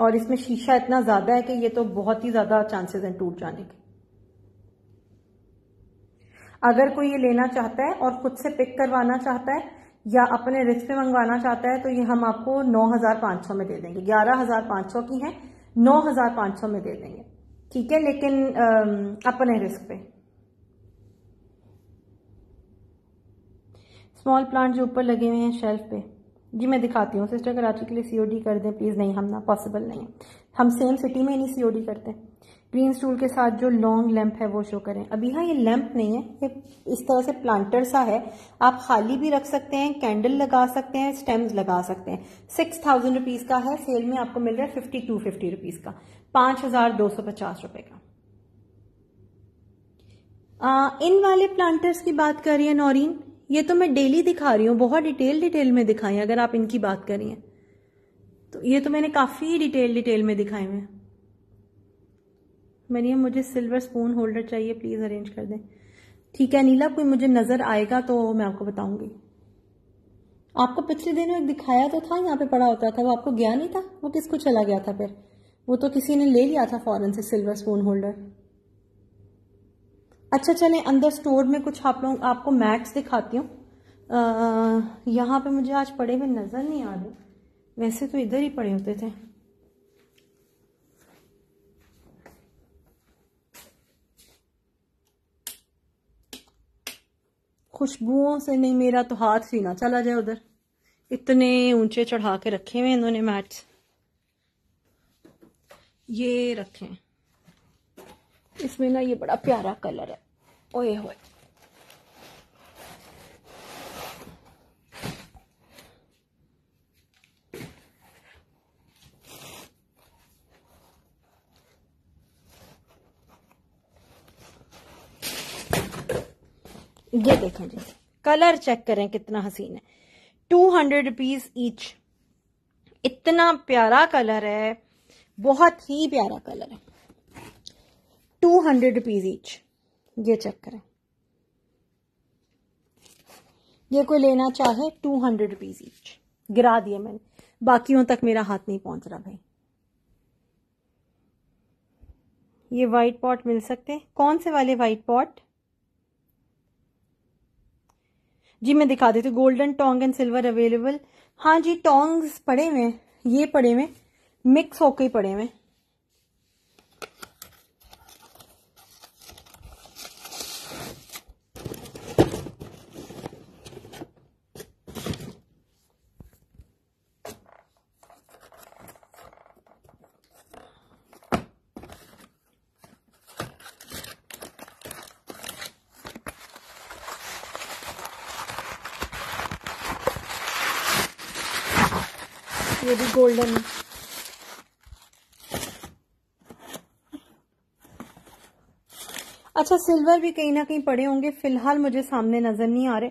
और इसमें शीशा इतना ज़्यादा है कि ये तो बहुत ही ज़्यादा चांसेस हैं टूट जाने के। अगर कोई ये लेना चाहता है और खुद से पिक करवाना चाहता है या अपने रिस्क पे मंगवाना चाहता है तो ये हम आपको नौ हज़ार पाँच सौ में दे देंगे। ग्यारह हज़ार पाँच सौ की है, नौ हज़ार पाँच सौ में दे देंगे। ठीक है, लेकिन अपने रिस्क पे। स्मॉल प्लांट जो ऊपर लगे हुए हैं शेल्फ पे। जी, मैं दिखाती हूँ। सिस्टर कराची के लिए सीओडी कर दें प्लीज़ नहीं, हम ना पॉसिबल नहीं है। हम सेम सिटी में ही नहीं सीओडी करते। ग्रीन स्टूल के साथ जो लॉन्ग लैंप है वो शो करें। अभी हाँ ये लैंप नहीं है ये इस तरह से प्लांटर सा है। आप खाली भी रख सकते हैं कैंडल लगा सकते हैं स्टेम्स लगा सकते हैं। सिक्स थाउज़ेंड रुपीज़ का है सेल में आपको मिल रहा है फिफ्टी टू फिफ्टी रुपीज़ का। पाँच हज़ार दो सौ पचास रुपए का। आ, इन वाले प्लांटर्स की बात कर रही है नौरीन। ये तो मैं डेली दिखा रही हूँ बहुत डिटेल डिटेल में दिखाई अगर आप इनकी बात कर रही हैं। तो ये तो मैंने काफ़ी डिटेल डिटेल में दिखाए हुए मरियम मुझे सिल्वर स्पून होल्डर चाहिए प्लीज़ अरेंज कर दें. ठीक है, नीला, कोई मुझे नज़र आएगा तो मैं आपको बताऊँगी. आपको पिछले दिन एक दिखाया तो था, यहाँ पे पड़ा होता था, वो आपको गया नहीं था? वो किसको चला गया था फिर? वो तो किसी ने ले लिया था फॉरन से सिल्वर स्पून होल्डर अच्छा चले, अंदर स्टोर में कुछ आप लोग, आपको मैट्स दिखाती हूँ। यहाँ पे मुझे आज पड़े हुए नज़र नहीं आ रहे। वैसे तो इधर ही पड़े होते थे। खुशबुओं से नहीं, मेरा तो हाथ ही ना चला जाए उधर। इतने ऊँचे चढ़ा के रखे हुए इन्होंने मैट्स। ये रखे। इसमें ना ये बड़ा प्यारा कलर है। ओए होए। ये देखें जी। कलर चेक करें कितना हसीन है। टू हंड्रेड रुपीज़ ईच इतना प्यारा कलर है। बहुत ही प्यारा कलर है। टू हंड्रेड रुपीज़ ईच ये चेक करें। ये कोई लेना चाहे टू हंड्रेड रुपीज़ ईच गिरा दिए मैंने। बाकियों तक मेरा हाथ नहीं पहुँच रहा भाई। ये वाइट पॉट मिल सकते हैं। कौन से वाले वाइट पॉट जी, मैं दिखा देती हूँ। Golden tong and silver available हाँ जी टोंग्स पड़े हुए ये पड़े हुए मिक्स होके पड़े हुए ये भी गोल्डन अच्छा सिल्वर भी कहीं ना कहीं पड़े होंगे। फ़िलहाल मुझे सामने नज़र नहीं आ रहे।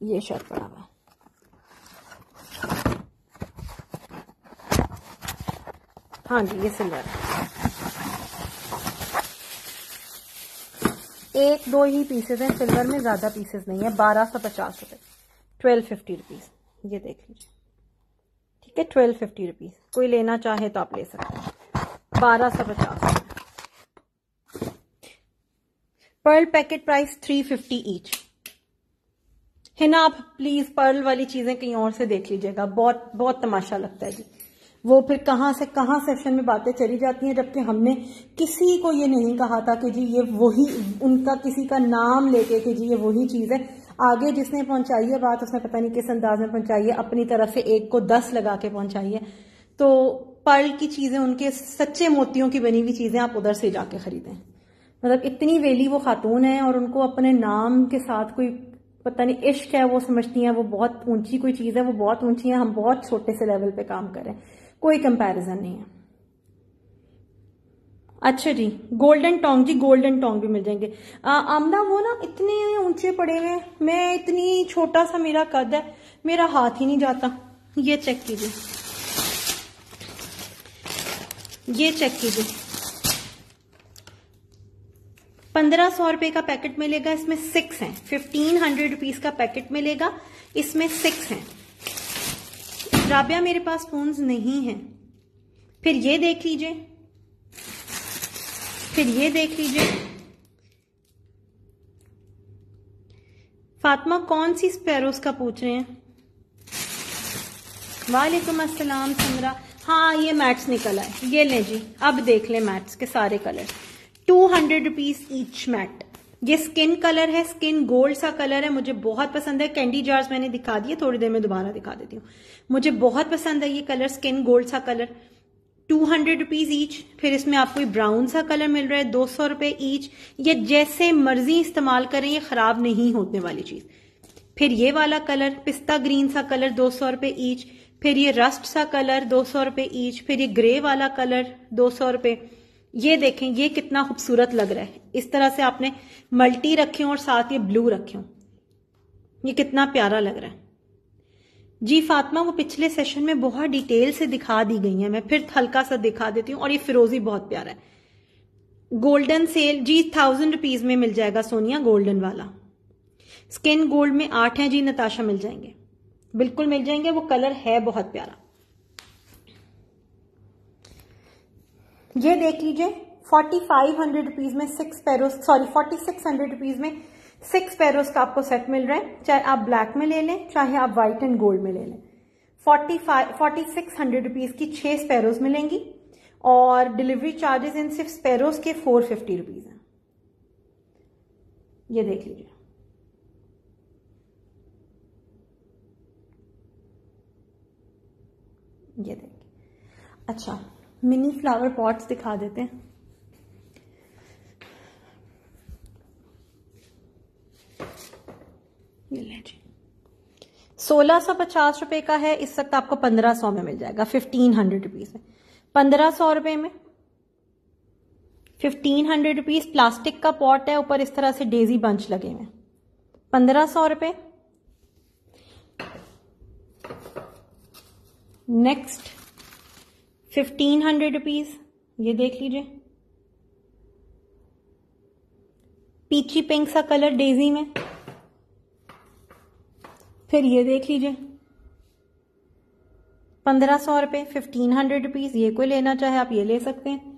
ये शर्ट पड़ा हुआ। हाँ जी, ये सिल्वर एक, दो ही पीसेस हैं। सिल्वर में ज़्यादा पीसेस नहीं है। बारह सौ पचास रुपए। ट्वेल्व फिफ्टी रुपीज़ ये देख लीजिए। ठीक है ट्वेल्व फिफ्टी रुपीज़ कोई लेना चाहे तो आप ले सकते हैं। बारह सौ पचास। Pearl packet price three fifty each है ना आप प्लीज़ पर्ल वाली चीज़ें कहीं और से देख लीजिएगा। बहुत बहुत तमाशा लगता है जी। वो फिर कहाँ से, कहाँ सेक्शन में बातें चली जाती हैं, जबकि हमने किसी को ये नहीं कहा था कि जी ये वही, उनका किसी का नाम लेके कि जी ये वही चीज़ है। आगे जिसने पहुंचाई है, बात उसने पता नहीं किस अंदाज में पहुंचाई है, अपनी तरफ़ से एक को दस लगा के पहुंचाई है। तो पर्ल की चीज़ें उनके सच्चे मोतियों की बनी हुई चीज़ें आप उधर से जाके खरीदें। मतलब इतनी वेली वो खातून है और उनको अपने नाम के साथ कोई पता नहीं इश्क है, वो समझती हैं, वो बहुत ऊँची कोई चीज़ है, वो बहुत ऊँची है, हम बहुत छोटे से लेवल पे काम करें। कोई कंपैरिजन नहीं है। अच्छा जी गोल्डन टोंग जी गोल्डन टोंग भी मिल जाएँगे। आमदा वो ना इतने ऊँचे पड़े हुए मैं इतनी छोटा सा मेरा कद है, मेरा हाथ ही नहीं जाता। ये चेक कीजिए। ये चेक कीजिए। पंद्रह सौ रुपए का पैकेट मिलेगा, इसमें सिक्स हैं। फिफ्टीन हंड्रेड रुपीज़ का पैकेट मिलेगा, इसमें सिक्स हैं। राबिया, मेरे पास फ़ोन नहीं है। फिर ये देख लीजिए। फिर ये देख लीजिए। फातिमा, कौन सी स्पैरोस का पूछ रहे हैं? वालेकुम अस्सलाम, समरा। हाँ ये मैट्स निकल आए। ये ले जी, अब देख ले मैट्स के सारे colour. Two hundred rupees each mat. ये स्किन कलर है, स्किन गोल्ड सा कलर है। मुझे बहुत पसंद है। कैंडी जार्स मैंने दिखा दिए, थोड़ी देर में दोबारा दिखा देती हूँ। मुझे बहुत पसंद है ये कलर, स्किन गोल्ड सा colour. Two hundred rupees each फिर इसमें आपको ब्राउन सा कलर मिल रहा है, दो सौ रुपए ईच ये जैसे मर्ज़ी इस्तेमाल करें, ये खराब नहीं होने वाली चीज़। फिर ये वाला कलर पिस्ता ग्रीन सा कलर दो सौ रुपए ईच फिर ये रस्ट सा कलर दो सौ रुपए ईच फिर ये ग्रे वाला कलर दो सौ रुपए। ये देखें, ये कितना खूबसूरत लग रहा है। इस तरह से आपने मल्टी रखे और साथ ये ब्लू रखे ये कितना प्यारा लग रहा है। जी फातिमा, वो पिछले सेशन में बहुत डिटेल से दिखा दी गई है। मैं फिर हल्का सा दिखा देती हूँ और ये फिरोजी बहुत प्यारा है। गोल्डन सेल जी थाउज़ेंड रुपीज़ में मिल जाएगा सोनिया गोल्डन वाला। स्किन गोल्ड में आठ है जी, नताशा मिल जाएँगे। बिल्कुल मिल जाएँगे, वो कलर है बहुत प्यारा। ये देख लीजिए फोर्टी फाइव हंड्रेड रुपीज़ में six sparrows sorry forty six hundred rupees में सिक्स पैरोस का आपको सेट मिल रहा है, चाहे आप ब्लैक में ले लें, चाहे आप व्हाइट एंड गोल्ड में ले लें। Forty five, forty six hundred rupees की छह स्पैरोज मिलेंगी और डिलीवरी चार्जेस इन सिर्फ़ स्पैरोज के फोर फिफ्टी रुपीज़ हैं। ये देख लीजिए। ये देखिए अच्छा मिनी फ्लावर पॉट्स दिखा देते हैं। ले जी। सोलह सौ पचास रुपए का है, इस वक्त आपको पंद्रह सौ में मिल जाएगा फिफ्टीन हंड्रेड रुपीज़ में। पंद्रह सौ रुपए में फिफ्टीन हंड्रेड रुपीज़ प्लास्टिक का पॉट है, ऊपर इस तरह से डेजी बंच लगे हुए पंद्रह सौ रुपए। नेक्स्ट फिफ्टीन हंड्रेड रुपीज़ ये देख लीजिए। पीची पिंक सा कलर डेजी में फिर ये देख लीजिए। पंद्रह सौ रुपए फिफ्टीन हंड्रेड रुपीज़ ये कोई लेना चाहे आप ये ले सकते हैं।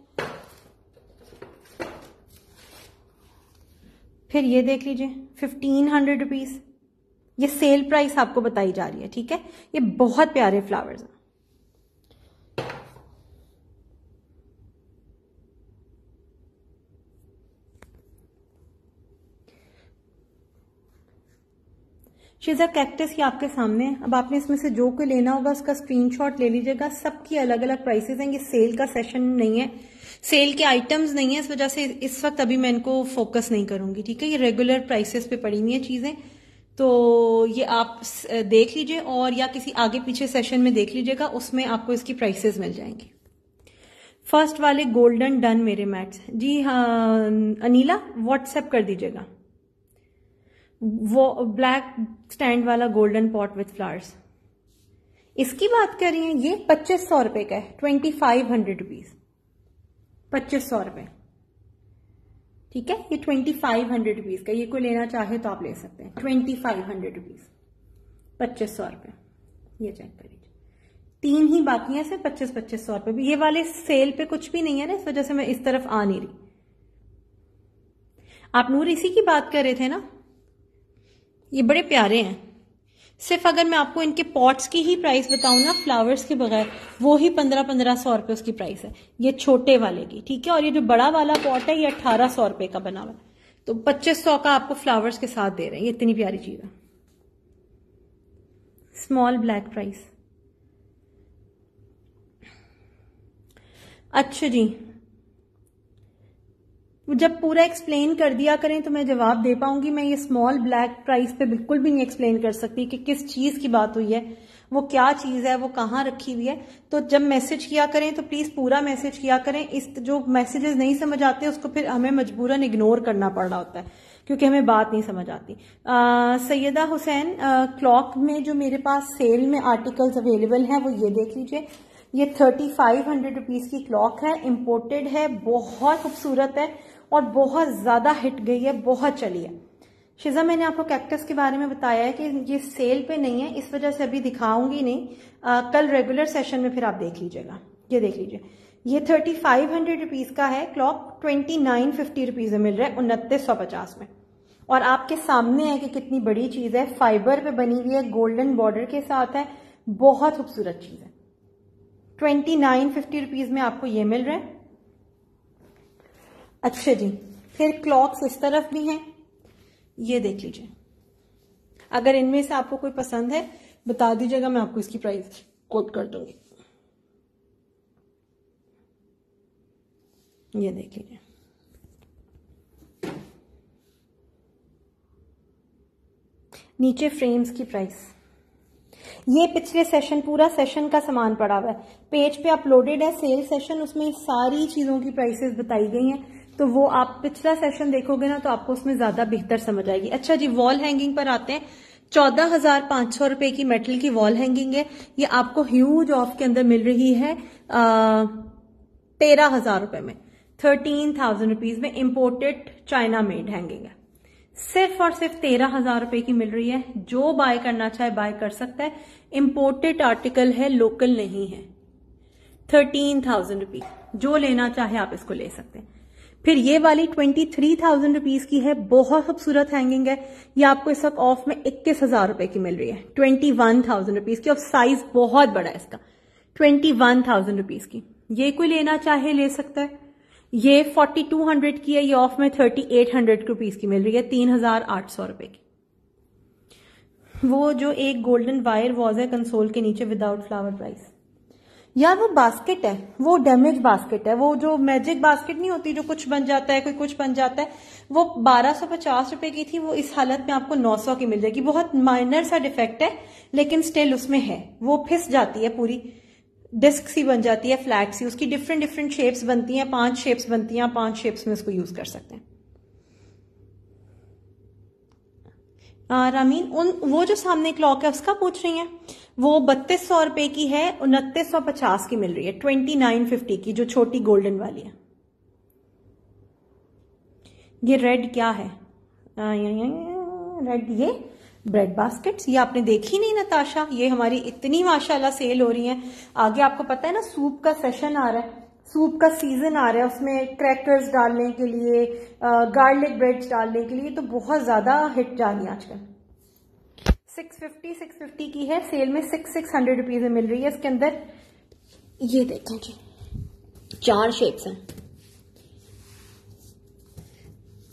फिर ये देख लीजिए फिफ्टीन हंड्रेड रुपीज़ ये सेल प्राइस आपको बताई जा रही है, ठीक है? ये बहुत प्यारे फ्लावर्स हैं। शिजा कैक्टस ही आपके सामने है। अब आपने इसमें से जो कोई लेना होगा, उसका स्क्रीनशॉट ले लीजिएगा। सबकी अलग अलग प्राइसेस हैं। ये सेल का सेशन नहीं है। सेल के आइटम्स नहीं है। इस वजह से इस वक्त अभी मैं इनको फोकस नहीं करूँगी, ठीक है? ये रेगुलर प्राइसेस पे पड़ी हुई है चीज़ें। तो ये आप देख लीजिए और या किसी आगे पीछे सेशन में देख लीजिएगा। उसमें आपको इसकी प्राइसेस मिल जाएँगी। फ़र्स्ट वाले गोल्डन डन मेरे मैट्स जी हाँ अनिला व्हाट्सएप कर दीजिएगा। वो ब्लैक स्टैंड वाला गोल्डन पॉट विथ फ्लावर्स इसकी बात कर रही हैं, ये पच्चीस सौ रुपए का है ट्वेंटी फाइव हंड्रेड रुपीज़ पच्चीस सौ रुपए. ठीक है? ये ट्वेंटी फाइव हंड्रेड रुपीज़ का, ये कोई लेना चाहे तो आप ले सकते हैं. ट्वेंटी फाइव हंड्रेड रुपीज़ पच्चीस सौ रुपए. ये चेक कर लीजिए. तीन ही बाकी है, सिर्फ़ पच्चीस पच्चीस सौ रुपए. ये वाले सेल पे कुछ भी नहीं है ना, इस वजह से मैं इस तरफ़ आ नहीं रही. आप नूर इसी की बात कर रहे थे ना? ये बड़े प्यारे हैं। सिर्फ़ अगर मैं आपको इनके पॉट्स की ही प्राइस बताऊँ ना फ्लावर्स के बगैर, वो ही पंद्रह पंद्रह सौ रुपए उसकी प्राइस है। ये छोटे वाले की, ठीक है? और ये जो बड़ा वाला पॉट है, ये अट्ठारह सौ रुपए का बना हुआ तो पच्चीस सौ का आपको फ्लावर्स के साथ दे रहे हैं। ये इतनी प्यारी चीज़ है। स्मॉल ब्लैक प्राइस अच्छा जी। जब पूरा एक्सप्लेन कर दिया करें तो मैं जवाब दे पाऊँगी। मैं ये स्मॉल ब्लैक प्राइस पे बिल्कुल भी नहीं एक्सप्लेन कर सकती कि किस चीज़ की बात हुई है, वो क्या चीज़ है, वो कहाँ रखी हुई है। तो जब मैसेज किया करें तो प्लीज़ पूरा मैसेज किया करें। इस जो मैसेजेस नहीं समझ आते, उसको फिर हमें मजबूरन इग्नोर करना पड़ रहा होता है, क्योंकि हमें बात नहीं समझ आती। सैयदा हुसैन क्लॉक में जो मेरे पास सेल में आर्टिकल्स अवेलेबल हैं, वो ये देख लीजिए। ये थर्टी फाइव हंड्रेड रुपीज़ की क्लॉक है इम्पोर्टेड है, बहुत खूबसूरत है। और बहुत ज़्यादा हिट गई है बहुत चली है। शिजा मैंने आपको कैक्टस के बारे में बताया है कि ये सेल पे नहीं है इस वजह से अभी दिखाऊँगी नहीं। आ, कल रेगुलर सेशन में फिर आप देख लीजिएगा। ये देख लीजिए। ये थर्टी फाइव हंड्रेड रुपीज़ का है clock twenty nine fifty rupees में मिल रहा है उनतीस सौ पचास में। और आपके सामने है कि कितनी बड़ी चीज़ है फाइबर पे बनी हुई है गोल्डन बॉर्डर के साथ है बहुत खूबसूरत चीज़ है। ट्वेंटी नाइन फिफ्टी रुपीज़ में आपको ये मिल रहा है। अच्छा जी। फिर क्लॉक्स इस तरफ़ भी हैं। ये देख लीजिए। अगर इनमें से आपको कोई पसंद है, बता दीजिएगा, मैं आपको इसकी प्राइस कोट कर दूँगी। ये देख लीजिए। नीचे फ्रेम्स की प्राइस ये पिछले सेशन पूरा सेशन का सामान पड़ा हुआ है। पेज पे अपलोडेड है सेल सेशन उसमें सारी चीज़ों की प्राइसेस बताई गई हैं। तो वो आप पिछला सेशन देखोगे ना तो आपको उसमें ज़्यादा बेहतर समझ आएगी। अच्छा जी वॉल हैंगिंग पर आते हैं। चौदह हज़ार पाँच सौ रुपए की मेटल की वॉल हैंगिंग है। ये आपको ह्यूज ऑफ़ के अंदर मिल रही है तेरह हज़ार रुपए में। थर्टीन थाउज़ेंड रुपीज़ में इम्पोर्टेड चाइना मेड हैंगिंग है। सिर्फ़ और सिर्फ़ तेरह हज़ार रुपए की मिल रही है। जो बाय करना चाहे बाय कर सकता है। इम्पोर्टेड आर्टिकल है लोकल नहीं है। थर्टीन थाउज़ेंड रुपीज़ जो लेना चाहे आप इसको ले सकते हैं। फिर ये वाली ट्वेंटी थ्री थाउज़ेंड रुपीज़ की है, बहुत खूबसूरत हैंगिंग है। ये आपको इस वक्त ऑफ़ में इक्कीस हज़ार रुपए की मिल रही है। ट्वेंटी वन थाउज़ेंड रुपीज़ की, और साइज़ बहुत बड़ा है इसका। ट्वेंटी वन थाउज़ेंड रुपीज़ की। ये कोई लेना चाहे, ले सकता है। ये फोर्टी टू हंड्रेड की है, ये ऑफ़ में थर्टी एट हंड्रेड रुपीज़ की मिल रही है, तीन हज़ार आठ सौ रुपए की। वो जो एक गोल्डन वायर वॉज़ है कंसोल के नीचे विदाउट फ्लावर प्राइस यार वो बास्केट है, वो डैमेज बास्केट है, वो जो मैजिक बास्केट नहीं होती, जो कुछ बन जाता है, कोई कुछ बन जाता है, वो बारह सौ पचास रुपए की थी, वो इस हालत में आपको नौ सौ की मिल जाएगी। बहुत माइनर सा डिफेक्ट है, लेकिन स्टिल उसमें है। वो फिस जाती है पूरी। डिस्क सी बन जाती है फ्लैट सी, उसकी डिफरेंट डिफरेंट शेप्स बनती हैं, पाँच शेप्स बनती हैं पाँच शेप्स में उसको यूज़ कर सकते हैं। रामीन, उन, वो जो सामने क्लॉक है, उसका पूछ रही हैं। वो बत्तीस सौ रुपए की है, उनतीस सौ पचास की मिल रही है ट्वेंटी नाइन फिफ्टी की, जो छोटी गोल्डन वाली है। ये रेड क्या है? रेड ये ब्रेड बास्केट्स ये आपने देखी नहीं नताशा? ये हमारी इतनी माशाल्लाह सेल हो रही है। आगे आपको पता है ना सूप का सेशन आ रहा है। सूप का सीज़न आ रहा है, उसमें क्रैकर्स डालने के लिए गार्लिक ब्रेड्स डालने के लिए तो बहुत ज़्यादा हिट जा रही है आजकल। 650 650 की है सेल में सिक्स सिक्स हंड्रेड रुपीज़ में मिल रही है, इसके अंदर ये देखें जी। चार शेप्स हैं।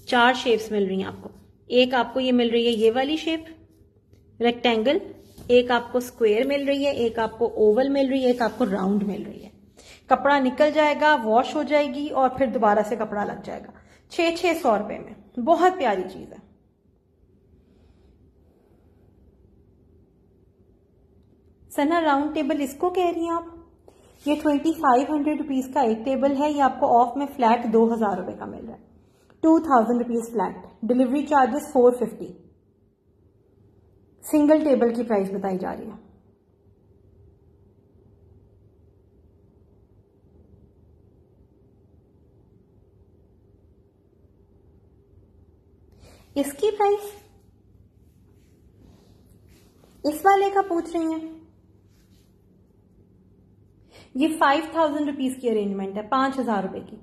चार शेप्स मिल रही हैं आपको। एक आपको ये मिल रही है ये वाली शेप रेक्टेंगल एक आपको स्क्वायर मिल रही है, एक आपको ओवल मिल रही है, एक आपको राउंड मिल रही है। कपड़ा निकल जाएगा वॉश हो जाएगी और फिर दोबारा से कपड़ा लग जाएगा। छह छह सौ रुपए में। बहुत प्यारी चीज़ है। सना राउंड टेबल इसको कह रही हैं आप? ये ट्वेंटी फाइव हंड्रेड रुपीज़ का एक टेबल है। ये आपको ऑफ़ में फ्लैट दो हज़ार रुपए का मिल रहा है। Two thousand rupees flat delivery charges four fifty single table की प्राइस बताई जा रही है। इसकी प्राइस इस वाले का पूछ रही हैं। ये फाइव थाउज़ेंड रुपीज़ की अरेंजमेंट है, पाँच हज़ार रुपए की।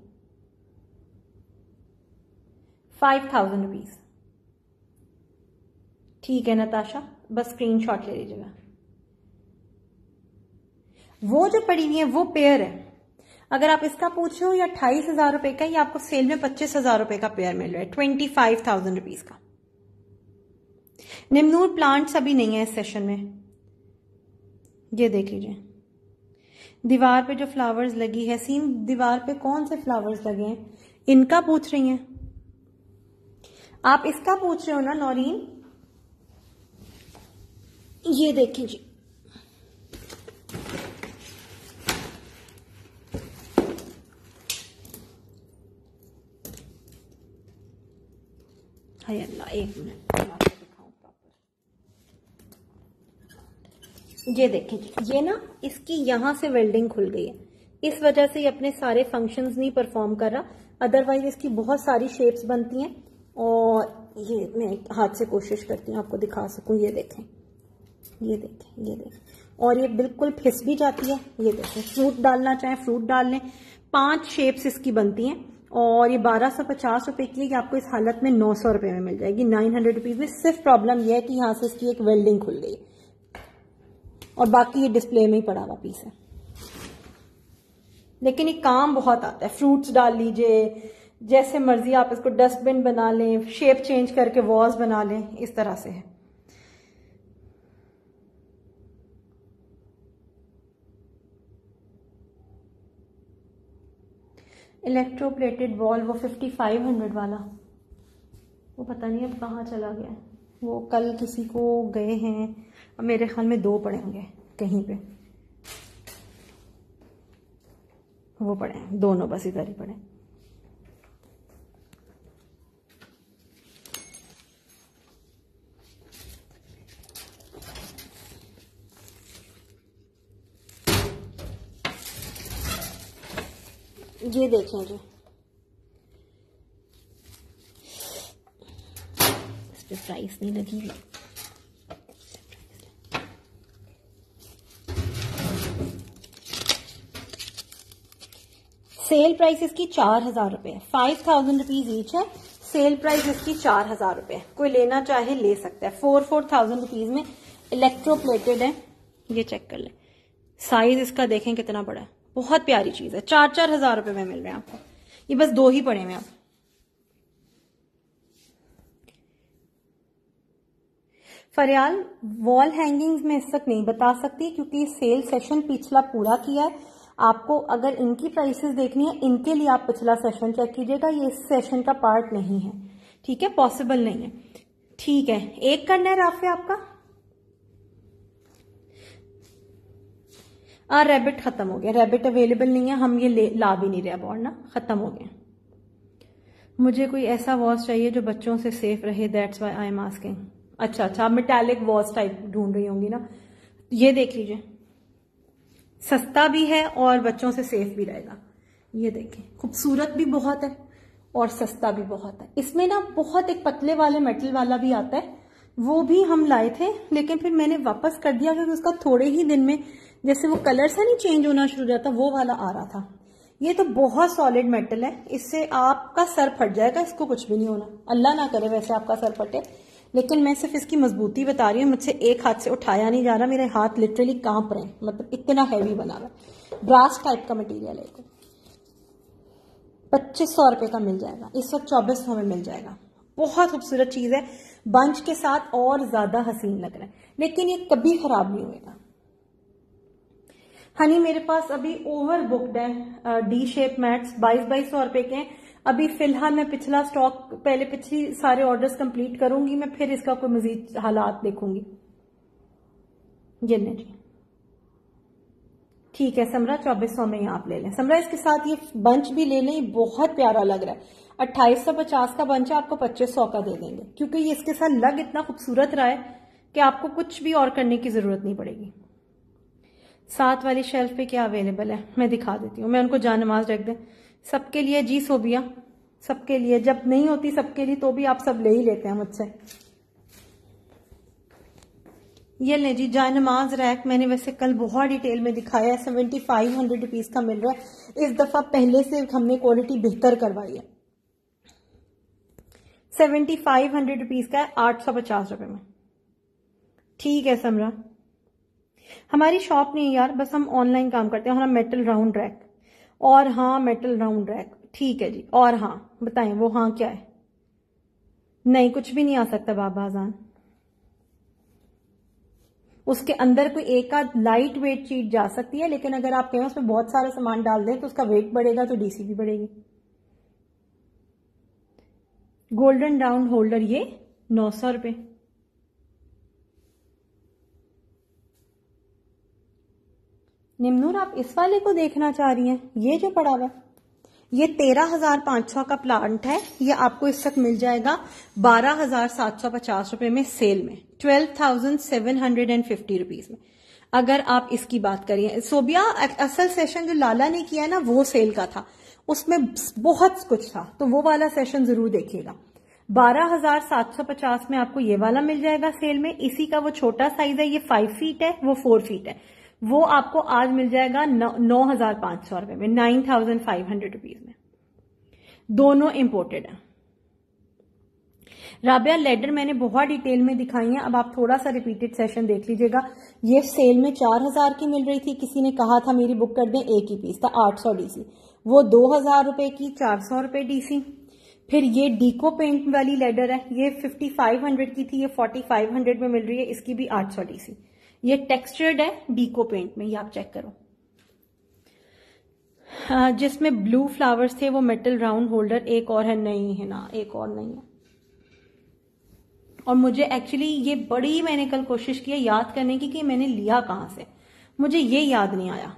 फाइव थाउज़ेंड रुपीज़ ठीक है नताशा, बस स्क्रीनशॉट ले लीजिएगा। वो जो पड़ी हुई है, वो पेयर है। अगर आप इसका पूछ रहे हो या अट्ठाईस हज़ार रुपए का, या आपको सेल में पच्चीस हज़ार रुपए का पेयर मिल रहा है ट्वेंटी फाइव थाउज़ेंड रुपीज़ का। निम्नूर प्लांट्स अभी नहीं है इस सेशन में। ये देख लीजिए। दीवार पे जो फ्लावर्स लगी है सीम दीवार पे कौन से फ्लावर्स लगे हैं? इनका पूछ रही हैं। आप इसका पूछ रहे हो ना, नौरीन? ये देखें जी एक मिनट ये देखें, ये ना इसकी यहाँ से वेल्डिंग खुल गई है। इस वजह से ये अपने सारे फ़ंक्शंस नहीं परफॉर्म कर रहा। अदरवाइज़ इसकी बहुत सारी शेप्स बनती हैं। और ये मैं हाथ से कोशिश करती हूँ आपको दिखा सकूँ, ये देखें ये देखें ये देखें। और ये बिल्कुल फिस भी जाती है, ये देखें फ्रूट डालना चाहे फ्रूट डाल लें। पाँच शेप्स इसकी बनती हैं। और ये बारह सौ पचास रुपए की है कि आपको इस हालत में नौ सौ रुपए में मिल जाएगी। नाइन हंड्रेड रुपीज़ में सिर्फ़ प्रॉब्लम यह है कि यहाँ से इसकी एक वेल्डिंग खुल गई। और बाकी ये डिस्प्ले में ही पड़ा हुआ पीस है। लेकिन ये काम बहुत आता है। फ्रूट्स डाल लीजिए, जैसे मर्ज़ी आप इसको डस्टबिन बना लें शेप चेंज करके वॉल्स बना लें, इस तरह से है। इलेक्ट्रोप्लेटेड बॉल वो फिफ्टी फाइव हंड्रेड वाला। वो पता नहीं अब कहाँ चला गया वो कल किसी को गए हैं। अब मेरे ख्याल में दो पड़े होंगे कहीं पे। वो पड़े दोनों बस इधर ही पड़े। ये देखें जी। इस पर प्राइस नहीं लगी हुई। सेल प्राइस इसकी चार हज़ार रुपए फाइव थाउज़ेंड रुपीज़ ईच है। सेल प्राइस इसकी चार हज़ार रुपए कोई लेना चाहे ले सकता है। फोर फोर थाउज़ेंड रुपीज़ में इलेक्ट्रोप्लेटेड है। ये चेक कर ले। साइज़ इसका देखें कितना बड़ा है। बहुत प्यारी चीज़ है। चार चार हज़ार रुपए में मिल रहे हैं आपको। ये बस दो ही पड़े हुए आप फरियाल वॉल हैंगिंग्स में इस वक्त नहीं बता सकती, क्योंकि सेल सेशन पिछला पूरा किया है। आपको अगर इनकी प्राइसेस देखनी है, इनके लिए आप पिछला सेशन चेक कीजिएगा। ये इस सेशन का पार्ट नहीं है। ठीक है? पॉसिबल नहीं है। ठीक है। एक करना है राफे आपका? आ रैबिट खत्म हो गया। रैबिट अवेलेबल नहीं है, हम ये ला भी नहीं रहे, अब ना, खत्म हो गया। मुझे कोई ऐसा वॉच चाहिए जो बच्चों से सेफ़ रहे that's why I am asking अच्छा अच्छा आप मेटालिक वॉच टाइप ढूंढ रही होंगी ना। ये देख लीजिए। सस्ता भी है और बच्चों से सेफ़ भी रहेगा। ये देखें, खूबसूरत भी बहुत है और सस्ता भी बहुत है। इसमें ना बहुत एक पतले वाले मेटल वाला भी आता है, वो भी हम लाए थे, लेकिन फिर मैंने वापस कर दिया क्योंकि उसका थोड़े ही दिन में जैसे वो कलर सा नहीं चेंज होना शुरू हो जाता, वो वाला आ रहा था। ये तो बहुत सॉलिड मेटल है। इससे आपका सर फट जाएगा, इसको कुछ भी नहीं होना। अल्लाह ना करे वैसे आपका सर फटे। लेकिन मैं सिर्फ़ इसकी मजबूती बता रही हूँ, मुझसे एक हाथ से उठाया नहीं जा रहा, मेरे हाथ लिटरली काँप रहे हैं। मतलब इतना हैवी बना हुआ है। ब्रास टाइप का मटेरियल है पच्चीस सौ रुपए का मिल जाएगा। इस वक्त चौबीस सौ में मिल जाएगा। बहुत खूबसूरत चीज़ है। बंच के साथ और ज़्यादा हसीन लग रहा है। लेकिन ये कभी खराब नहीं होगा हनी मेरे पास अभी ओवर बुकड है डी शेप मैट्स बाईस बाईस सौ रुपए के अभी फ़िलहाल मैं पिछला स्टॉक पहले पिछली सारे ऑर्डर्स कंप्लीट करूँगी, मैं फिर इसका कोई मजीद हालात देखूँगी। जिन्ने जी। ठीक है, समरा, चौबीस सौ में ही आप ले लें। समरा, इसके साथ ये बंच भी ले लें, बहुत प्यारा लग रहा है। अट्ठाईस सौ पचास का बंच है, आपको पच्चीस सौ का दे देंगे। क्योंकि ये इसके साथ लग इतना खूबसूरत रहा है कि आपको कुछ भी और करने की ज़रूरत नहीं पड़ेगी। साथ वाली शेल्फ पे क्या अवेलेबल है? मैं दिखा देती हूँ। मैं उनको जान नमाज़ रख दें। सबके लिए जी सोबिया, सबके लिए जब नहीं होती सबके लिए तो भी आप सब ले ही लेते हैं मुझसे। ये ले जी जाय नमाज़ रैक। मैंने वैसे कल बहुत डिटेल में दिखाया है। सेवेंटी फाइव हंड्रेड रुपीज़ का मिल रहा है। इस दफ़ा पहले से हमने क्वालिटी बेहतर करवाई है। सेवेंटी फाइव हंड्रेड रुपीज़ का है, आठ सौ पचास रुपए में। ठीक है समरा। हमारी शॉप नहीं यार, बस हम ऑनलाइन काम करते हैं हमारा मेटल राउंड रैक और हाँ मेटल राउंड रैक ठीक है जी। और हाँ बताएँ, वो हाँ क्या है? नहीं, कुछ भी नहीं आ सकता बाबा आजान। उसके अंदर कोई एक आध लाइट वेट चीज़ जा सकती है, लेकिन अगर आप कहें उसमें बहुत सारा सामान डाल दें तो उसका वेट बढ़ेगा तो डीसी भी बढ़ेगी। गोल्डन डाउन होल्डर ये नौ सौ रुपए। निम्नूर, आप इस वाले को देखना चाह रही हैं। ये जो पड़ा हुआ, ये तेरह हज़ार पाँच सौ का प्लांट है। ये आपको इस तक मिल जाएगा बारह हज़ार सात सौ पचास रुपए में सेल में twelve thousand seven hundred and fifty rupees में। अगर आप इसकी बात करिए, सोबिया, असल सेशन जो लाला ने किया ना, वो सेल का था। उसमें बहुत कुछ था तो वो वाला सेशन ज़रूर देखिएगा। बारह हज़ार सात सौ पचास में आपको ये वाला मिल जाएगा सेल में। इसी का वो छोटा साइज़ है, ये फाइव फीट है, वो फोर फीट है। वो आपको आज मिल जाएगा नौ हज़ार पाँच सौ रुपए में, nine thousand five hundred rupees में। दोनों इंपोर्टेड है। राबिया लेडर मैंने बहुत डिटेल में दिखाई है। अब आप थोड़ा सा रिपीटेड सेशन देख लीजिएगा। ये सेल में चार हज़ार की मिल रही थी। किसी ने कहा था, मेरी बुक कर दें, एक ही पीस था, आठ सौ डीसी वो दो हज़ार रुपए की, चार सौ रुपए डीसी फिर ये डीको पेंट वाली लेडर है। ये फिफ्टी फाइव हंड्रेड की थी, ये फोर्टी फाइव हंड्रेड में मिल रही है। इसकी भी आठ सौ डीसी ये टेक्सचर्ड है डीको पेंट में, ये आप चेक करो। जिसमें ब्लू फ्लावर्स थे, वो मेटल राउंड होल्डर एक और है, नहीं है ना, एक और नहीं है। और मुझे एक्चुअली ये बड़ी मैंने कल कोशिश की याद करने की कि मैंने लिया कहाँ से। मुझे ये याद नहीं आया।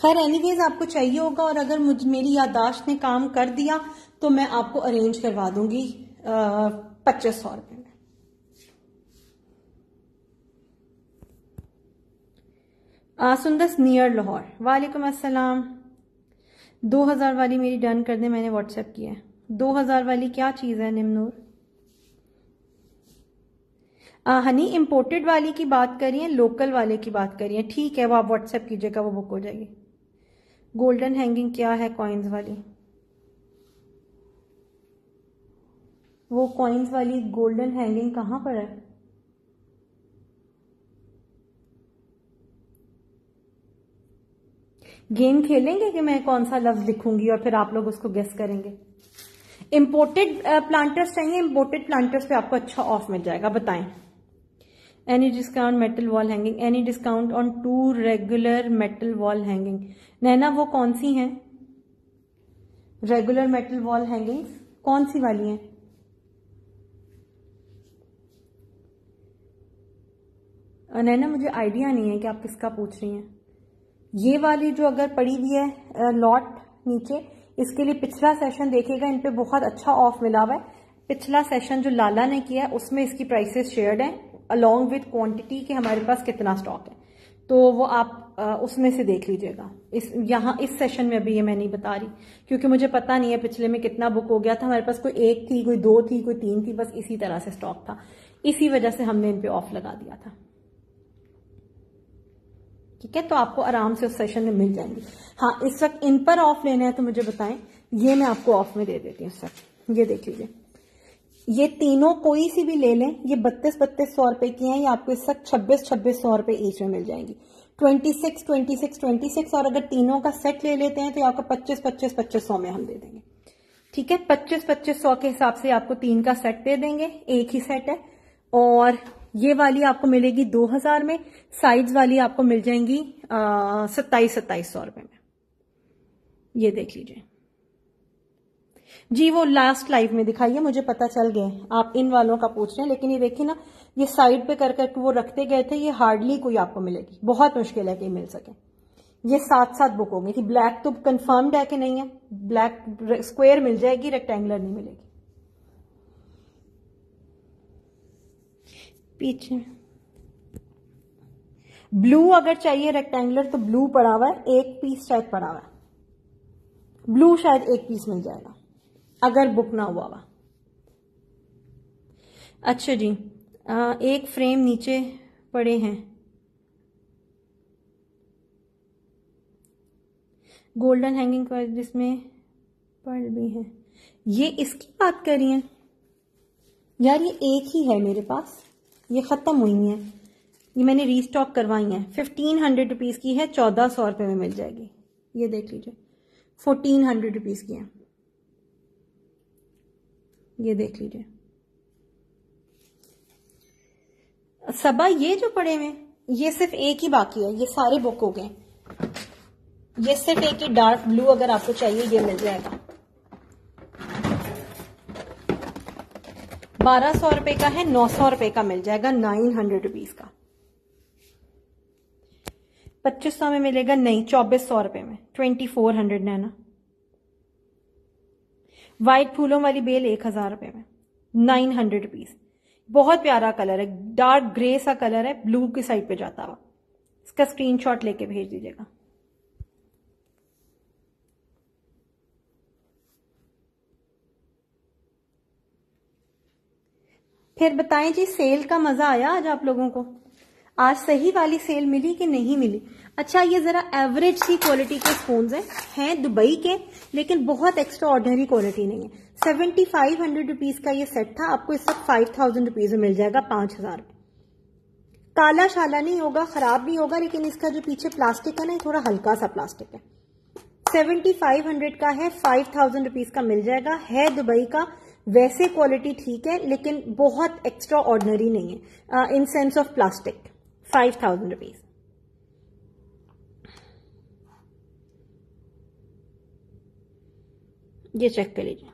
खैर एनीवेज आपको चाहिए होगा और अगर मुझ, मेरी यादाश्त ने काम कर दिया तो मैं आपको अरेंज करवा दूँगी पच्चीस सौ रुपए। आसुंदस नियर लाहौर वालेकुम अस्सलाम दो हज़ार वाली मेरी डन कर दे मैंने व्हाट्सएप किया है। दो हज़ार वाली क्या चीज़ है, निम्नूर? हनी इंपोर्टेड वाली की बात करिए लोकल वाले की बात करिए ठीक है, वो आप व्हाट्सएप कीजिएगा वो बुक हो जाएगी। गोल्डन हैंगिंग क्या है कॉइन्स वाली? वो कॉइन्स वाली गोल्डन हैंगिंग कहाँ पर है? गेम खेलेंगे कि मैं कौन सा लफ्ज लिखूँगी और फिर आप लोग उसको गेस करेंगे? इम्पोर्टेड प्लांटर्स चाहिए इम्पोर्टेड प्लांटर्स पे आपको अच्छा ऑफ़ मिल जाएगा, बताएँ। Any discount metal wall hanging any discount on to regular metal wall hanging Naina, वो कौन सी हैं? रेगुलर मेटल वॉल हैंगिंग्स कौन सी वाली हैं? नैना, मुझे आइडिया नहीं है कि आप किसका पूछ रही हैं। ये वाली जो अगर पड़ी हुई है लॉट नीचे, इसके लिए पिछला सेशन देखेगा इन पे बहुत अच्छा ऑफ़ मिला हुआ है। पिछला सेशन जो लाला ने किया उसमें इसकी प्राइसेस शेयर्ड हैं अलोंग विद क्वांटिटी के हमारे पास कितना स्टॉक है। तो वो आप उसमें से देख लीजिएगा। इस, यहाँ, इस सेशन में अभी ये मैं नहीं बता रही, क्योंकि मुझे पता नहीं है पिछले में कितना बुक हो गया था। हमारे पास कोई एक थी, कोई दो थी, कोई तीन थी, बस इसी तरह से स्टॉक था। इसी वजह से हमने इन पे ऑफ़ लगा दिया था। ठीक है? तो आपको आराम से उस सेशन में मिल जाएँगे। हाँ इस वक्त इन पर ऑफ़ लेना है तो मुझे बताएँ। ये मैं आपको ऑफ़ में दे देती हूँ सर ये देख लीजिए। ये तीनों कोई सी भी ले लें, ये बत्तीस बत्तीस सौ रुपए की हैं, ये आपको इस वक्त छब्बीस छब्बीस सौ रुपए ईच में मिल जाएँगी। Twenty six twenty six twenty six और अगर तीनों का सेट ले लेते हैं तो आपको पच्चीस पच्चीस पच्चीस सौ में हम दे देंगे। ठीक है? पच्चीस पच्चीस सौ के हिसाब से आपको तीन का सेट दे देंगे, एक ही सेट है। और ये वाली आपको मिलेगी दो हज़ार में साइड्स वाली आपको मिल जाएँगी सत्ताईस सत्ताईस सौ रुपए में। ये देख लीजिए। जी, वो लास्ट लाइव में दिखाइए, मुझे पता चल गया आप इन वालों का पूछ रहे हैं, लेकिन ये देखिए ना, ये साइड पे कर करके वो रखते गए थे, ये हार्डली कोई आपको मिलेगी। बहुत मुश्किल है कि मिल सके। ये साथ साथ बुक होंगे कि ब्लैक तो कंफर्म्ड है कि नहीं है? ब्लैक स्क्वायर मिल जाएगी रेक्टेंगुलर नहीं मिलेगी। पीछे ब्लू अगर चाहिए रेक्टेंगुलर तो ब्लू पड़ा हुआ है एक पीस शायद पड़ा हुआ है। ब्लू शायद एक पीस मिल जाएगा अगर बुक ना हुआ हुआ। अच्छा जी आ, एक फ्रेम नीचे पड़े हैं। गोल्डन हैंगिंग पर जिसमें पर्ल भी है। ये इसकी बात कर रही हैं? यार ये एक ही है मेरे पास। ये ख़त्म हुई है। ये मैंने रीस्टॉक करवाई है। फिफ्टीन हंड्रेड रुपीज़ की है, चौदह सौ रुपये में मिल जाएगी। ये देख लीजिए फोर्टीन हंड्रेड रुपीज़ की है। ये देख लीजिए। सबा, ये जो पड़े हुए ये सिर्फ़ एक ही बाकी है, ये सारे बुक हो गए। ये सिर्फ़ एक ही डार्क ब्लू अगर आपको चाहिए, ये मिल जाएगा। बारह सौ रुपए का है, नौ सौ रुपए का मिल जाएगा नाइन हंड्रेड रुपीज़ का। पच्चीस सौ में मिलेगा, नहीं, चौबीस सौ रुपए में, ट्वेंटी फोर हंड्रेड है ना व्हाइट फूलों वाली बेल एक हज़ार रुपए में नाइन हंड्रेड रुपीज़ बहुत प्यारा कलर है, डार्क ग्रे सा कलर है, ब्लू की साइड पे जाता हुआ। इसका स्क्रीनशॉट लेके भेज दीजिएगा। फिर बताएँ जी, सेल का मज़ा आया आज आप लोगों को? आज सही वाली सेल मिली कि नहीं मिली? अच्छा ये जरा एवरेज सी क्वालिटी के स्पून है। हैं दुबई के, लेकिन बहुत एक्स्ट्रा ऑर्डनरी क्वालिटी नहीं है। सेवेंटी फाइव हंड्रेड रुपीज़ का ये सेट था, आपको इस वक्त फाइव थाउज़ेंड रुपीज़ में मिल जाएगा, पाँच हज़ार। काला शाला नहीं होगा, खराब नहीं होगा, लेकिन इसका जो पीछे प्लास्टिक है ना, ये थोड़ा हल्का सा प्लास्टिक है। सेवेंटी फाइव हंड्रेड का है फाइव थाउज़ेंड रुपीज़ का मिल जाएगा। है दुबई का वैसे क्वालिटी ठीक है, लेकिन बहुत एक्स्ट्रा ऑर्डनरी नहीं है। In sense of plastic five thousand rupees ये चेक कर लीजिए।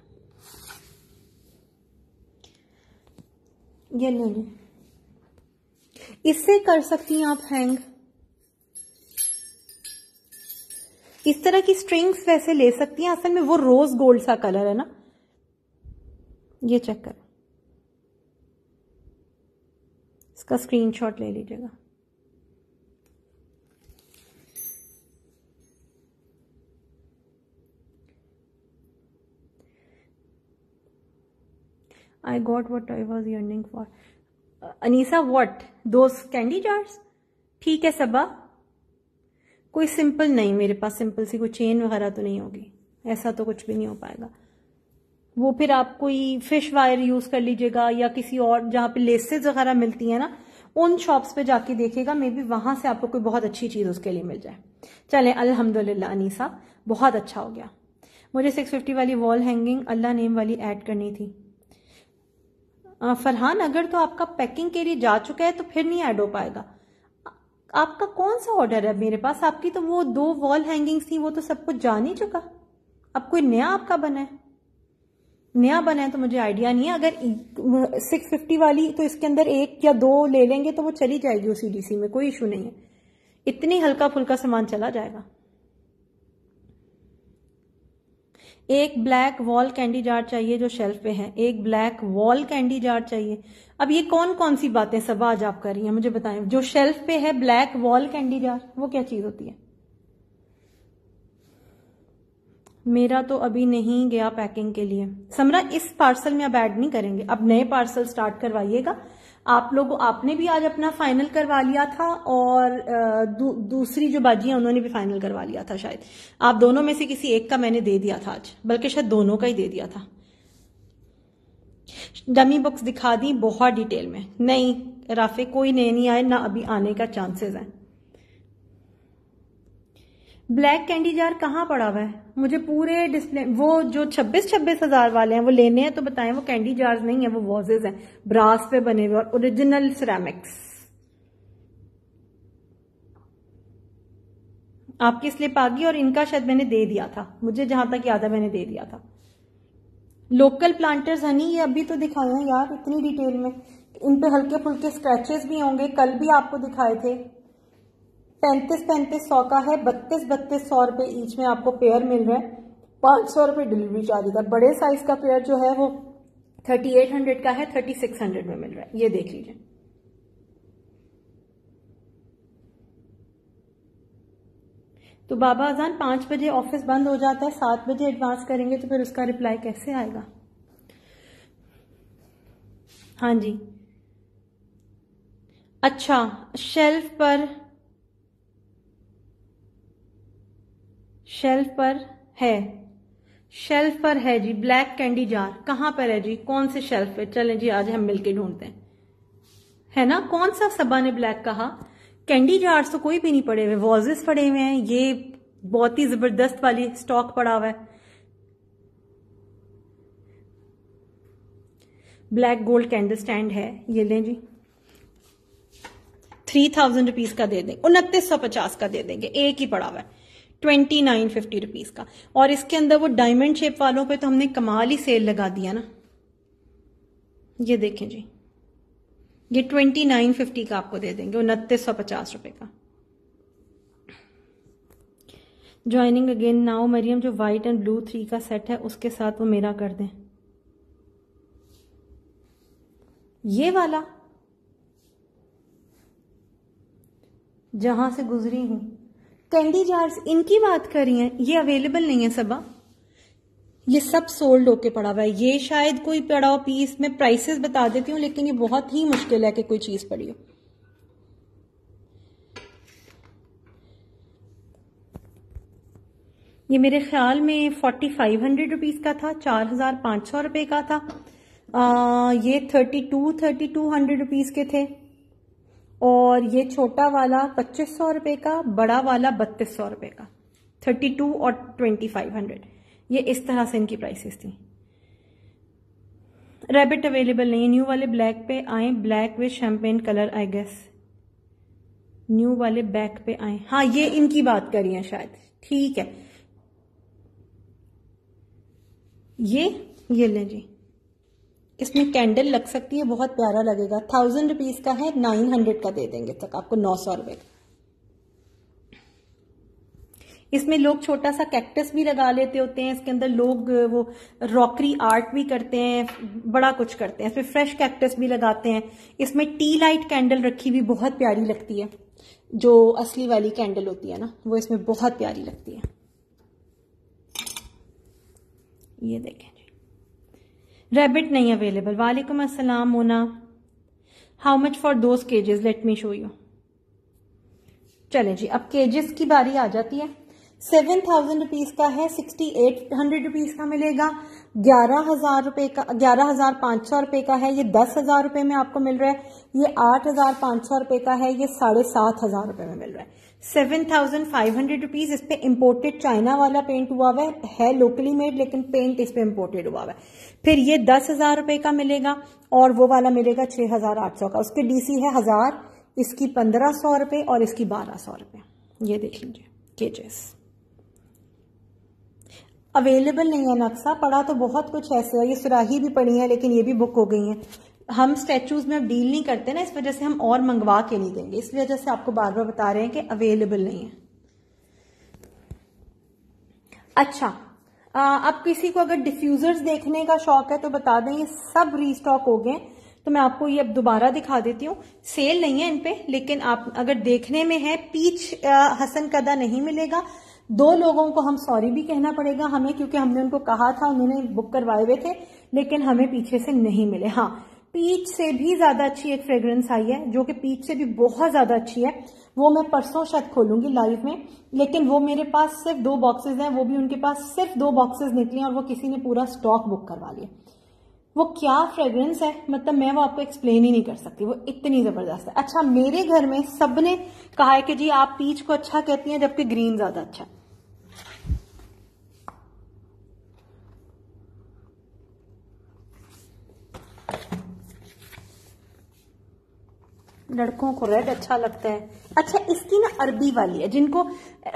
ये लीजिए इससे कर सकती हैं आप हैंग इस तरह की स्ट्रिंग्स वैसे ले सकती हैं। असल में वो रोज गोल्ड सा कलर है ना। ये चेक कर इसका स्क्रीनशॉट ले लीजिएगा I got what I was yearning for. Uh, Anisa, what? Those candy jars? ठीक है सबा कोई सिंपल नहीं मेरे पास सिंपल सी कोई चेन वगैरह तो नहीं होगी ऐसा तो कुछ भी नहीं हो पाएगा वो फिर आप कोई फ़िश वायर यूज़ कर लीजिएगा या किसी और जहाँ पे लेसेस वगैरह मिलती है ना, उन शॉप्स पे जाके देखेगा मे बी वहाँ से आपको कोई बहुत अच्छी चीज़ उसके लिए मिल जाए। चलें, अल्हम्दुलिल्लाह, अनीसा, बहुत अच्छा हो गया। मुझे 650 वाली वॉल हैंगिंग अल्लाह नेम वाली ऐड करनी थी। फरहान, अगर तो आपका पैकिंग के लिए जा चुका है तो फिर नहीं ऐड हो पाएगा। आपका कौन सा ऑर्डर है मेरे पास? आपकी तो वो दो वॉल हैंगिंग्स थी, वो तो सब कुछ जान ही चुका। अब कोई नया आपका बना है? नया बना है तो मुझे आइडिया नहीं है। अगर सिक्स फिफ्टी वाली तो इसके अंदर एक या दो ले लेंगे तो वो चली जाएगी उसी डीसी में, कोई इशू नहीं है। इतनी हल्का फुल्का सामान चला जाएगा। एक ब्लैक वॉल कैंडी जार चाहिए जो शेल्फ पे है। एक ब्लैक वॉल कैंडी जार चाहिए। अब ये कौन कौन सी बातें सब आज आप कर रही हैं, मुझे बताएँ। जो शेल्फ पे है ब्लैक वॉल कैंडी जार वो क्या चीज़ होती है? मेरा तो अभी नहीं गया पैकिंग के लिए। समरा इस पार्सल में अब ऐड नहीं करेंगे। अब नए पार्सल स्टार्ट करवाइएगा। आप लोग आपने भी आज अपना फाइनल करवा लिया था और दू, दूसरी जो बाजी है उन्होंने भी फाइनल करवा लिया था शायद। आप दोनों में से किसी एक का मैंने दे दिया था आज बल्कि शायद दोनों का ही दे दिया था। डमी बुक्स दिखा दी बहुत डिटेल में। नहीं राफे कोई नए नहीं आए ना अभी आने का चांसेस है। ब्लैक कैंडी जार कहाँ पड़ा हुआ है? मुझे पूरे डिस्प्ले वो जो छब्बीस छब्बीस हज़ार वाले हैं, वो लेने हैं तो बताएँ, वो कैंडी जार्स नहीं है, वो वॉजेज हैं ब्रास पे बने हुए और ओरिजिनल सिरेमिक्स आपकी स्लिप आ गई और इनका शायद मैंने दे दिया था, मुझे जहाँ तक याद है मैंने दे दिया था। लोकल प्लांटर्स हनी ये अभी तो दिखाए हैं यार, इतनी डिटेल में। इन पे हल्के फुल्के स्क्रैचेस भी होंगे, कल भी आपको दिखाए थे। पैंतीस पैंतीस सौ का है, बत्तीस बत्तीस सौ रुपए ईच में आपको पेयर मिल रहा है। पाँच सौ रुपए डिलीवरी चार्ज था बड़े साइज़ का पेयर जो है वो थर्टी एट हंड्रेड का है थर्टी सिक्स हंड्रेड में मिल रहा है। ये देख लीजिए। तो बाबा अजान पाँच बजे ऑफ़िस बंद हो जाता है, सात बजे एडवांस करेंगे तो फिर उसका रिप्लाई कैसे आएगा? हाँ जी। अच्छा शेल्फ पर शेल्फ पर है। शेल्फ पर है जी, ब्लैक कैंडी जार। कहाँ पर है जी? कौन से शेल्फ पे? चलें जी, आज हम मिलके ढूंढते हैं। है ना? कौन सा सबा ने ब्लैक कहा? कैंडी जार्स तो कोई भी नहीं पड़े हुए। वॉजेस पड़े हुए हैं। ये बहुत ही ज़बरदस्त वाली स्टॉक पड़ा हुआ है। ब्लैक गोल्ड कैंडल स्टैंड है। ये लें जी। थ्री थाउज़ेंड रुपीज़ का दे देंगे उनतीस सौ पचास का दे देंगे। एक ही पड़ा हुआ है। ट्वेंटी नाइन फिफ्टी रुपीज़ का। और इसके अंदर वो डायमंड शेप वालों पे तो हमने कमाल ही सेल लगा दिया ना। ये देखें जी। ये ट्वेंटी नाइन फिफ्टी का आपको दे देंगे उनतीस सौ पचास रुपए का। ज्वाइनिंग अगेन नाउ मरियम, जो व्हाइट एंड ब्लू थ्री का सेट है, उसके साथ वो मेरा कर दें। ये वाला, जहाँ से गुजरी हूँ कैंडी जार्स इनकी बात कर रही हैं ये अवेलेबल नहीं है सबा। ये सब सोल्ड होके पड़ा हुआ है। ये शायद कोई पड़ा हो पीस में प्राइसेस बता देती हूँ लेकिन ये बहुत ही मुश्किल है कि कोई चीज़ पड़ी हो। ये मेरे ख्याल में फोर्टी फाइव हंड्रेड रुपीज़ का था चार हज़ार पाँच सौ रुपए का था। आ, ये thirty two thirty two hundred rupees के थे। और ये छोटा वाला पच्चीस सौ रुपए का, बड़ा वाला बत्तीस सौ रुपए का। थर्टी टू और ट्वेंटी फाइव हंड्रेड। ये इस तरह से इनकी प्राइसेस थी। रैबिट अवेलेबल नहीं है। न्यू वाले ब्लैक पे आए। Black with champagne colour I guess new वाले बैक पे आए। हाँ ये इनकी बात करी है शायद। ठीक है। ये ये ले जी। इसमें कैंडल लग सकती है, बहुत प्यारा लगेगा। थाउज़ेंड रुपीज़ का है नाइन हंड्रेड का दे देंगे तक आपको, नौ सौ रुपए का। इसमें लोग छोटा सा कैक्टस भी लगा लेते होते हैं, इसके अंदर लोग वो रॉकरी आर्ट भी करते हैं, बड़ा कुछ करते हैं। इसमें फ्रेश कैक्टस भी लगाते हैं। इसमें टी लाइट कैंडल रखी हुई बहुत प्यारी लगती है, जो असली वाली कैंडल होती है ना, वो इसमें बहुत प्यारी लगती है। ये देखें। रैबिट नहीं अवेलेबल वालेकुम अस्सलाम, Mona. How much for those cages let me show you चले जी, अब केजेस की बारी आ जाती है। सेवन थाउज़ेंड रुपीज़ का है सिक्सटी एट हंड्रेड रुपीज़ का मिलेगा। ग्यारह हज़ार रुपए का, ग्यारह हज़ार पाँच सौ रुपए का है। ये दस हज़ार रुपए में आपको मिल रहा है। ये आठ हज़ार पाँच सौ रुपए का है। ये साढ़े सात हज़ार रुपए में मिल रहा है। Seven thousand five hundred rupees इस पे इम्पोर्टेड चाइना वाला पेंट हुआ हुआ है, लोकली मेड लेकिन पेंट इस पे इम्पोर्टेड हुआ हुआ है। फिर ये दस हज़ार रुपए का मिलेगा और वो वाला मिलेगा छह हज़ार आठ सौ का। उसके डीसी है हज़ार इसकी पंद्रह सौ रुपए और इसकी बारह सौ रुपए। ये देख लीजिए केजेस अवेलेबल नहीं है नक्शा पड़ा तो बहुत कुछ ऐसे है। ये सुराही भी पड़ी है लेकिन ये भी बुक हो गई है। हम स्टैचूज में अब डील नहीं करते ना इस वजह से हम और मंगवा के नहीं देंगे। इस वजह से आपको बार बार बता रहे हैं कि अवेलेबल नहीं है। अच्छा आ, अब किसी को अगर डिफ्यूजर्स देखने का शौक है तो बता दें ये सब रीस्टॉक हो गए। तो मैं आपको ये अब दोबारा दिखा देती हूँ। सेल नहीं है इनपे लेकिन आप अगर देखने में है पीच आ, हसन कदा नहीं मिलेगा। दो लोगों को हम सॉरी भी कहना पड़ेगा हमें क्योंकि हमने उनको कहा था उन्होंने बुक करवाए हुए थे लेकिन हमें पीछे से नहीं मिले। हाँ पीच से भी ज़्यादा अच्छी एक फ्रेग्रेंस आई है, जो कि पीच से भी बहुत ज़्यादा अच्छी है। वो मैं परसों शायद खोलूँगी लाइव में, लेकिन वो मेरे पास सिर्फ़ दो बॉक्सेस हैं, वो भी उनके पास सिर्फ़ दो बॉक्सेस निकले और वो किसी ने पूरा स्टॉक बुक करवा लिया। वो क्या फ्रेग्रेंस है? मतलब मैं वो आपको एक्सप्लेन ही नहीं कर सकती, वो इतनी ज़बरदस्त है। अच्छा मेरे घर में सबने कहा है कि जी, आप पीच को अच्छा कहती हैं, जबकि ग्रीन ज़्यादा अच्छा है। लड़कों को रेड अच्छा लगता है। अच्छा इसकी ना अरबी वाली है, जिनको,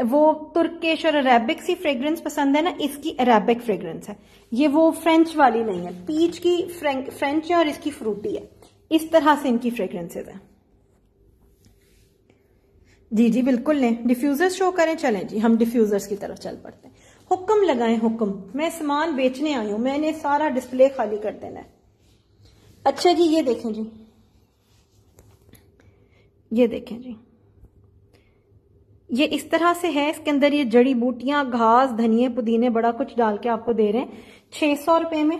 वो तुर्किश और अरेबिक सी फ्रेग्रेंस पसंद है ना, इसकी अरेबिक फ्रेग्रेंस है। ये वो फ्रेंच वाली नहीं है पीच की फ्रेंच है और इसकी फ्रूटी है। इस तरह से इनकी फ्रेग्रेंसेज है। जी जी, बिल्कुल नहीं डिफ्यूजर्स शो करें, चलें जी, हम डिफ्यूजर्स की तरफ़ चल पड़ते हैं। हुक्म लगाएँ, हुक्म। मैं सामान बेचने आई हूँ, मैंने सारा डिस्प्ले खाली कर देना है। अच्छा जी, ये देखें जी। ये देखें जी। ये इस तरह से है, इसके अंदर ये जड़ी बूटियाँ, घास, धनिए, पुदीने, बड़ा कुछ डाल के आपको दे रहे हैं। छह सौ रुपए में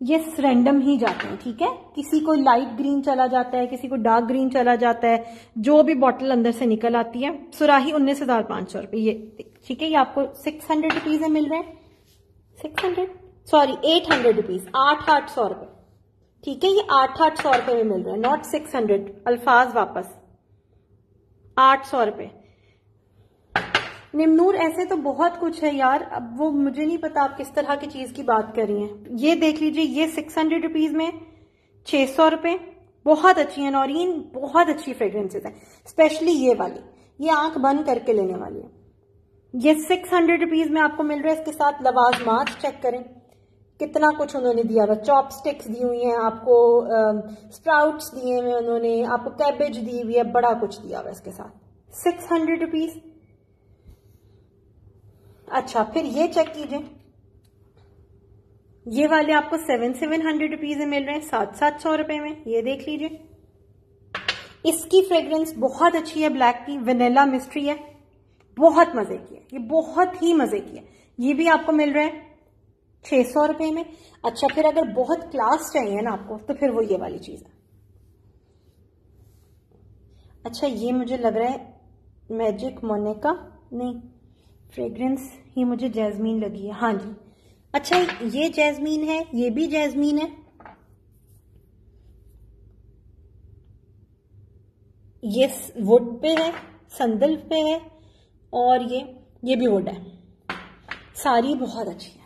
ये रैंडम ही जाते हैं, ठीक है? किसी को लाइट ग्रीन चला जाता है, किसी को डार्क ग्रीन चला जाता है, जो भी बॉटल अंदर से निकल आती है, सुराही उन्नीस हज़ार पाँच सौ रुपए, ये, ठीक है? ये आपको सिक्स हंड्रेड रुपीज़ में मिल रहे हैं। Six hundred? Sorry, eight hundred rupees, आठ आठ सौ रुपए। ठीक है, ये आठ आठ सौ रुपए में मिल रहे हैं, नॉट सिक्स हंड्रेड, अल्फाज वापस। आठ सौ रुपए। निमनूर ऐसे तो बहुत कुछ है यार, अब वो मुझे नहीं पता आप किस तरह की चीज़ की बात कर रही हैं। ये देख लीजिए, ये सिक्स हंड्रेड रुपीज़ में छह सौ रुपए, बहुत अच्छी है नौरीन बहुत अच्छी फ्रेग्रेंसेज है, स्पेशली ये वाली, ये आँख बंद करके लेने वाली है। ये सिक्स हंड्रेड रुपीज़ में आपको मिल रहा है, इसके साथ लवाज मास्क चेक करें। कितना कुछ उन्होंने दिया हुआ चॉप स्टिक्स दी हुई हैं, आपको स्प्राउट्स दिए हुए उन्होंने, आपको कैबेज दी हुई है, बड़ा कुछ दिया हुआ इसके साथ। सिक्स हंड्रेड रुपीज़ अच्छा फिर ये चेक कीजिए। ये वाले आपको सेवन सेवन हंड्रेड रुपीज़ मिल रहे हैं, सात सात सौ रुपए में, ये देख लीजिए। इसकी फ्रेग्रेंस बहुत अच्छी है ब्लैक की वेनेला मिस्ट्री है, बहुत मज़े की है, ये बहुत ही मज़े की है। ये भी आपको मिल रहा है छह सौ रुपए में। अच्छा फिर अगर बहुत क्लास चाहिए ना आपको तो फिर वो ये वाली चीज़ है। अच्छा ये मुझे लग रहा है मैजिक मोनेका नहीं फ्रेग्रेंस ही मुझे जैस्मीन लगी है। हाँ जी। अच्छा ये जैस्मीन है, ये भी जैस्मीन है। ये वुड पे है संदल पे है, और ये ये भी वुड है। सारी बहुत अच्छी है।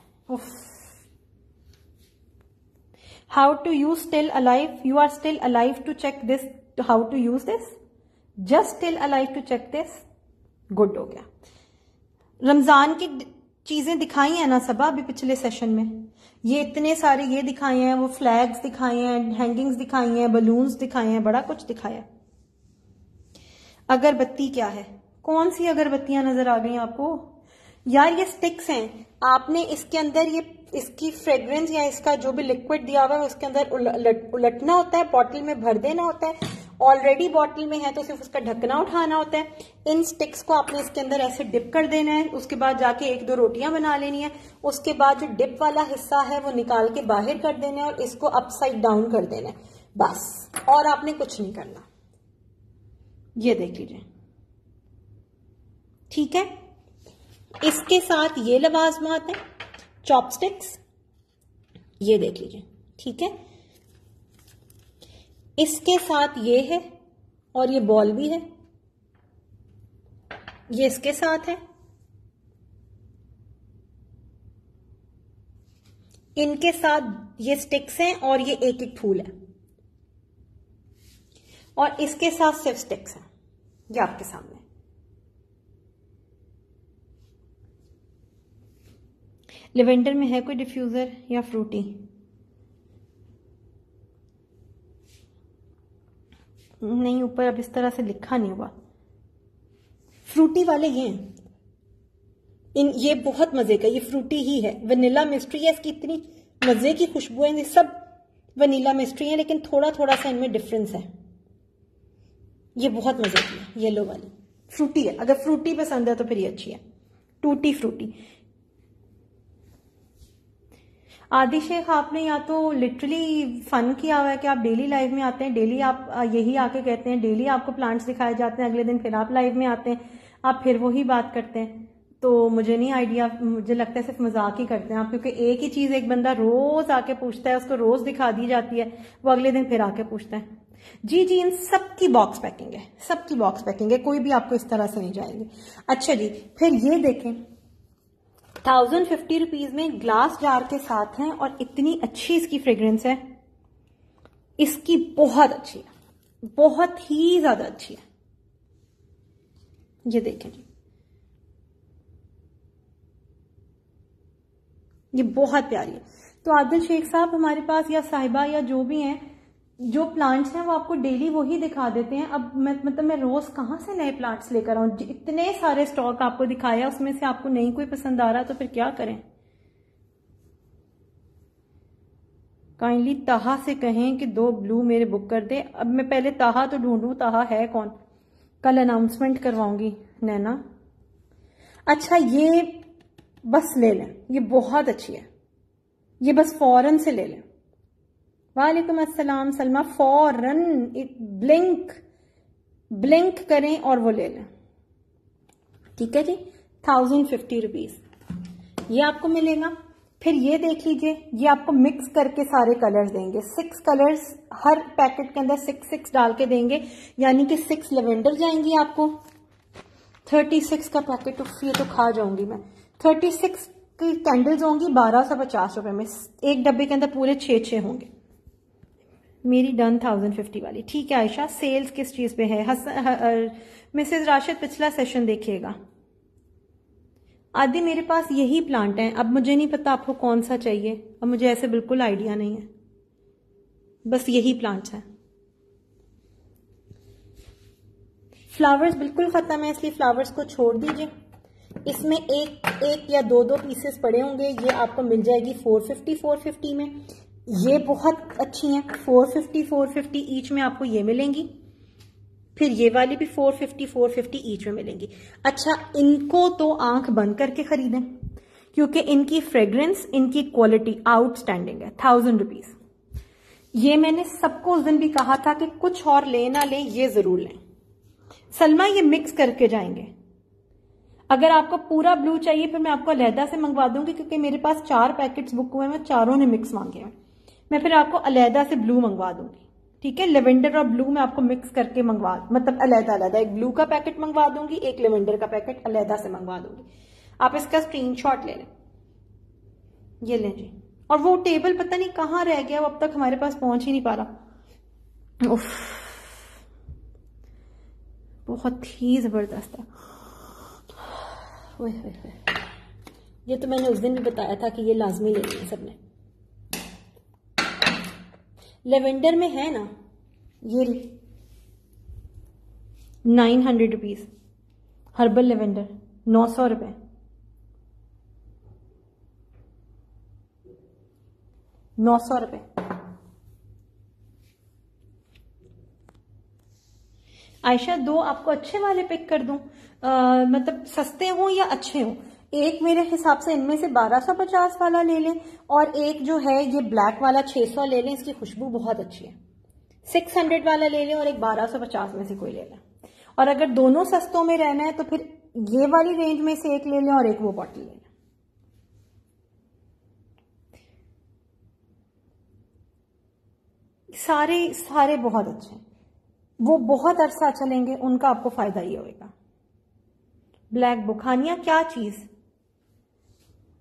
How to use still alive you are still alive to check this how to use this just still alive to check this good हो गया. रमज़ान की चीज़ें दिखाई है ना सबा अभी पिछले सेशन में? ये इतने सारे ये दिखाए हैं, वो फ्लैग्स दिखाए हैं हैंगिंग्स दिखाई हैं बलून्स दिखाए हैं, बड़ा कुछ दिखाया अगरबत्ती क्या है? कौन सी अगरबत्तियाँ नज़र आ गई आपको? यार ये स्टिक्स हैं। आपने इसके अंदर ये इसकी फ्रेग्रेंस या इसका जो भी लिक्विड दिया हुआ है उसके अंदर उलट, उलटना होता है बॉटल में भर देना होता है। ऑलरेडी बॉटल में है तो सिर्फ़ उसका ढकना उठाना होता है। इन स्टिक्स को आपने इसके अंदर ऐसे डिप कर देना है। उसके बाद जाके एक दो रोटियाँ बना लेनी है। उसके बाद जो डिप वाला हिस्सा है वो निकाल के बाहर कर देना है और इसको अपसाइड डाउन कर देना है। बस और आपने कुछ नहीं करना। ये देख लीजिए। ठीक है? इसके साथ ये लवाजमात है चॉपस्टिक्स ये देख लीजिए, ठीक है? इसके साथ ये है और ये बॉल भी है। ये इसके साथ है। इनके साथ ये स्टिक्स हैं और ये एक एक फूल है। और इसके साथ सिर्फ़ स्टिक्स हैं, ये आपके सामने। लेवेंडर में है कोई डिफ्यूजर या फ्रूटी नहीं, ऊपर अब इस तरह से लिखा नहीं हुआ। फ्रूटी वाले ये हैं। इन, ये बहुत मज़े का, ये फ्रूटी ही है। वनीला मिस्ट्री है, इसकी इतनी मज़े की खुशबू है, ये सब वनीला मिस्ट्री है, लेकिन थोड़ा थोड़ा सा इनमें डिफरेंस है। ये बहुत मज़े की है येलो वाली। फ्रूटी है। अगर फ्रूटी पसंद है तो फिर ये अच्छी है। टूटी फ्रूटी आदि शेख आपने या तो लिटरली फन किया हुआ है कि आप डेली लाइव में आते हैं डेली आप यही आके कहते हैं डेली आपको प्लांट्स दिखाए जाते हैं, अगले दिन फिर आप लाइव में आते हैं, आप फिर वही बात करते हैं। तो मुझे नहीं आइडिया मुझे लगता है सिर्फ़ मज़ाक ही करते हैं आप, क्योंकि एक ही चीज़ एक बंदा रोज आके पूछता है, उसको रोज दिखा दी जाती है, वो अगले दिन फिर आके पूछता है। जी जी, इन सबकी बॉक्स पैकिंग है, सबकी बॉक्स पैकिंग है, कोई भी आपको इस तरह से नहीं जाएगी। अच्छा जी, फिर ये देखें थाउज़ेंड फिफ्टी रुपीज़ में ग्लास जार के साथ हैं और इतनी अच्छी इसकी फ्रेग्रेंस है। इसकी बहुत अच्छी है। बहुत ही ज़्यादा अच्छी है। ये देखें जी। ये बहुत प्यारी है। तो आदिल शेख साहब हमारे पास या साहिबा या जो भी हैं जो प्लांट्स हैं, वो आपको डेली वही दिखा देते हैं। अब मैं मतलब मैं रोज कहाँ से नए प्लांट्स लेकर आऊँ? इतने सारे स्टॉक आपको दिखाया, उसमें से आपको नहीं कोई पसंद आ रहा तो फिर क्या करें? काइंडली ताहा से कहें कि दो ब्लू मेरे बुक कर दे। अब मैं पहले ताहा तो ढूंढू ताहा है कौन? कल अनाउंसमेंट करवाऊँगी, नैना। अच्छा ये बस ले लें। ये बहुत अच्छी है। ये बस फ़ौरन से ले लें। वालेकुम अस्सलाम, सलमा, फ़ौरन ब्लिंक ब्लिंक करें और वो ले लें। ठीक है जी? थाउज़ेंड फिफ्टी रुपीज़ ये आपको मिलेगा। फिर ये देख लीजिए, ये आपको मिक्स करके सारे कलर्स देंगे। सिक्स कलर्स हर पैकेट के अंदर सिक्स सिक्स डाल के देंगे। यानी कि सिक्स लेवेंडर जाएँगी आपको। थर्टी सिक्स का पैकेट ये तो खा जाऊँगी मैं। थर्टी सिक्स की कैंडल्स होंगी बारह सौ पचास रुपए में। एक डब्बे के अंदर पूरे छह छह होंगे। मेरी डन थाउज़ेंड फिफ्टी वाली। ठीक है, आयशा सेल्स किस चीज़ पे है? मिसेज राशिद पिछला सेशन देखिएगा। आदि, मेरे पास यही प्लांट है। अब मुझे नहीं पता आपको कौन सा चाहिए। अब मुझे ऐसे बिल्कुल आइडिया नहीं है। बस यही प्लांट्स हैं। फ्लावर्स बिल्कुल खत्म है, इसलिए फ्लावर्स को छोड़ दीजिए। इसमें एक एक या दो दो पीसेस पड़े होंगे। ये आपको मिल जाएगी 450 450 में। ये बहुत अच्छी हैं। 450 450 ईच में आपको ये मिलेंगी। फिर ये वाली भी 450 450 ईच में मिलेंगी। अच्छा इनको तो आँख बंद करके खरीदें, क्योंकि इनकी फ्रेग्रेंस इनकी क्वालिटी आउटस्टैंडिंग है थाउज़ेंड रुपीज़ ये मैंने सबको उस दिन भी कहा था कि कुछ और ले ना ले, ये ज़रूर लें। सलमा, ये मिक्स करके जाएँगे। अगर आपको पूरा ब्लू चाहिए, फिर मैं आपको अलहदा से मंगवा दूँगी, क्योंकि मेरे पास चार पैकेट्स बुक हुए हैं, मैं चारों ने मिक्स मांगे हैं। मैं फिर आपको अलहदा से ब्लू मंगवा दूँगी। ठीक है? लेवेंडर और ब्लू मैं आपको मिक्स करके मंगवा मतलब अलहदा अलहदा। एक ब्लू का पैकेट मंगवा दूँगी, एक लेवेंडर का पैकेट अलहदा से मंगवा दूँगी। आप इसका स्क्रीनशॉट ले लें। ये लें जी। और वो टेबल पता नहीं कहाँ रह गया, वो अब तक हमारे पास पहुँच ही नहीं पा रहा। उफ। बहुत ही ज़बरदस्त है। ये तो मैंने उस दिन भी बताया था कि ये लाजमी लेनी है सबने। लेवेंडर में है ना? ये nine hundred rupees herbal lavender नौ सौ रुपए। नौ सौ रुपए। आयशा, दो आपको अच्छे वाले पिक कर दूँ। मतलब सस्ते हों या अच्छे हों? एक मेरे हिसाब से इनमें से 1250 वाला ले लें और एक जो है, ये ब्लैक वाला 600 ले लें, इसकी खुशबू बहुत अच्छी है। 600 वाला ले लें और एक 1250 में से कोई ले लें। और अगर दोनों सस्तों में रहना है तो फिर ये वाली रेंज में से एक ले लें और एक वो बॉटल ले लें। सारे सारे बहुत अच्छे हैं। वो बहुत अरसा चलेंगे, उनका आपको फ़ायदा ही होगा ब्लैक बुखानिया, क्या चीज़?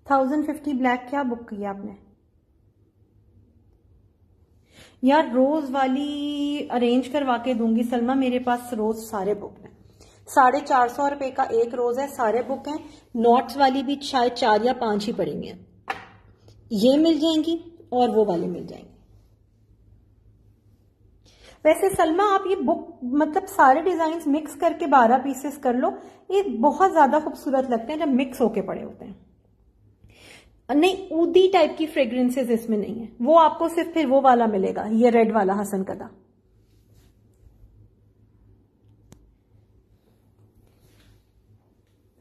थाउज़ेंड फिफ्टी ब्लैक क्या बुक की आपने? यार, रोज वाली अरेंज करवा के दूँगी। सलमा, मेरे पास रोज सारे बुक हैं। साढ़े चार सौ रुपए का एक रोज है, सारे बुक हैं। नोट्स वाली भी शायद चार या पाँच ही पड़ेंगे। ये मिल जाएँगी और वो वाले मिल जाएँगे। वैसे सलमा, आप ये बुक मतलब सारे डिज़ाइन मिक्स करके बारह पीसेस कर लो, ये बहुत ज़्यादा खूबसूरत लगते हैं जब मिक्स होके पड़े होते हैं। नहीं, ऊदी टाइप की फ्रेग्रेंसेस इसमें नहीं है। वो आपको सिर्फ़ फिर वो वाला मिलेगा, ये रेड वाला हसन कदा।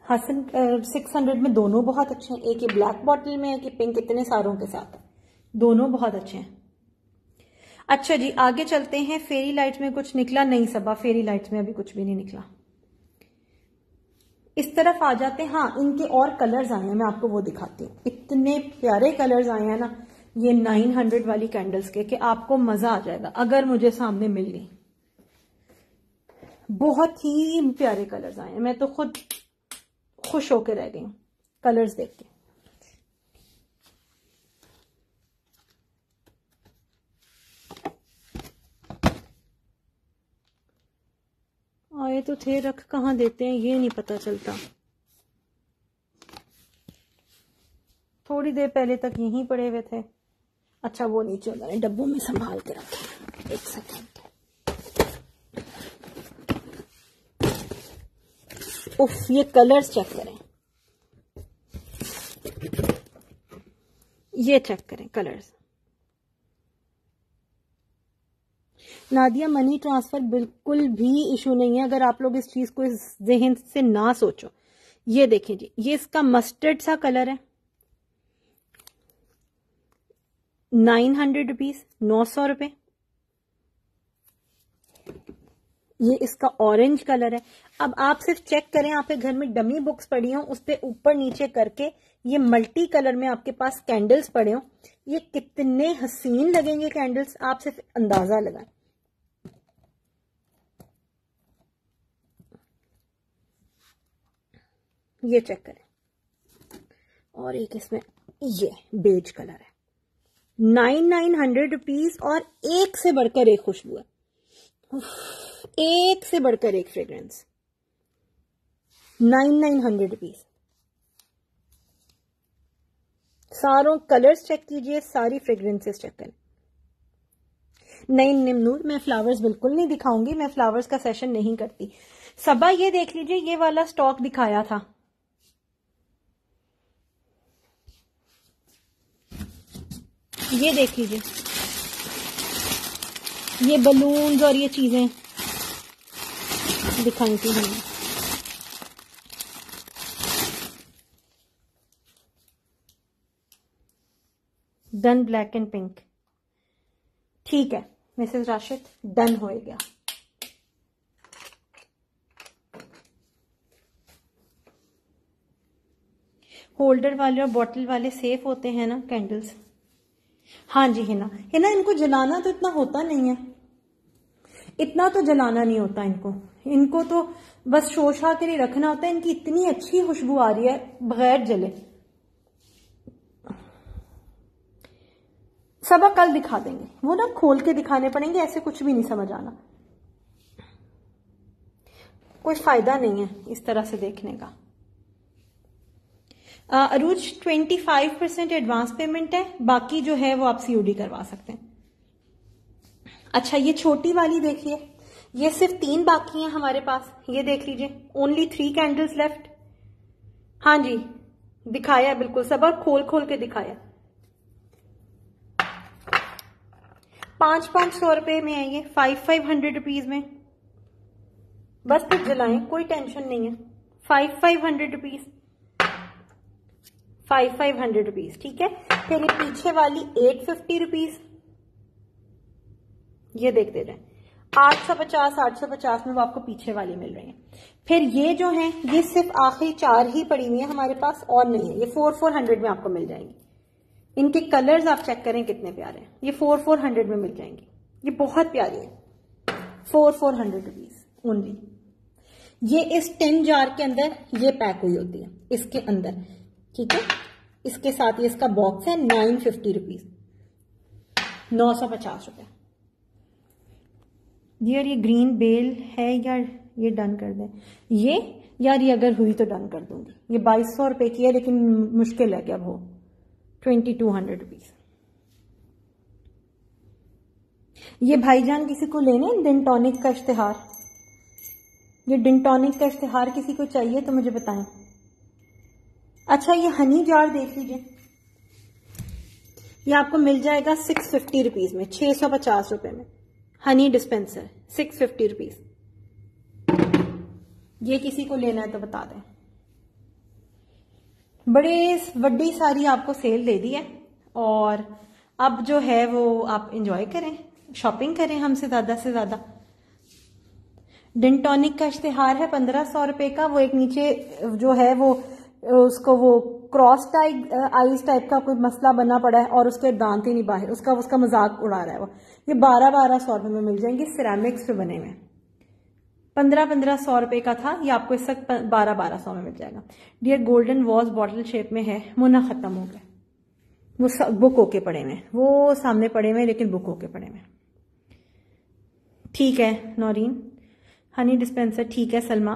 हसन सिक्स हंड्रेड में दोनों बहुत अच्छे हैं। एक ये ब्लैक बॉटल में है कि पिंक इतने सारों के साथ दोनों बहुत अच्छे हैं। अच्छा जी, आगे चलते हैं। फेरी लाइट में कुछ निकला? नहीं सबा फेरी लाइट में अभी कुछ भी नहीं निकला। इस तरफ़ आ जाते हैं। हाँ इनके और कलर्स आए हैं, मैं आपको वो दिखाती हूँ। इतने प्यारे कलर्स आए हैं ना, ये 900 वाली कैंडल्स के, कि आपको मज़ा आ जाएगा, अगर मुझे सामने मिल गई। बहुत ही प्यारे कलर्स आए हैं। मैं तो खुद खुश होकर रह गई हूँ कलर्स देख के। आए तो थे, रख कहाँ देते हैं, ये नहीं पता चलता। थोड़ी देर पहले तक यहीं पड़े हुए थे। अच्छा वो नीचे उन्होंने डब्बों में संभाल के रखे। एक सेकेंड उफ, ये कलर्स चेक करें। ये चेक करें कलर्स नादिया मनी ट्रांसफ़र बिल्कुल भी इशू नहीं है। अगर आप लोग इस चीज़ को इस जहन से ना सोचो। ये देखें जी, ये इसका मस्टर्ड सा कलर है। नाइन हंड्रेड रुपीज़ नौ सौ रुपए। ये इसका ऑरेंज कलर है। अब आप सिर्फ़ चेक करें आपके घर में डमी बुक्स पड़ी हो, उस पर ऊपर नीचे करके ये मल्टी कलर में आपके पास कैंडल्स पड़े हो। ये कितने हसीन लगेंगे कैंडल्स आप सिर्फ़ अंदाज़ा लगाएँ। ये चेक करें। और एक इसमें ये बेज कलर है। नाइन नाइन हंड्रेड रुपीज़ और एक से बढ़कर एक खुशबू है। एक से बढ़कर एक fragrance nine nine hundred rupees सारों कलर्स चेक कीजिए, सारी फ्रेग्रेंसेस चेक करें। नहीं निमनूर, मैं फ्लावर्स बिल्कुल नहीं दिखाऊँगी, मैं फ्लावर्स का सेशन नहीं करती। सबा ये देख लीजिए, ये वाला स्टॉक दिखाया था। ये देख लीजिए। ये बलून्स और ये चीज़ें दिखाई थी डन ब्लैक एंड पिंक ठीक है मिसेस राशिद डन हो गया। होल्डर वाले और बॉटल वाले सेफ़ होते हैं ना कैंडल्स हाँ जी, हिना। हिना, इनको जलाना तो इतना होता नहीं है। इतना तो जलाना नहीं होता इनको। इनको तो बस शोशा के लिए रखना होता है। इनकी इतनी अच्छी खुशबू आ रही है, बगैर जले। सबक कल दिखा देंगे। वो ना खोल के दिखाने पड़ेंगे, ऐसे कुछ भी नहीं समझ आना। कोई फ़ायदा नहीं है इस तरह से देखने का। Arooj twenty five percent advance payment है, बाकी जो है वो आप सीओडी करवा सकते हैं। अच्छा ये छोटी वाली देखिए, ये सिर्फ़ तीन बाकी हैं हमारे पास, ये देख लीजिए ओनली थ्री कैंडल्स लेफ़्ट हाँ जी, दिखाया बिल्कुल, सब खोल खोल के दिखाया। पाँच पाँच सौ रुपए में है ये फाइव फाइव हंड्रेड रुपीज़ में। बस फिर जलाएँ, कोई टेंशन नहीं है। Five five hundred rupees five five hundred rupees ठीक है? फिर ये पीछे वाली एट फिफ्टी रुपीज़ ये देखते जाए आठ सौ पचास, आठ सौ पचास में वो आपको पीछे वाली मिल रही है। फिर ये जो है, ये सिर्फ़ आखिरी चार ही पड़ी हुई है हमारे पास, और नहीं है। ये फोर फोर हंड्रेड में आपको मिल जाएँगी। इनके कलर्स आप चेक करें कितने प्यारे हैं। ये फोर फोर हंड्रेड में मिल जाएँगी। ये बहुत प्यारी है। Four four hundred rupees only ये इस टेन जार के अंदर ये पैक हुई होती है। इसके अंदर। ठीक है? इसके साथ ये इसका बॉक्स है नाइन फिफ्टी रुपीज़ नौ सौ पचास रुपए. यार, ये ग्रीन बेल है यार ये डन कर दें? ये यार, ये अगर हुई तो डन कर दूँगी. ये बाईस सौ रुपए की है, लेकिन मुश्किल है क्या वो? ट्वेंटी टू हंड्रेड रुपीज़ ये भाईजान किसी को लेने? डिन टॉनिक का इश्तेहार. ये डिन टॉनिक का इश्तेहार किसी को चाहिए तो मुझे बताएँ. अच्छा ये हनी जार देख लीजिए। ये आपको मिल जाएगा सिक्स फिफ्टी रुपीज़ में, छह सौ पचास रुपए में। Honey dispenser six fifty rupees ये किसी को लेना है तो बता दें। बड़े बड़ी सारी आपको सेल दे दी है, और अब जो है वो आप इंजॉय करें शॉपिंग करें हमसे ज़्यादा से ज़्यादा। डिंटोनिक का इश्तेहार है, पंद्रह सौ रुपए का, वो एक नीचे जो है वो उसको वो क्रॉस टाइप आइस टाइप का कोई मसला बना पड़ा है और उसके दांत ही नहीं बाहर, उसका उसका मज़ाक उड़ा रहा है वो। ये बारह बारह सौ रुपए में मिल जाएँगे सिरामिक्स पे बने हुए। पंद्रह पंद्रह सौ रुपए का था, ये आपको इस वक्त बारह बारह सौ में मिल जाएगा। Dear golden vase bottle shape में है मुना खत्म हो गए वो बुक होके पड़े हुए वो सामने पड़े हुए लेकिन बुक होके पड़े हुए ठीक है, नौरीन। हनी डिस्पेंसर ठीक है, सलमा।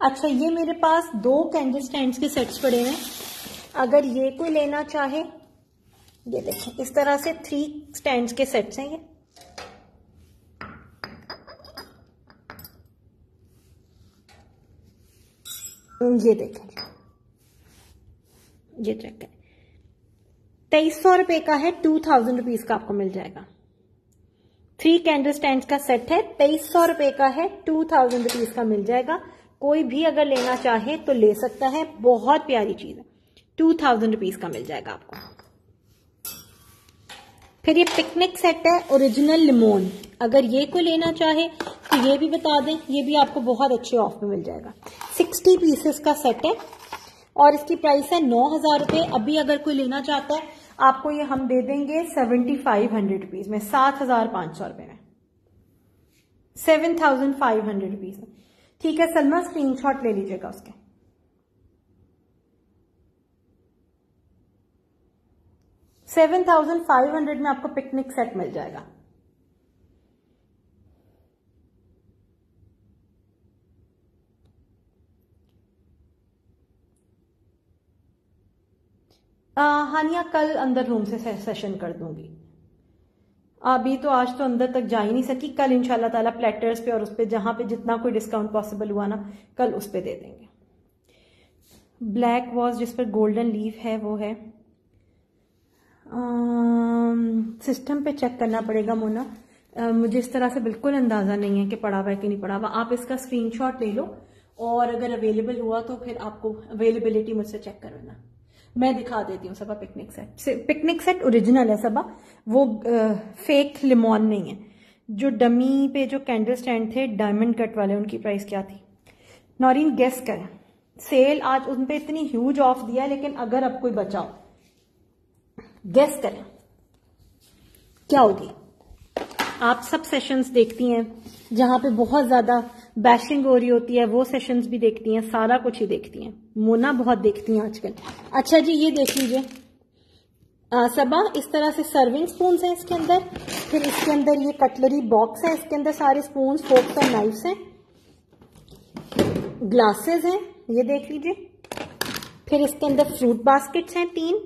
अच्छा ये मेरे पास दो कैंडल स्टैंड के सेट्स पड़े हैं। अगर ये कोई लेना चाहे, ये देखें, इस तरह से थ्री स्टैंड्स के सेट्स हैं ये। ये देखें। ये चेक करें। तेईस सौ रुपए का है टू थाउज़ेंड रुपीज़ का आपको मिल जाएगा। थ्री कैंडल स्टैंड का सेट है, तेईस सौ रुपए का है टू थाउज़ेंड रुपीज़ का मिल जाएगा। कोई भी अगर लेना चाहे तो ले सकता है। बहुत प्यारी चीज़ है। टू थाउज़ेंड रुपीज़ का मिल जाएगा आपको। फिर ये पिकनिक सेट है ओरिजिनल लिमोन अगर ये कोई लेना चाहे तो ये भी बता दें, ये भी आपको बहुत अच्छे ऑफ़ में मिल जाएगा। सिक्सटी पीसेस का सेट है और इसकी प्राइस है नौ हज़ार रुपए। अभी अगर कोई लेना चाहता है, आपको ये हम दे देंगे सेवेंटी फाइव हंड्रेड रुपीज़ में, सात हज़ार पाँच सौ रुपए में। Seven thousand five hundred rupees में। ठीक है, सलमा स्क्रीनशॉट ले लीजिएगा उसके। सेवन थाउज़ेंड फाइव हंड्रेड में आपको पिकनिक सेट मिल जाएगा। हानिया, कल अंदर रूम से सेशन कर दूँगी। अभी तो आज तो अंदर तक जा ही नहीं सकी। कल इंशाल्लाह ताला प्लेटर्स पे और उस पर जहाँ पे जितना कोई डिस्काउंट पॉसिबल हुआ ना, कल उस पर दे देंगे। ब्लैक वॉज़ जिस पर गोल्डन लीव है, वो है। सिस्टम पे चेक करना पड़ेगा मोना। मुझे इस तरह से बिल्कुल अंदाज़ा नहीं है कि पड़ा हुआ है कि नहीं पड़ा हुआ। आप इसका स्क्रीनशॉट ले लो और अगर अवेलेबल हुआ तो फिर आपको अवेलेबिलिटी मुझसे चेक करवाना। मैं दिखा देती हूँ Saba picnic set picnic set original है सबा। वो आ, फेक लिमोन नहीं है। जो डमी पे जो कैंडल स्टैंड थे डायमंड कट वाले उनकी प्राइस क्या थी? नॉरिन गेस करें। सेल आज उन पे इतनी ह्यूज ऑफ़ दिया है लेकिन अगर अब कोई बचाओ। गेस करें। क्या होगी आप सब सेशंस देखती हैं जहाँ पे बहुत ज़्यादा बैशिंग हो रही होती है, वो सेशंस भी देखती हैं, सारा कुछ ही देखती हैं। मोना बहुत देखती हैं आजकल। अच्छा जी, ये देख लीजिए। सबा, इस तरह से सर्विंग स्पून है इसके अंदर। फिर इसके अंदर ये कटलरी बॉक्स है, इसके अंदर सारे स्पून फोक्स और नाइफ्स हैं। ग्लासेस हैं, ये देख लीजिए। फिर इसके अंदर फ्रूट बास्केट्स हैं, तीन।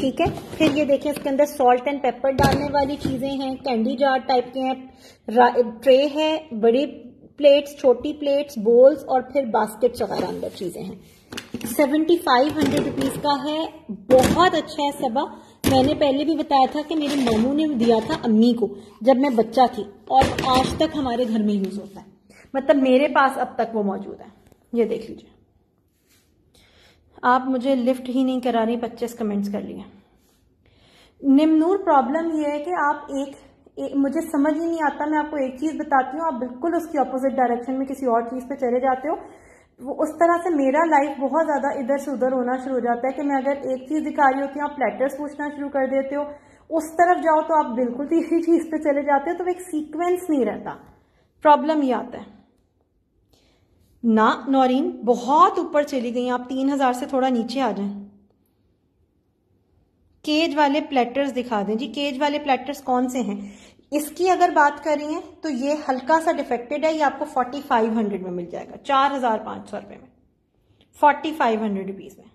ठीक है? फिर ये देखिए इसके अंदर सॉल्ट एंड पेपर डालने वाली चीज़ें हैं कैंडी जार टाइप के हैं ट्रे है, बड़ी प्लेट्स छोटी प्लेट्स बोल्स और फिर बास्केट वगैरह अंदर चीज़ें हैं। सेवेंटी फाइव हंड्रेड रुपीज़ का है, बहुत अच्छा है सबा। मैंने पहले भी बताया था कि मेरे मामू ने दिया था अम्मी को, जब मैं बच्चा थी, और आज तक हमारे घर में यूज़ होता है। मतलब मेरे पास अब तक वो मौजूद है। ये देख लीजिए। आप मुझे लिफ्ट ही नहीं करा रही पच्चीस कमेंट्स कर लिए। निम्नूर प्रॉब्लम यह है कि आप एक, एक मुझे समझ ही नहीं आता मैं आपको एक चीज़ बताती हूँ आप बिल्कुल उसकी ऑपोजिट डायरेक्शन में किसी और चीज़ पे चले जाते हो। वो उस तरह से मेरा लाइफ बहुत ज़्यादा इधर से उधर होना शुरू हो जाता है कि मैं अगर एक चीज़ दिखा रही होती हूँ आप लेटर्स पूछना शुरू कर देते हो। उस तरफ़ जाओ तो आप बिल्कुल तीसरी चीज़ पे चले जाते हो तो एक सीक्वेंस नहीं रहता। प्रॉब्लम ये आता है। ना, नौरीन, बहुत ऊपर चली गई आप तीन हज़ार से थोड़ा नीचे आ जाएँ। केज वाले प्लेटर्स दिखा दें। जी, केज वाले प्लेटर्स कौन से हैं? इसकी अगर बात करें तो ये हल्का सा डिफेक्टेड है। ये आपको फोर्टी फाइव हंड्रेड में मिल जाएगा। चार हज़ार पाँच सौ रुपए में। फोर्टी फाइव हंड्रेड रुपीज़ में।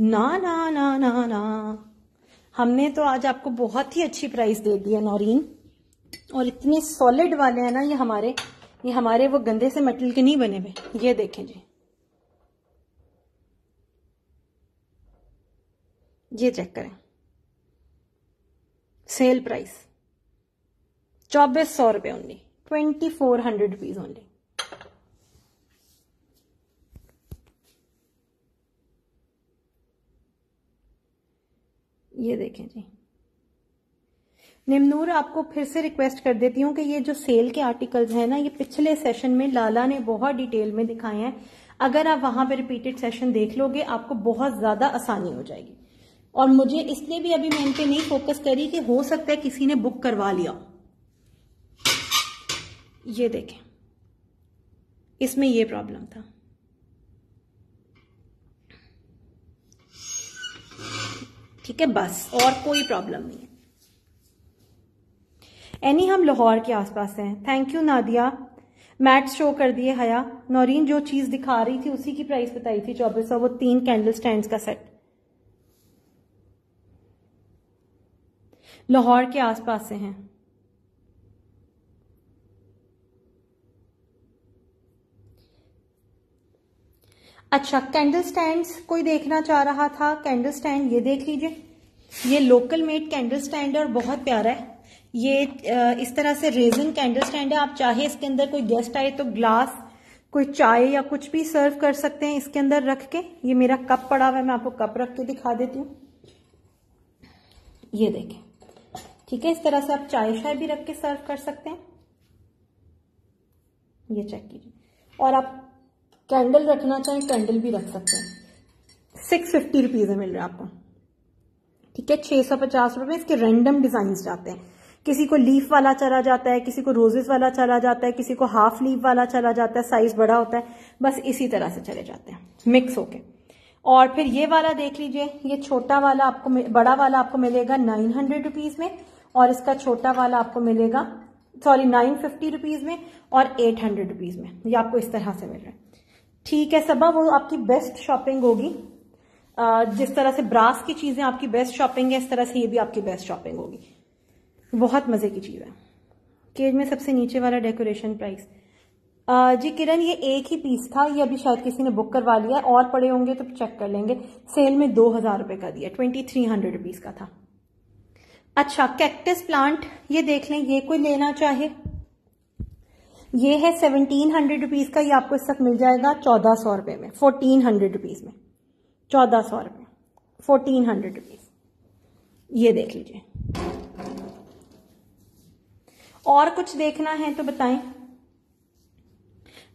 ना ना ना ना ना। हमने तो आज आपको बहुत ही अच्छी प्राइस दे दी है, नौरीन। और इतने सॉलिड वाले हैं ना ये हमारे ये हमारे वो गंदे से मेटल के नहीं बने हुए। ये देखें जी। ये चेक करें। सेल प्राइस चौबीस सौ रुपए only twenty four hundred rupees only ये देखें जी। निम्नूर आपको फिर से रिक्वेस्ट कर देती हूँ कि ये जो सेल के आर्टिकल्स हैं ना, ये पिछले सेशन में लाला ने बहुत डिटेल में दिखाए हैं। अगर आप वहाँ पे रिपीटेड सेशन देख लोगे, आपको बहुत ज़्यादा आसानी हो जाएगी। और मुझे इसलिए भी अभी मैं इन पे नहीं फोकस करी कि हो सकता है किसी ने बुक करवा लिया। ये देखें। इसमें ये प्रॉब्लम था। ठीक है, बस, और कोई प्रॉब्लम नहीं है। एनी हम लाहौर के आसपास हैं। Thank you Nadia. Mat show कर दिए, हया। नौरीन जो चीज़ दिखा रही थी, उसी की प्राइस बताई थी चौबीस सौ, वो तीन कैंडल स्टैंड का सेट लाहौर के आसपास से हैं। अच्छा कैंडल स्टैंड कोई देखना चाह रहा था? कैंडल स्टैंड ये देख लीजिए। ये लोकल मेड कैंडल स्टैंड है और बहुत प्यारा है। ये इस तरह से रेजन कैंडल स्टैंड है। आप चाहे इसके अंदर कोई गेस्ट आए तो ग्लास कोई चाय या कुछ भी सर्व कर सकते हैं इसके अंदर रख के। ये मेरा कप पड़ा हुआ है, मैं आपको कप रख के दिखा देती हूँ। ये देखें। ठीक है, इस तरह से आप चाय शाय भी रख के सर्व कर सकते हैं। ये चेक कीजिए। और आप कैंडल रखना चाहें, कैंडल भी रख सकते हैं। सिक्स फिफ्टी रुपीज़ में मिल रहा है आपको। ठीक है छह सौ पचास रुपए इसके रैंडम डिज़ाइन जाते हैं। किसी को लीफ वाला चला जाता है, किसी को रोजेस वाला चला जाता है, किसी को हाफ़ लीफ वाला चला जाता है साइज़ बड़ा होता है, बस इसी तरह से चले जाते हैं मिक्स होके। और फिर ये वाला देख लीजिए, ये छोटा वाला आपको बड़ा वाला आपको मिलेगा नाइन हंड्रेड रुपीज़ में, और इसका छोटा वाला आपको मिलेगा सॉरी नाइन फिफ्टी रुपीज़ में, और एट हंड्रेड रुपीज़ में। ये आपको इस तरह से मिल रहा है। ठीक है, सबा, वो आपकी बेस्ट शॉपिंग होगी। जिस तरह से ब्रास की चीज़ें आपकी बेस्ट शॉपिंग है, इस तरह से ये भी आपकी बेस्ट शॉपिंग होगी। बहुत मज़े की चीज़ है। केज में सबसे नीचे वाला डेकोरेशन प्राइस जी, किरण, ये एक ही पीस था, ये अभी शायद किसी ने बुक करवा लिया और पड़े होंगे तो चेक कर लेंगे। सेल में दो हज़ार रुपए का दिया ट्वेंटी थ्री हंड्रेड रुपीज़ का था। अच्छा कैक्टस प्लांट ये देख लें, ये कोई लेना चाहे? ये है सेवनटीन हंड्रेड रुपीज़ का, ये आपको इस तक मिल जाएगा चौदह सौ रुपए में फोर्टीन हंड्रेड रुपीज़ में, चौदह सौ रुपए फोर्टीन हंड्रेड रुपीज़ ये देख लीजिए। और कुछ देखना है तो बताएँ।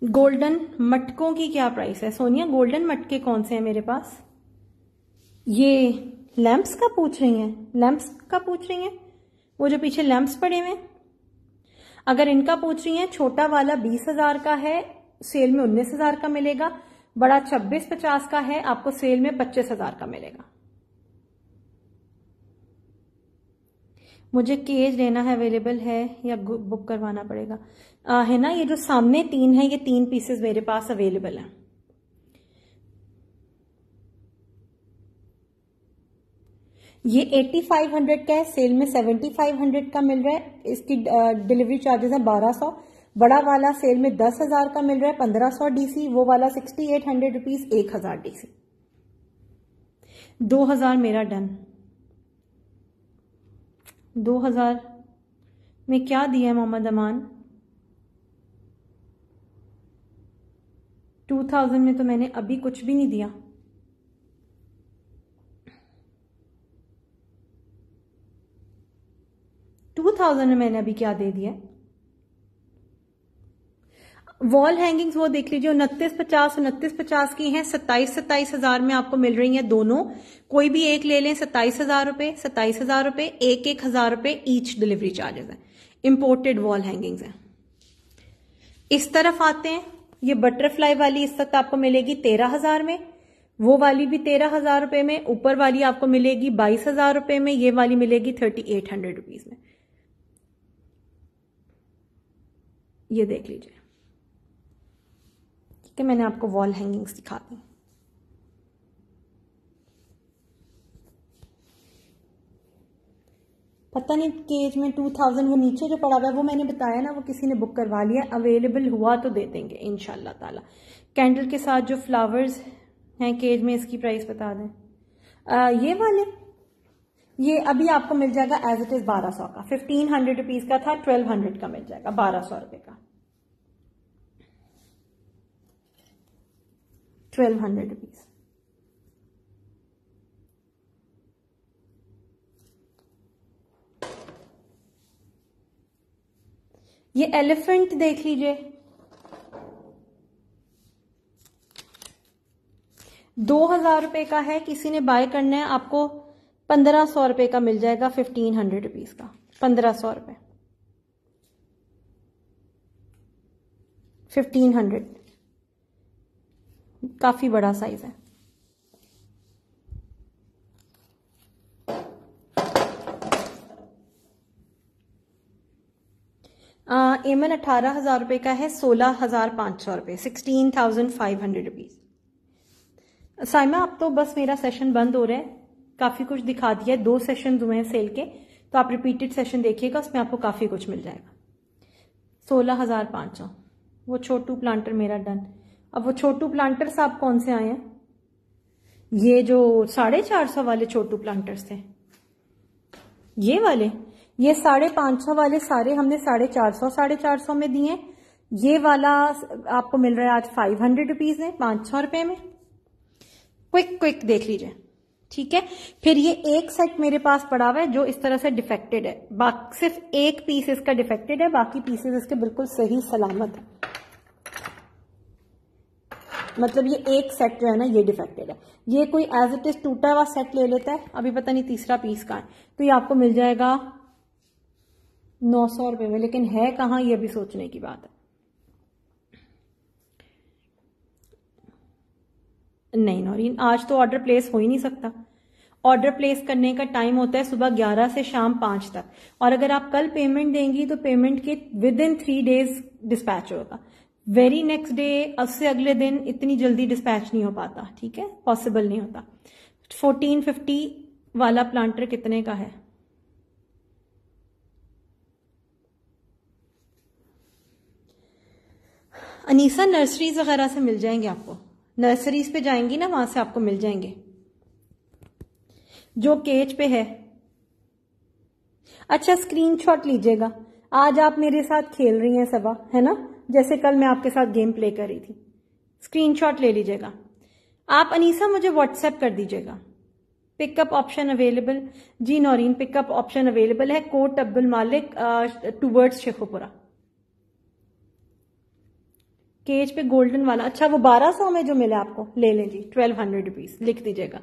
गोल्डन मटकों की क्या प्राइस है? सोनिया, गोल्डन मटके कौन से हैं मेरे पास? ये लैंप्स का पूछ रही हैं, लैंप्स का पूछ रही हैं, वो जो पीछे लैंप्स पड़े हुए अगर इनका पूछ रही है छोटा वाला बीस हज़ार का है सेल में उन्नीस हज़ार का मिलेगा। बड़ा छब्बीस पचास का है आपको सेल में पच्चीस हज़ार का मिलेगा। मुझे केज लेना है अवेलेबल है या बुक करवाना पड़ेगा। आ, है ना ये जो सामने तीन है ये तीन पीसेस मेरे पास अवेलेबल है। ये 8500 का है सेल में 7500 का मिल रहा है। इसकी डिलीवरी चार्जेस है 1200 बड़ा वाला सेल में 10000 का मिल रहा है 1500 डीसी वो वाला 6800 एट हंड्रेड रुपीज़ 1000 डीसी 2000 मेरा डन 2000 में क्या दिया है मोहम्मद अमान? 2000 में तो मैंने अभी कुछ भी नहीं दिया टू थाउज़ेंड में मैंने अभी क्या दे दिया? वॉल हैंगिंग्स वो देख लीजिए, उनतीस पचास उनतीस पचास की हैं, सत्ताईस सत्ताईस हज़ार में आपको मिल रही हैं दोनों। कोई भी एक ले लें, सत्ताईस हज़ार रुपए, सत्ताईस हज़ार रुपए, एक एक हज़ार रुपए ईच डिलीवरी चार्जेस है। इंपोर्टेड वॉल हैंगिंग्स हैं। इस तरफ़ आते हैं, ये बटरफ्लाई वाली इस वक्त आपको मिलेगी तेरह हज़ार में, वो वाली भी तेरह हज़ार रुपए में, ऊपर वाली आपको मिलेगी बाईस हज़ार रुपए में, ये वाली मिलेगी थर्टी एट हंड्रेड रुपीज़ में। ये देख लीजिए। ठीक है मैंने आपको वॉल हैंगिंग्स दिखा दी पता नहीं केज में टू थाउज़ेंड वो नीचे जो पड़ा हुआ है वो मैंने बताया ना वो किसी ने बुक करवा लिया अवेलेबल हुआ तो दे देंगे इनशाला ताला। कैंडल के साथ जो फ्लावर्स हैं केज में इसकी प्राइस बता दें। आ, ये वाले ये अभी आपको मिल जाएगा एज इट इज़ बारह सौ का। फिफ्टीन हंड्रेड रुपीज़ का था ट्वेल्व हंड्रेड का मिल जाएगा बारह सौ रुपए का। ट्वेल्व हंड्रेड रुपीज़ ये एलिफेंट देख लीजिए। दो हज़ार रुपए का है, किसी ने बाय करना है, आपको पंद्रह सौ रुपए का मिल जाएगा फिफ्टीन हंड्रेड रुपीज़ का। पंद्रह सौ रुपए। फिफ्टीन हंड्रेड काफ़ी बड़ा साइज़ है। एमन अठारह हज़ार रुपए का है, सोलह हज़ार पाँच सौ रुपए sixteen thousand five hundred rupees Saima अब तो बस मेरा सेशन बंद हो रहा है, काफ़ी कुछ दिखा दिया दो सेशन हुए हैं सेल के तो आप रिपीटेड सेशन देखिएगा, उसमें आपको काफ़ी कुछ मिल जाएगा। सोलह हज़ार पाँच सौ, वो छोटू प्लांटर मेरा डन अब वो छोटू प्लांटर्स आप कौन से आए हैं? ये जो साढ़े चार सौ वाले छोटू प्लांटर्स थे। ये वाले? ये साढ़े पाँच सौ वाले सारे हमने साढ़े चार सौ, साढ़े चार सौ में दिए। ये वाला आपको मिल रहा है आज फाइव हंड्रेड रुपीज़ है पाँच सौ रुपए में। क्विक क्विक देख लीजिए। ठीक है? फिर ये एक सेट मेरे पास पड़ा हुआ है जो इस तरह से डिफेक्टेड है। सिर्फ़ एक पीस इसका डिफेक्टेड है, बाकी पीसेस इसके बिल्कुल सही सलामत है। मतलब ये एक सेट जो है ना, ये डिफेक्टेड है। ये कोई एज इट इज़ टूटा हुआ सेट ले लेता है, अभी पता नहीं तीसरा पीस का है। तो ये आपको मिल जाएगा नौ सौ रुपए में, लेकिन है कहाँ, ये भी सोचने की बात है। नहीं नौरीन, आज तो ऑर्डर प्लेस हो ही नहीं सकता। ऑर्डर प्लेस करने का टाइम होता है सुबह 11 से शाम 5 तक। और अगर आप कल पेमेंट देंगी तो पेमेंट के within three days dispatch होगा। वेरी नेक्स्ट डे उससे अगले दिन इतनी जल्दी डिस्पैच नहीं हो पाता, ठीक है? पॉसिबल नहीं होता। फोर्टीन फिफ्टी वाला प्लांटर कितने का है? अनीसा नर्सरीज वगैरह से मिल जाएँगे आपको। नर्सरीज पे जाएँगी ना, वहाँ से आपको मिल जाएँगे। जो केज पे है। अच्छा स्क्रीनशॉट लीजिएगा। आज आप मेरे साथ खेल रही हैं सबा है ना? जैसे कल मैं आपके साथ गेम प्ले कर रही थी। स्क्रीनशॉट ले लीजिएगा। आप अनीसा, मुझे व्हाट्सएप कर दीजिएगा। Pickup option available ji Naureen pickup option available है। कोट अब्दुल मालिक टूवर्ड्स शेखोपुरा। केज पे गोल्डन वाला। अच्छा वो बारह सौ में जो मिला आपको, ले लें जी। ट्वेल्व हंड्रेड रुपीज़ लिख दीजिएगा।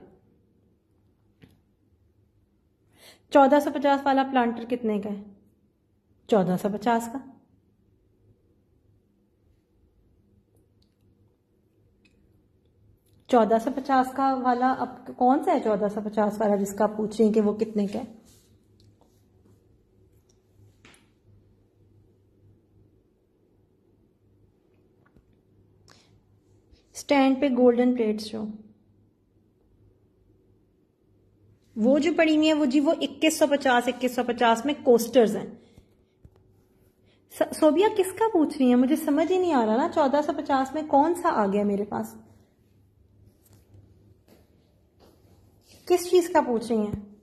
चौदह सौ पचास वाला प्लांटर कितने का है? चौदह सौ पचास का। चौदह सौ पचास का वाला अब कौन सा है चौदह सौ पचास वाला जिसका आप पूछ रही हैं कि वो कितने का है? स्टैंड पे गोल्डन प्लेट्स जो। वो जो पड़ी हुई है, वो जी, वो 2150 2150 में कोस्टर्स हैं। सोबिया किसका पूछ रही है? मुझे समझ ही नहीं आ रहा ना 1450 में कौन सा आ गया मेरे पास? किस चीज़ का पूछ रही हैं?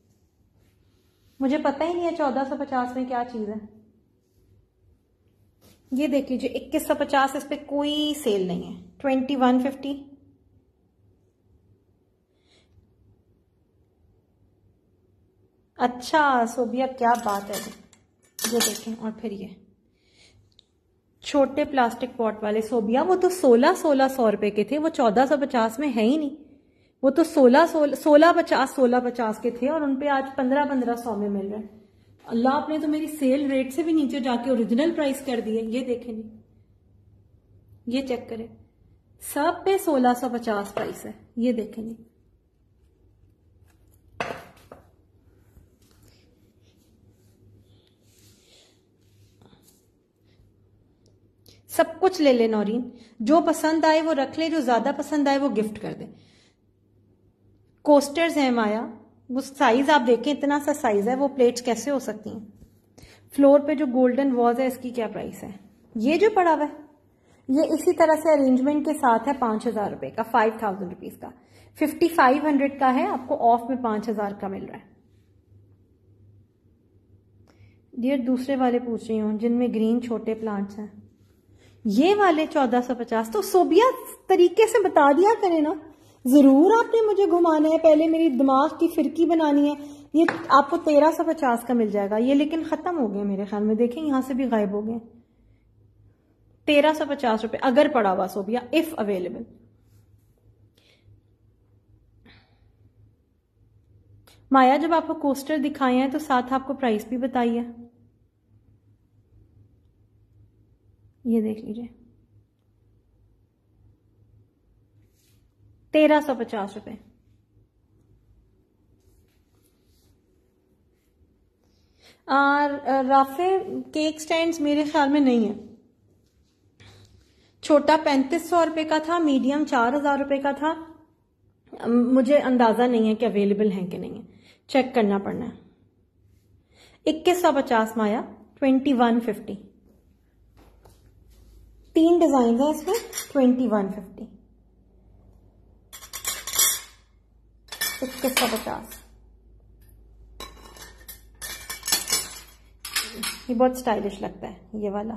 मुझे पता ही नहीं है 1450 में क्या चीज़ है। ये देख लीजिए 2150 इस पर कोई सेल नहीं है। 2150 अच्छा सोबिया, क्या बात है। ये देखें, और फिर ये। छोटे प्लास्टिक पॉट वाले सोबिया, वो तो सोलह सोलह सौ रुपए के थे, वो चौदह सौ पचास में है ही नहीं। वो तो सोलह सोलह सोलह पचास सोलह पचास के थे और उनपे आज पंद्रह पंद्रह सौ में मिल रहे हैं। अल्लाह आपने तो मेरी सेल रेट से भी नीचे जाके ओरिजिनल प्राइस कर दिए ये देखें नहीं ये चेक करें। सब पे सोलह सौ पचास प्राइस है। ये देखें नहीं सब कुछ ले ले नौरीन। जो पसंद आए वो रख ले, जो ज़्यादा पसंद आए वो गिफ्ट कर दे। कोस्टर्स हैं माया। वो साइज़ आप देखें, इतना सा साइज़ है, वो प्लेट्स कैसे हो सकती हैं? फ्लोर पे जो गोल्डन वॉज़ है, इसकी क्या प्राइस है? ये जो पड़ा हुआ है, ये इसी तरह से अरेंजमेंट के साथ है पाँच हज़ार रुपए का फाइव थाउज़ेंड रुपीज़ का। फिफ्टी फाइव हंड्रेड का है, आपको ऑफ़ में पाँच हज़ार का मिल रहा है। डियर दूसरे वाले पूछ रही हूँ, जिनमें ग्रीन छोटे प्लांट्स हैं। ये वाले चौदह सौ पचास तो सोबिया तरीके से बता दिया करें ना। ज़रूर आपने मुझे घुमाना है, पहले मेरी दिमाग की फिरकी बनानी है। ये आपको तेरह सौ पचास का मिल जाएगा। ये लेकिन खत्म हो गया मेरे ख्याल में। देखें, यहाँ से भी गायब हो गए। तेरह सौ पचास रुपए, अगर पड़ा हुआ सो भैया इफ़ अवेलेबल माया, जब आपको कोस्टर दिखाए हैं तो साथ आपको प्राइस भी बताइए। ये देख लीजिए। तेरह सौ पचास रुपए। राफे केक स्टैंड मेरे ख्याल में नहीं है। छोटा पैंतीस सौ रुपए का था मीडियम चार हज़ार रुपए का था। मुझे अंदाज़ा नहीं है कि अवेलेबल है कि नहीं है। चेक करना पड़ना है। इक्कीस सौ पचास माया ट्वेंटी वन फिफ्टी तीन डिज़ाइन है इसमें ट्वेंटी वन फिफ्टी इक्कीस सौ पचास ये बहुत स्टाइलिश लगता है, ये वाला।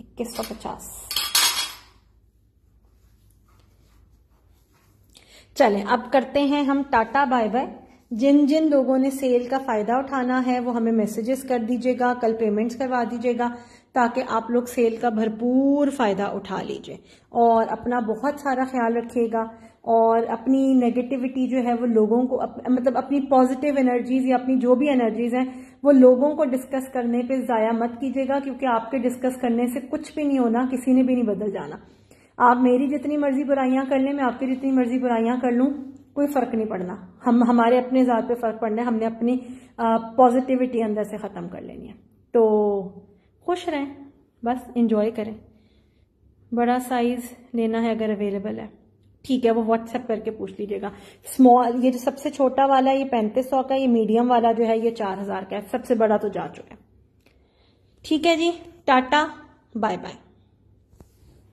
इक्कीस सौ पचास। चलें, अब करते हैं हम टाटा बाय बाय। जिन जिन लोगों ने सेल का फ़ायदा उठाना है, वो हमें मैसेजेस कर दीजिएगा, कल पेमेंट्स करवा दीजिएगा, ताकि आप लोग सेल का भरपूर फ़ायदा उठा लीजिए। और अपना बहुत सारा ख्याल रखिएगा। और अपनी नेगेटिविटी जो है वो लोगों को अप, मतलब अपनी पॉजिटिव एनर्जीज या अपनी जो भी एनर्जीज हैं वो लोगों को डिस्कस करने पे ज़ाया मत कीजिएगा क्योंकि आपके डिस्कस करने से कुछ भी नहीं होना किसी ने भी नहीं बदल जाना। आप मेरी जितनी मर्ज़ी बुराइयाँ कर लें मैं आपकी जितनी मर्ज़ी बुराइयाँ कर लूँ कोई फ़र्क नहीं पड़ना। हम हमारे अपने ज़ात पे फ़र्क पड़ना है हमने अपनी पॉजिटिविटी अंदर से ख़त्म कर लेनी है। तो खुश रहें बस इंजॉय करें। बड़ा साइज़ लेना है अगर अवेलेबल है। ठीक है, वो व्हाट्सएप करके पूछ लीजिएगा। स्मॉल ये जो सबसे छोटा वाला है, ये पैंतीस सौ का, ये मीडियम वाला जो है, ये चार हज़ार का है। सबसे बड़ा तो जा चुका है। ठीक है जी, टाटा बाय बाय